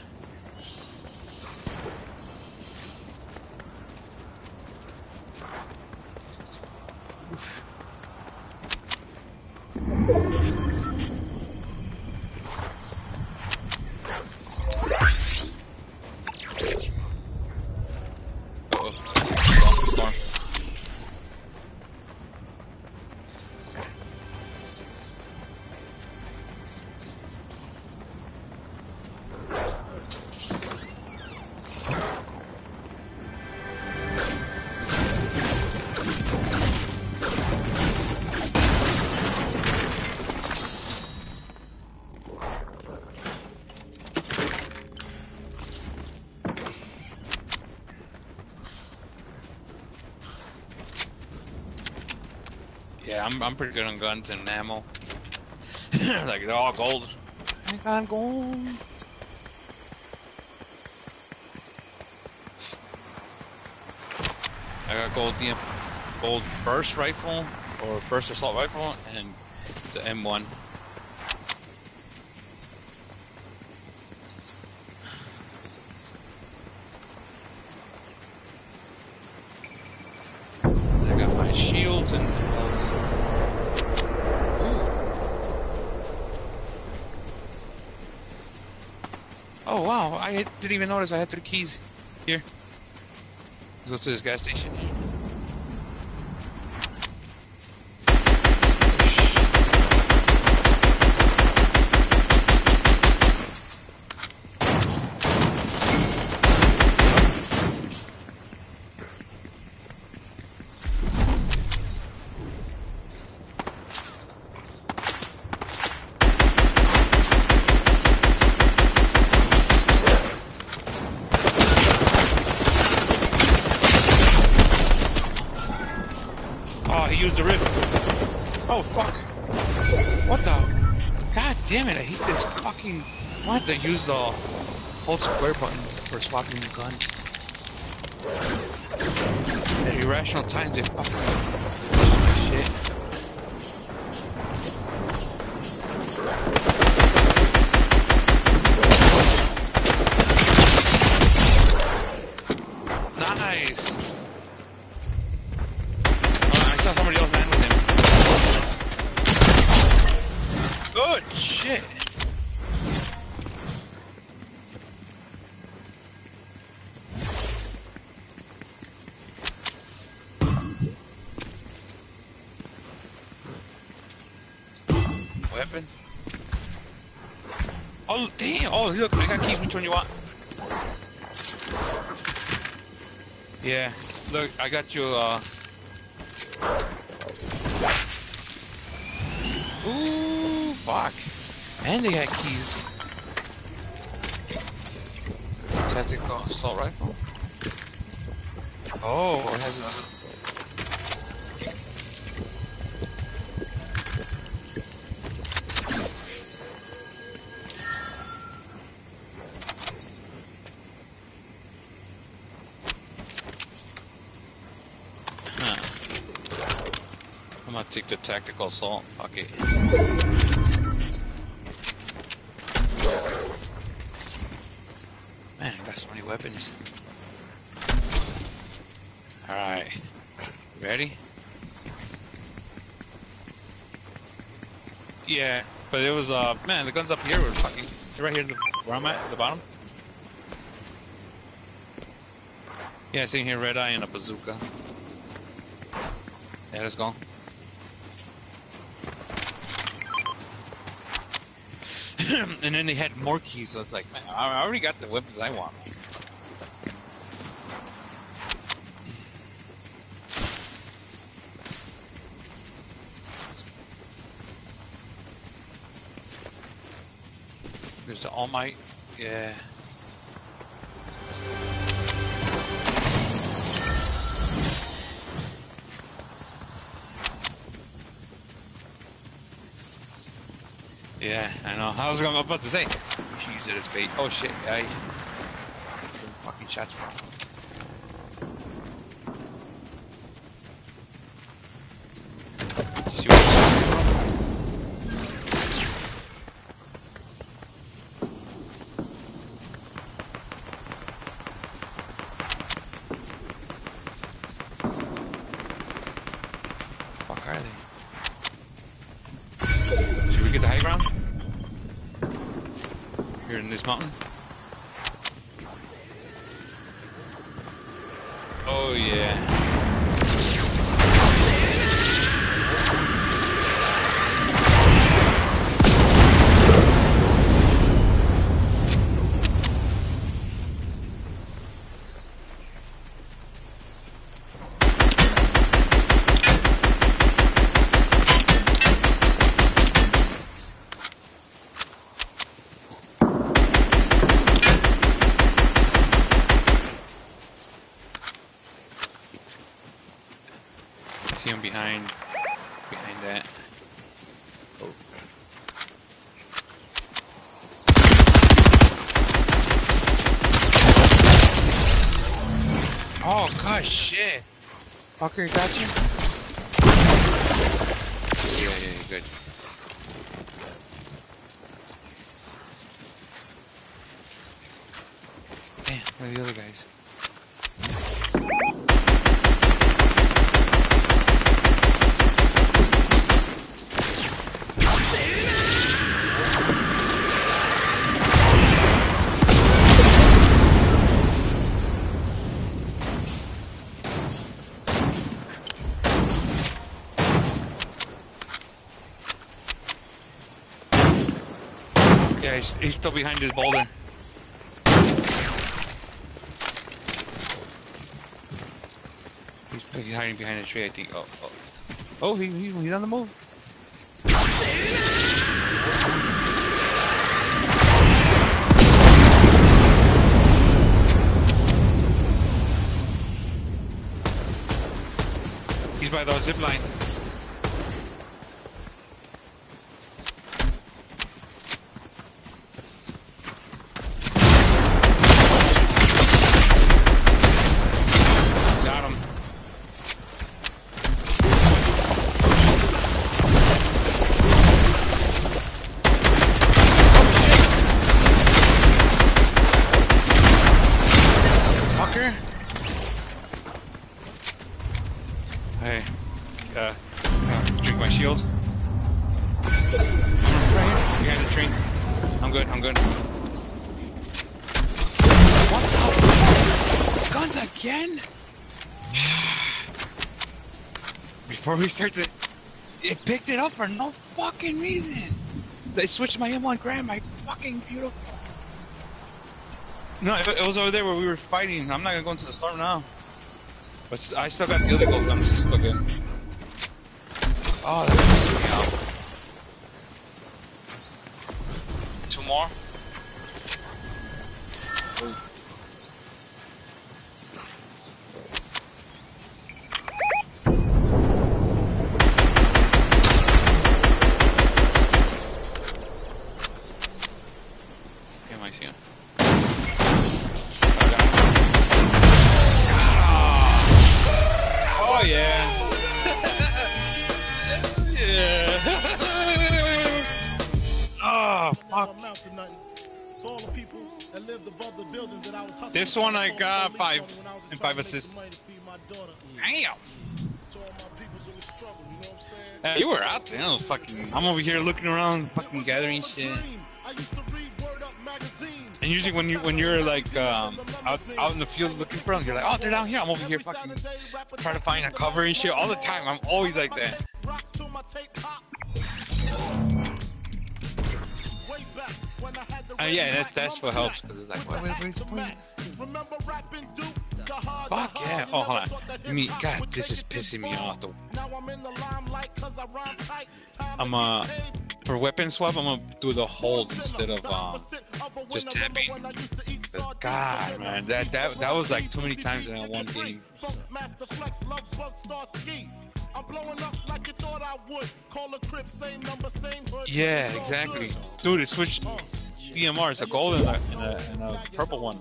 I'm I'm pretty good on guns and ammo. <coughs> like they're all gold. I got gold. I got gold DM, gold burst rifle or burst assault rifle and the M1. I got my shields and. Oh wow! I didn't even notice I had three keys here. Let's go to this gas station. Oh, he used the rip. Oh fuck! What the? God damn it! I hate this fucking. Why have to use the hold square button for swapping guns? At irrational times, they fucking. Got keys. Which one you want? Yeah, look, I got your, Uh. Ooh, fuck! And they got keys. Take the tactical assault. Fuck it. Man, I got so many weapons. Alright. Ready? Yeah, but it was, uh, man, the guns up here were fucking, right here, the, where I'm at, at the bottom. Yeah, sitting here, red eye and a bazooka. Yeah, let's go. <clears throat> and then they had more keys. So I was like, man, I already got the weapons I want. There's the All Might. Yeah. Yeah, I know. I was gonna- about to say, we should use it as bait. Oh shit, I fucking shots from. See what- Fuck are they? Should we get the high ground? Here in this mountain? Oh yeah. See him behind, behind that. Oh. Oh gosh, shit. Fucker, got you? Yeah, yeah, yeah, good. Damn, where are the other guys? Yeah, he's, still behind his boulder. He's he's hiding behind a tree, I think. Oh, oh, oh he, he, he's on the move. He's by the zip line. Before we start to, it picked it up for no fucking reason. They switched my M1 Garand, my fucking beautiful. No, it, it was over there where we were fighting. I'm not gonna go into the storm now. But I still got the other gold guns. Still good. Oh, One I got five and five assists. Damn. You were out there. Fucking. I'm over here looking around, fucking gathering shit. And usually when you when you're like um, out out in the field looking for them, you're like, oh, they're down here. I'm over here fucking trying to find a cover and shit all the time. I'm always like that. Uh, yeah, that, that's what helps because it's like, what? wait. Fuck yeah! Oh, hold on. I mean, God, this is pissing me off. Though. I'm uh for weapon swap. I'm gonna do the hold instead of um just tapping. God, man, that that that was like too many times in that one game. Yeah, exactly. Dude, it switched DMRs, a gold and a, and a, and a purple one.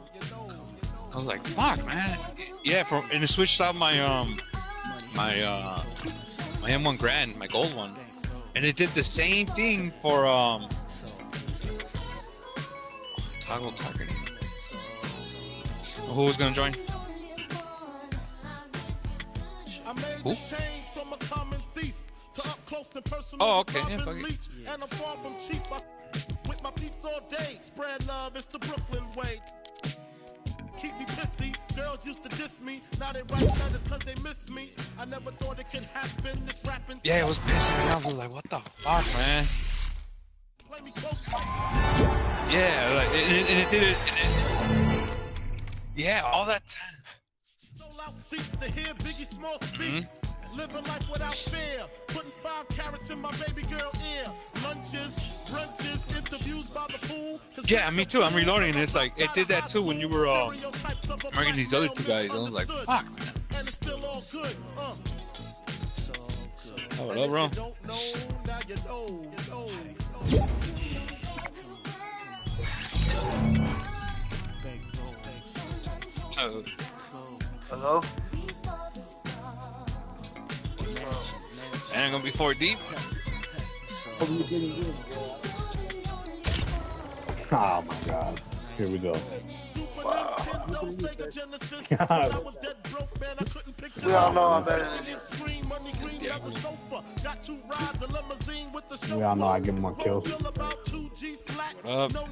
I was like, fuck, man. Yeah, for, and it switched out my um my uh my M1 Garand, my gold one, and it did the same thing for um toggle targeting. Who was gonna join? Who? Oh, okay. Yeah, fuck it. And I'm far from cheap. I with my peeps all day. Spread love, it's the Brooklyn way. Keep me pissy. Girls used to diss me. Now they write letters cause they miss me. I never thought it could happen. This rapping. Yeah, it was pissing me off. I was like, what the fuck, man? Play me close. Yeah, like, and it, and it did it. And it yeah, all that time. Sold out seats to hear Biggie Small speak. Mm-hmm. Living life without fear. Putting five carats in my baby girl ear. Lunches, brunches, interviews by the fool. Yeah, me too. I'm reloading It's Like, it did that too when you were uh, marking these other two guys. I was like, fuck, man. And it's still all good. Uh. Oh, what up, bro? Don't and I'm gonna be four deep. Oh my god. Here we go. Wow. God. I was dead broke, man. I couldn't picture We all know I'm better than you. Screen, money green, leather sofa. Got two rides, a limousine with the We all know I get more kills. Feel about two What up? No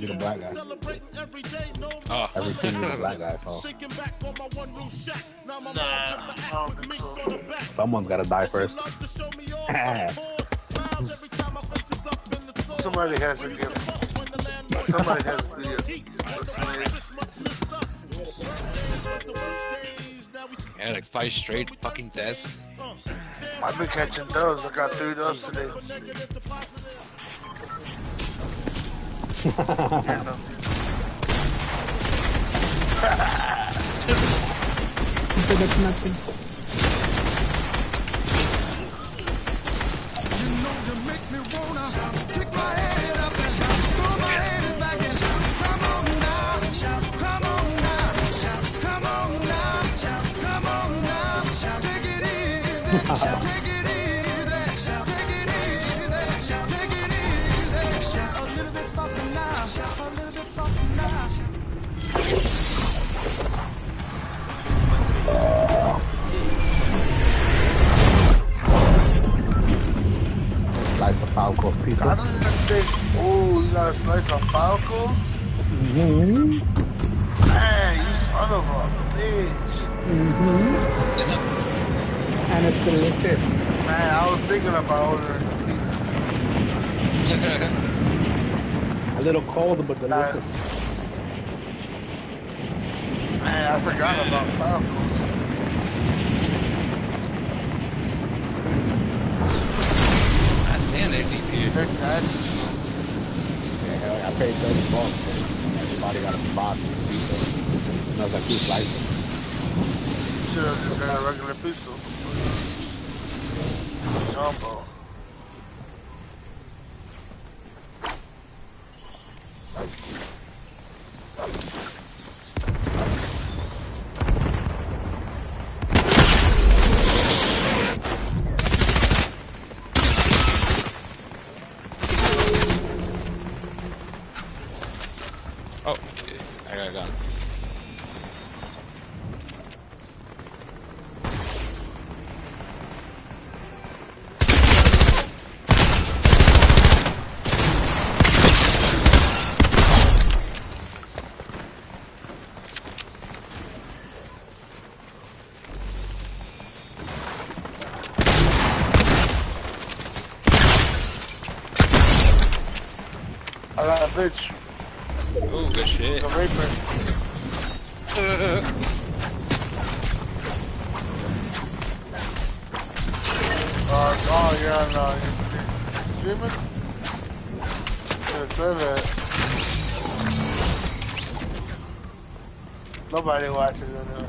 need That to worry Magnificento. about And my whole crew is We'll be the black guy. Celebrating every day, no Oh. Every team is a black guy, so Thinking back on my one room shack. Now my Nah, mom comes to act with me on the back. someone's gotta die first. Love to show me all <laughs> my pores. Smiles every time my face is up in the soul. Somebody has to give. used to fuss when the landlord Somebody has to on give. heat. And the world Christmas missed us. Birthdays was the worst days. Now we Yeah, like five straight fucking deaths. uh, I've been catching dubs. I got three dubs today. From negative to positive. You know. Pizza. I don't even think. Oh, you got a slice of Falcos? Mm-hmm. Man, you son of a bitch. Mm-hmm. And it's delicious. Man, I was thinking about ordering pizza. A little cold, but delicious. Man, I forgot about Falcos. God damn, they're deep here. They're nasty. Yeah, hell, I paid 30 bucks. Everybody got a box of pizza. Smells like two slices. Should have just got a regular pizza. Jumbo. Nobody watches anyway.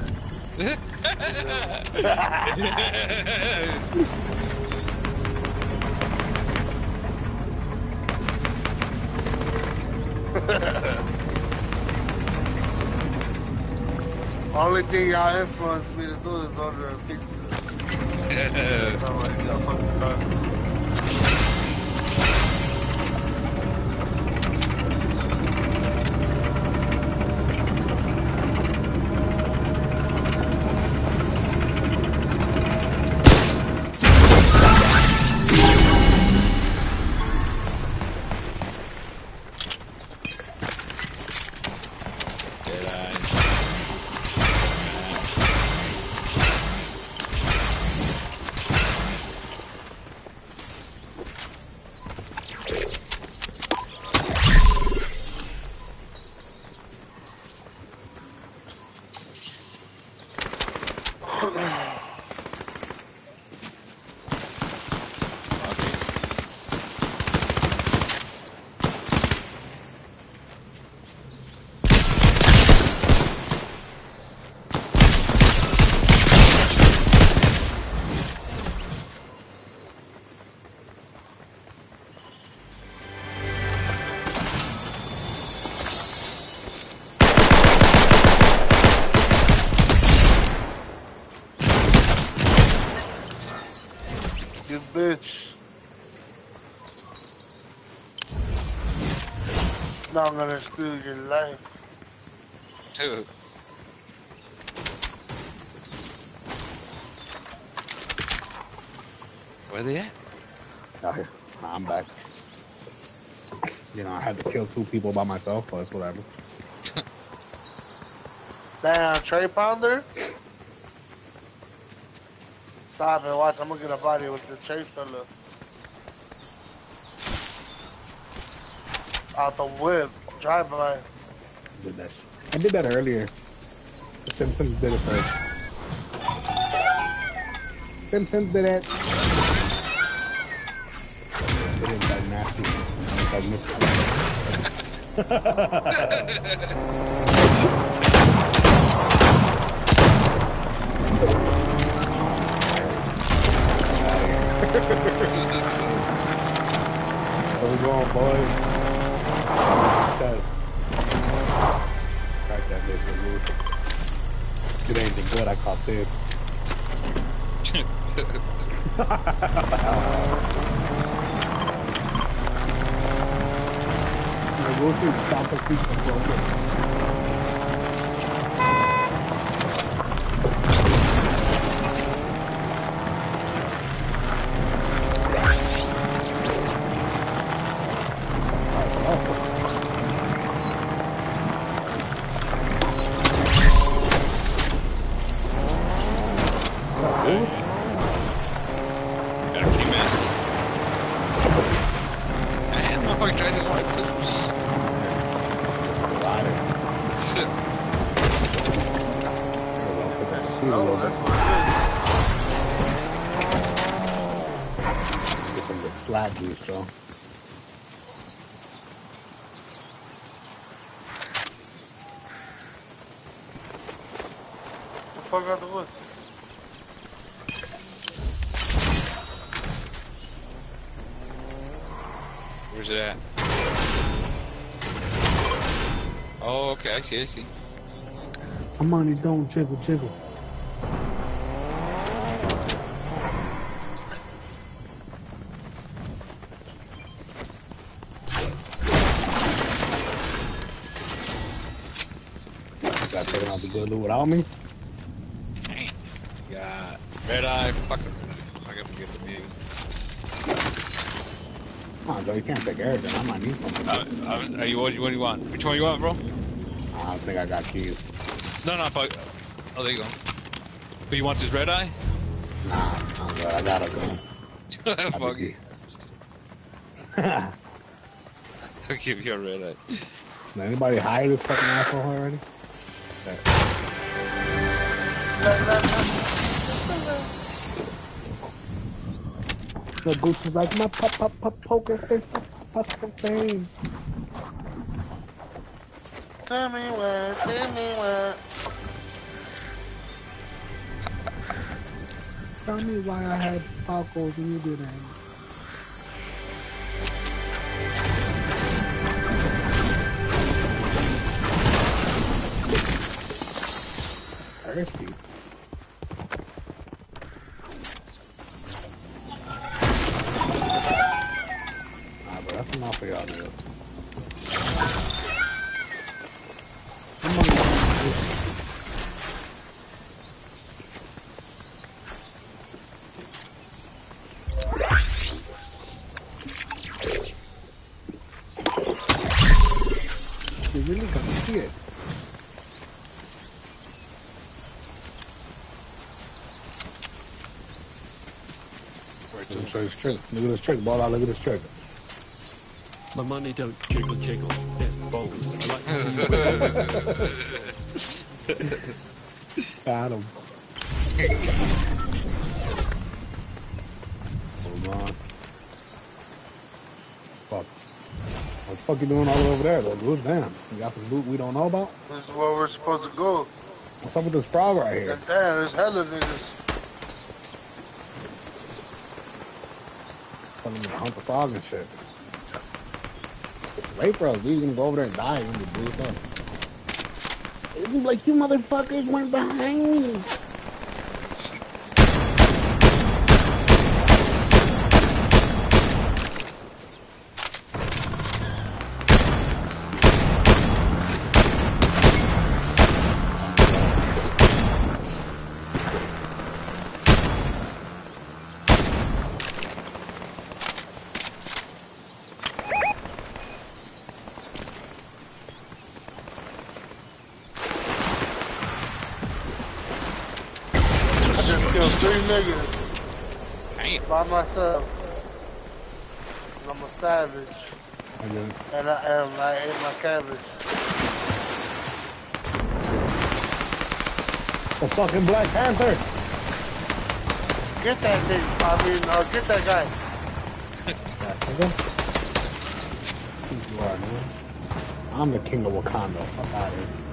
Only thing y'all influenced Now I'm gonna steal your life. Dude. Where they at? Out here. I'm back. You know, I had to kill two people by myself, but it's whatever. <laughs> Damn, Trey Pounder? Stop it, watch, I'm gonna get a body with the Trey fella. Out the whip, drive by. Did that. sh- I did that earlier. The Simpsons did it first. Simpsons did it. It is that nasty. That Where we going, boys? Chest. Crack that bitch you. It ain't the good I caught this. Creep from I see, I see. My money's don't jiggle jiggle. Got taken out the good loot without me. Dang. Got red eye. Fuck the red eye. I gotta get the name. Come on, Joe, you can't take everything. I might need something. Uh, uh, are you, what, do you- what do you want? Which one you want, bro? I don't think I got keys. No, no, fuck. Oh, there you go. But you want this red eye? Nah, I'm good. I gotta go. fuck you. I'll give you a red eye. Did anybody hire this fucking asshole already? The goose is like my pop pop pop poker face pop pop pop face. Tell me what, tell me what. Tell me why I had tacos and you didn't. Thirsty. This trick. Look at this trick, ball out. Look at this trick. My money don't jiggle jiggle, it folds. I like to see <laughs> Got him. Hold on. Fuck. What the fuck you doing all over there, though, dude? Damn. You got some loot we don't know about? This is where we're supposed to go. What's up with this frog right here? And damn, there's hella niggas. Frog and shit. Wait for us. We're gonna go over there and die when we do stuff. It seems like you motherfuckers went behind me. I just killed three niggas Damn. by myself. I'm a savage. I did. And I am, I ate my cabbage. The fucking Black Panther. Get that thing, I mean, uh, get that guy. <laughs> you are, man. I'm the king of Wakanda. Fuck out of here.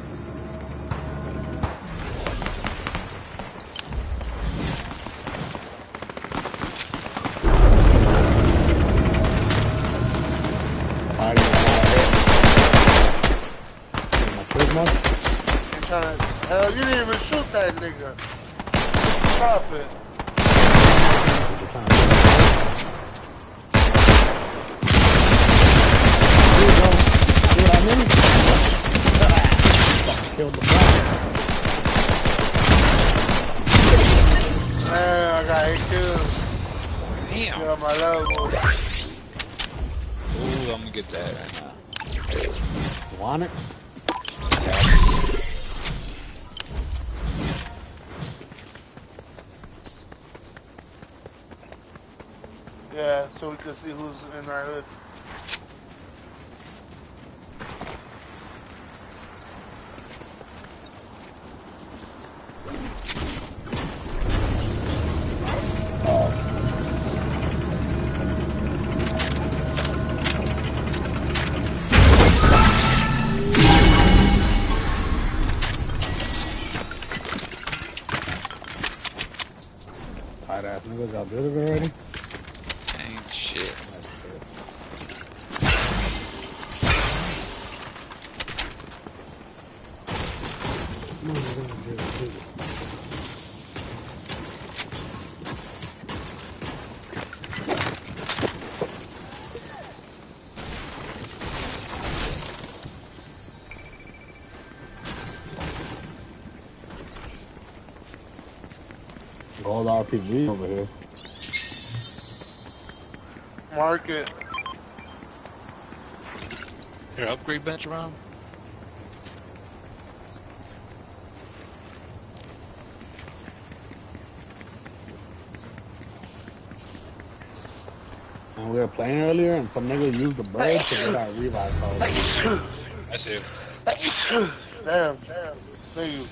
Ass y'all did it already? Ain't shit. That's good. Come on, we're gonna do it, do it. Gold RPG over here. Market. Your upgrade bench around? And we were playing earlier, and some nigga used the bird to get our revive code. I see. Damn, damn. Thank you.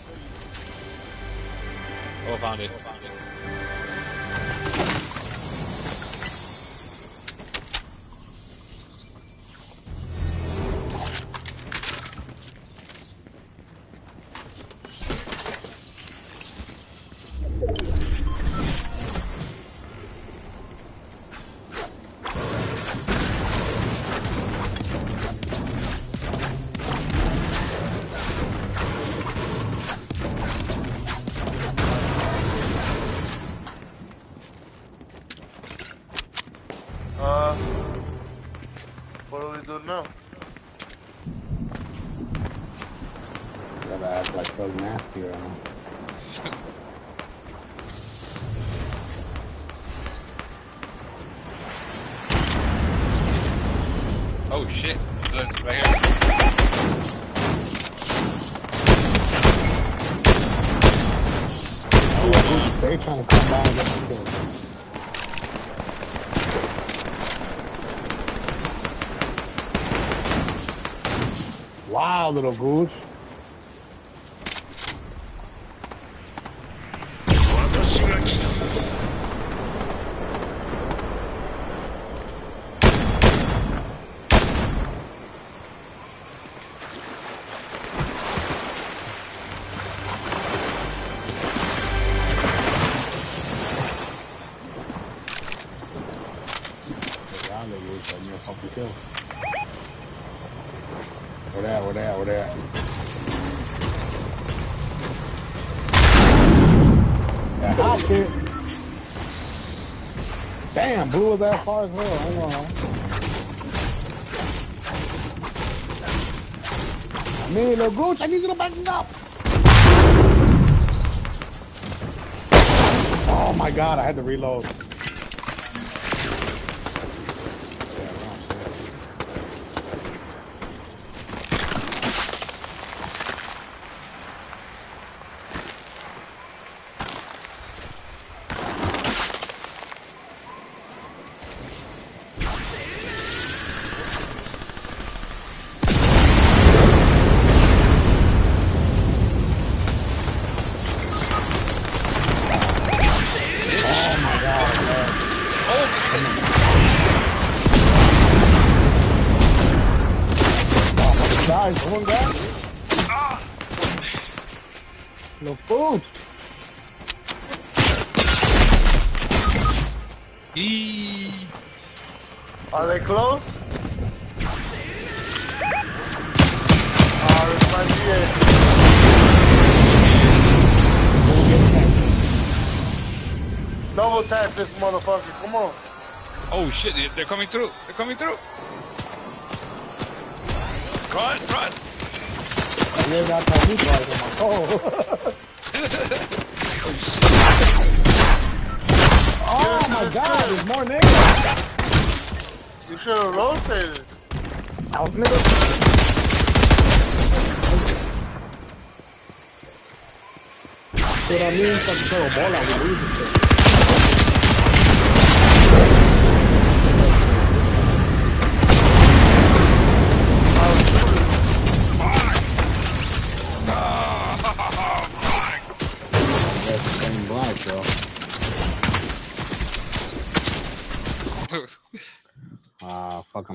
Oh, found it. Wow, little blue was that far as well. Hold on. I mean, little gooch, I need you to back up. Oh my god, I had to reload. Shit, they- they're coming through. They're coming through.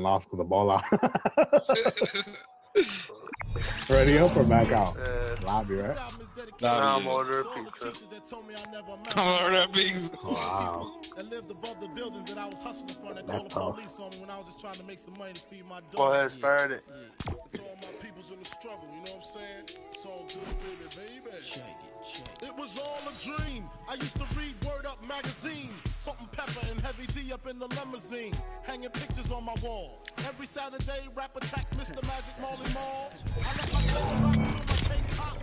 Lost with the ball out. <laughs> Ready up or back out? Lobby, right? Now I'm ordering pizza. I'm ordering pizza. Wow. And lived above the buildings that I was hustling from. They That's called the police on me when I was just trying to make some money to feed my Go ahead, start it. To all my peoples in the struggle, you know what I'm saying? It's all good, baby, baby. Check it, check it. Was all a dream. I used to read Word Up magazine. Salt-N-Pepa and heavy D up in the limousine. Hanging pictures on my wall. Every Saturday, rap attack Mr. Magic Marley Marl. I let my soul rock till my tape pop.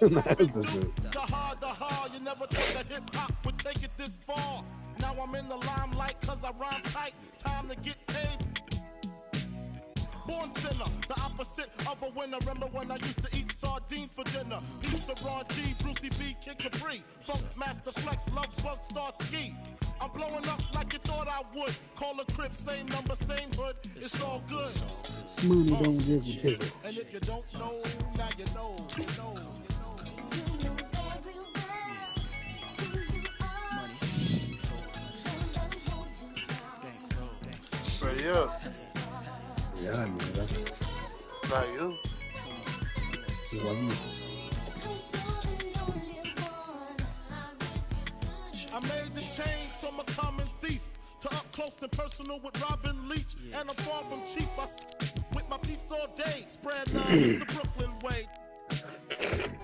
The shit. The hard, the hard, you never thought that hip hop would take it this far. Now I'm in the limelight cause I rhyme tight. Time to get paid. Born sinner, the opposite of a winner. Remember when I used to eat sardines for dinner? Peace to Ron G, Brucey B, Kid Capri. Funk Master Flex, Lovebug, Star Ski. I'm blowing up like you thought I would. Call a crib, same number, same hood. It's all good. Mooney uh, don't give a shit. And if you don't know, now you know. You know. You know. Gang, bro, gang. Straight up. Yeah, nigga. Not you. You love me. I made the change from a common thief to up close and personal with Robin Leach. And I'm far from cheap. I <laughs> with my peeps all day. Spread love is the <clears throat> Brooklyn way.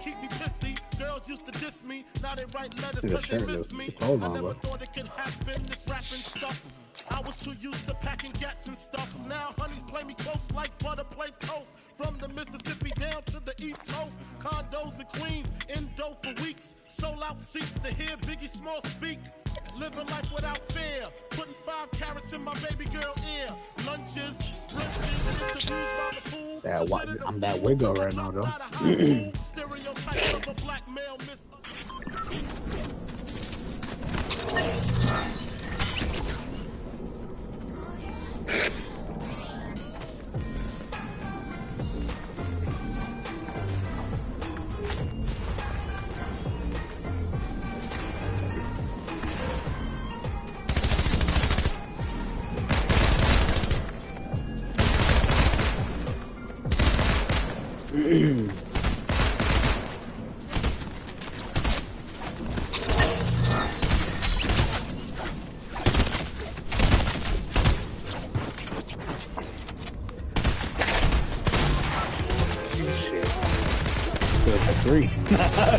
Keep me pissy. Girls used to diss me. Now they write letters cause they miss me. I never thought it could happen. This rapping stuff. I was too used to packing gats and stuff. Now honeys play me close like butter play toast. From the Mississippi down to the East Coast. Condos in Queens, in dough for weeks. Sold out seats to hear Biggie Small speak. Living life without fear. Putting five carats in my baby girl ear. Lunches, brunches, interviews by the pool. That wa- I'm that wiggle right now, though. <clears throat> Stereotypes of a black male miss. Shit. Good for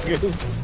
three.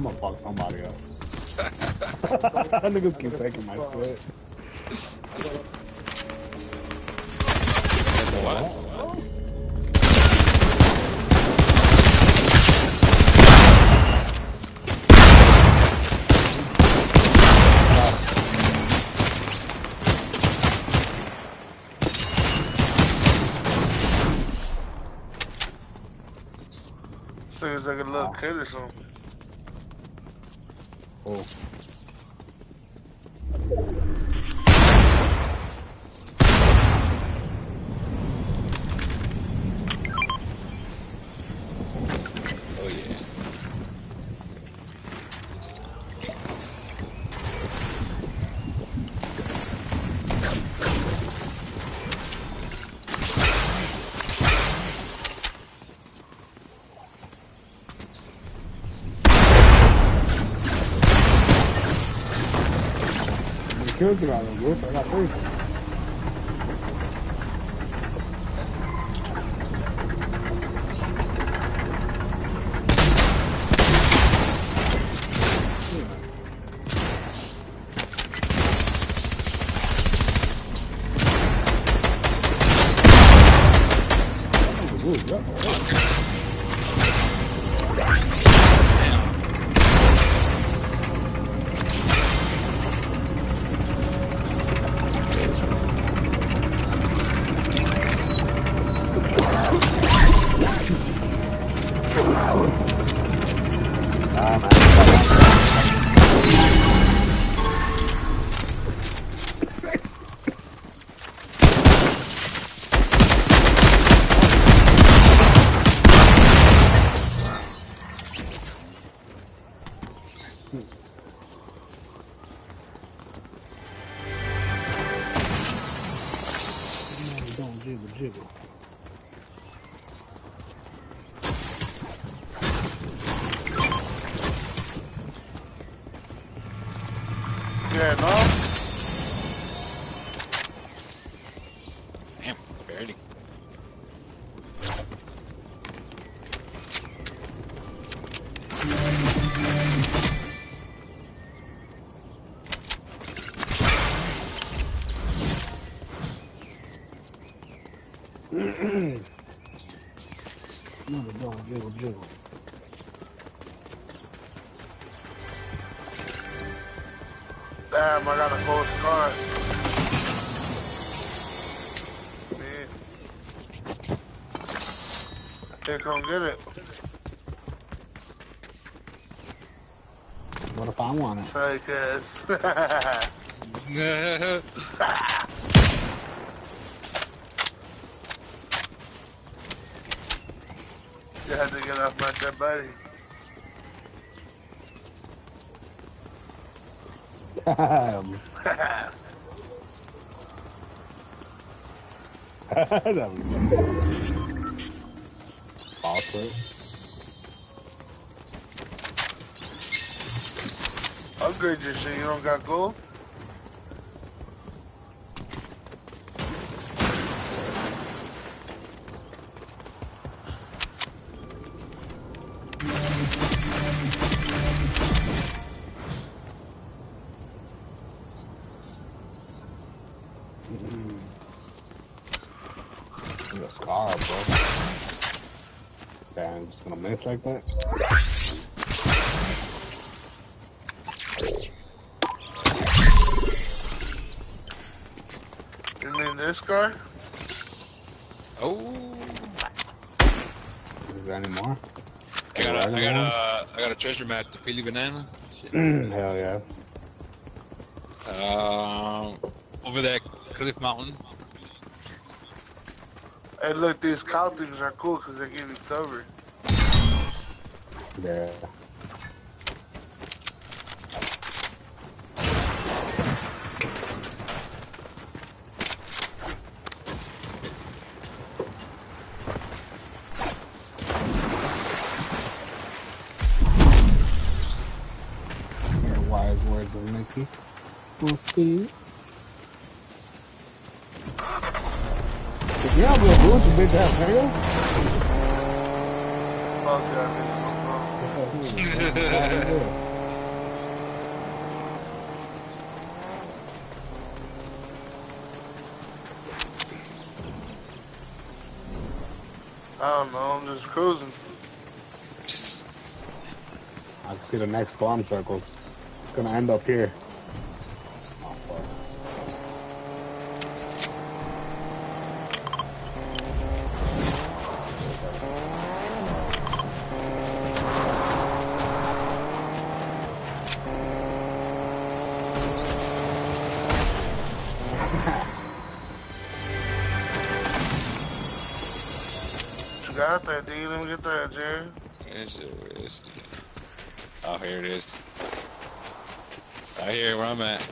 I'm gonna fuck somebody else. <laughs> Niggas keep taking my shit. What? Seems like a little kid or something. Kills you out of the jiggle. Damn, I got a cold scar. Man. Here, come get it. What if I want it? Fake ass. <laughs> you had to get off body. Damn. that was awkward. Upgrade your shit, you don't got gold? Like that? You mean this guy? Oh, Is there any more? I got a, I got a, I got a treasure map to Philly Banana. <clears throat> Hell yeah. Um, over that cliff mountain. Hey, look, these cow things are cool because they give you cover. Your wise words of Mickey. We'll see. If have your boots, you bitch ass nigga. Fuck that. I don't know, I'm just cruising. Just... I can see the next bomb circles. It's gonna end up here. Got there, D? Let me get that, Jerry. Where's it? Where is it? Oh, here it is. Right here where I'm at.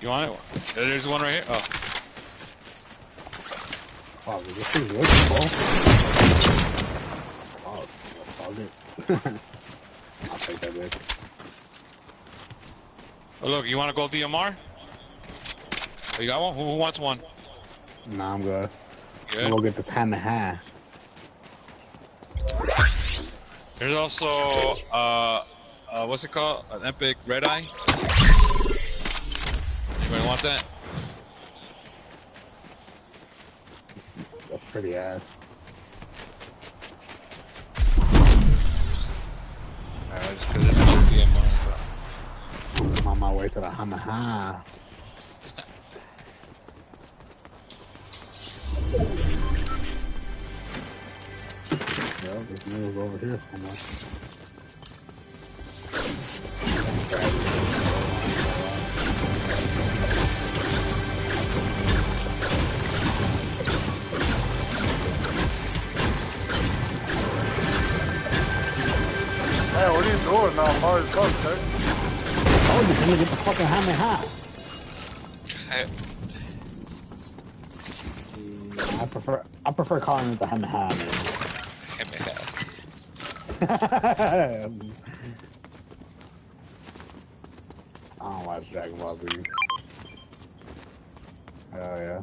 You want it? There's one right here. Oh. This thing's working, bro. Oh, fuck it. I'll take that. Oh, look, you want to go DMR? Oh, you got one? Who, who wants one? Nah, I'm good. Good. I'm gonna get this hammer high. There's also, uh, uh, what's it called? An epic red eye. Anybody want that? Pretty ass. Uh, just because it's no DMR. I'm on my way to the hammer high. Well, this nigga's over here somewhere. What are you doing now? Hard as fuck, sir. Oh, you're gonna get the fucking hammer high. I prefer I prefer calling it the hammer high, man. <laughs> I don't watch Dragon Ball Z. Hell yeah.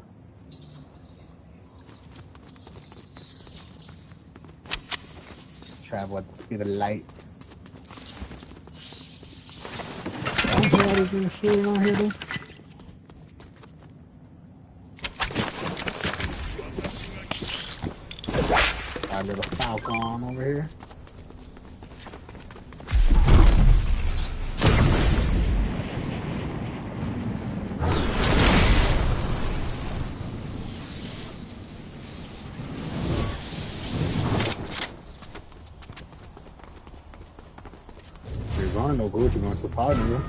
Travel at the speed of light. Shooting on here. Got a little Falcon over here. Running no good, you're going to party, you.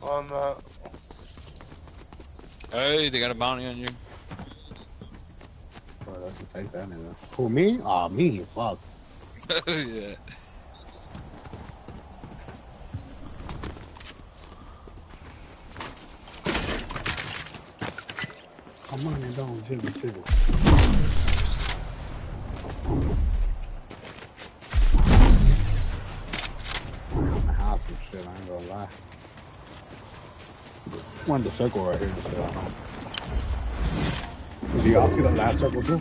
On the. Hey, they got a bounty on you. Bro, let's take that nigga. Who, me? Aw, me. Fuck. <laughs> yeah. Come on and don't jiggle, jiggle. I'm house and shit, I ain't gonna lie. One the circle right here. So. Do y'all see the last circle too?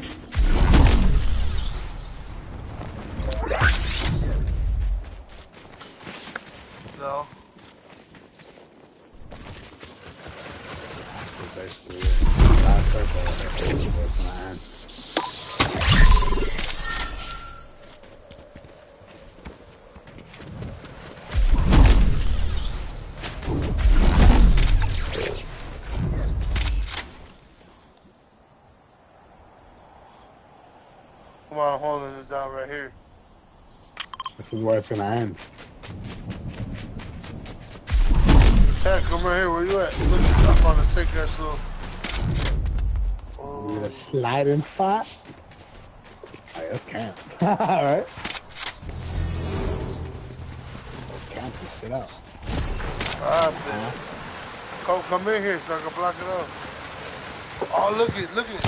This is where it's gonna end. Hey, come right here. Where you at? Look, I'm gonna take that little. Need a sliding spot? Alright, let's camp. <laughs> Alright. Let's camp this shit out. Ah, man. Come, come in here so I can block it up. Oh, look it, look it.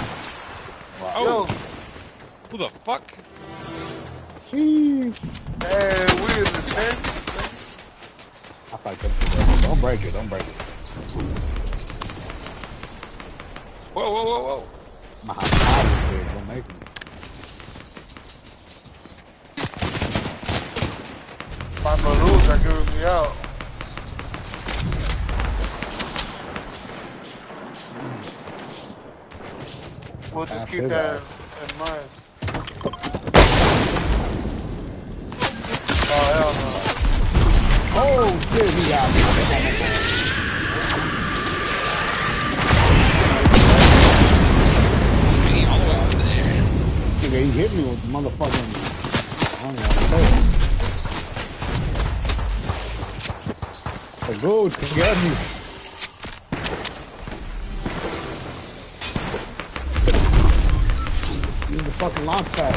Oh. Who the fuck? Jeez. Hey, I fucked up. Don't break it, don't break it. Whoa, whoa, whoa, whoa. My house is big, don't make me. My balloons are giving me out. We'll just keep that Oh, it's got me. Use the fucking launch pad.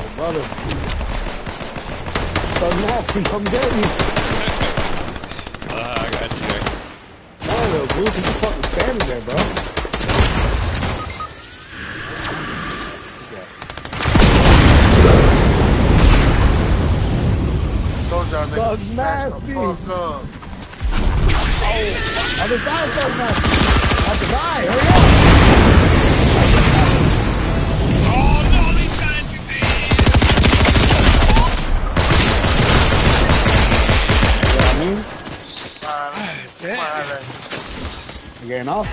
Oh, brother. Turn off and come get me. Ah, uh, I got you. Brother, Bruce is fucking standing there, bro. Those y'all Thug niggas nasty. the fuck up. Other side, thug nasty. That's the guy. Hurry up. Oh no, they trying to do You know what I mean? Damn. man, You getting off?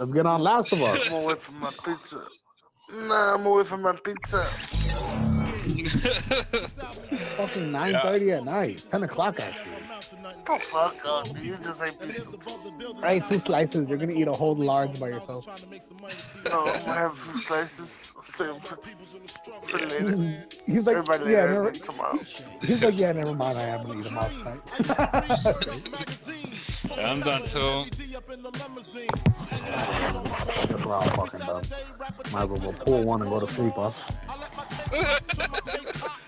Let's get on Last of Us. I'm away from my pizza. Nah, I'm away from my pizza. Fucking 9.30 at night. 10 o'clock, actually. Oh, fuck up, dude. You just ate pizza. I ate two slices. You're going to eat a whole large by yourself. No, I'm gonna have a few slices. Same for, for later. He's like, Everybody yeah, later never, and tomorrow. he's like, yeah, never mind. I am going to eat them all tonight. I'm done too. That's where I'm fucking done. Might as well go pull one and go to sleep, huh? <laughs>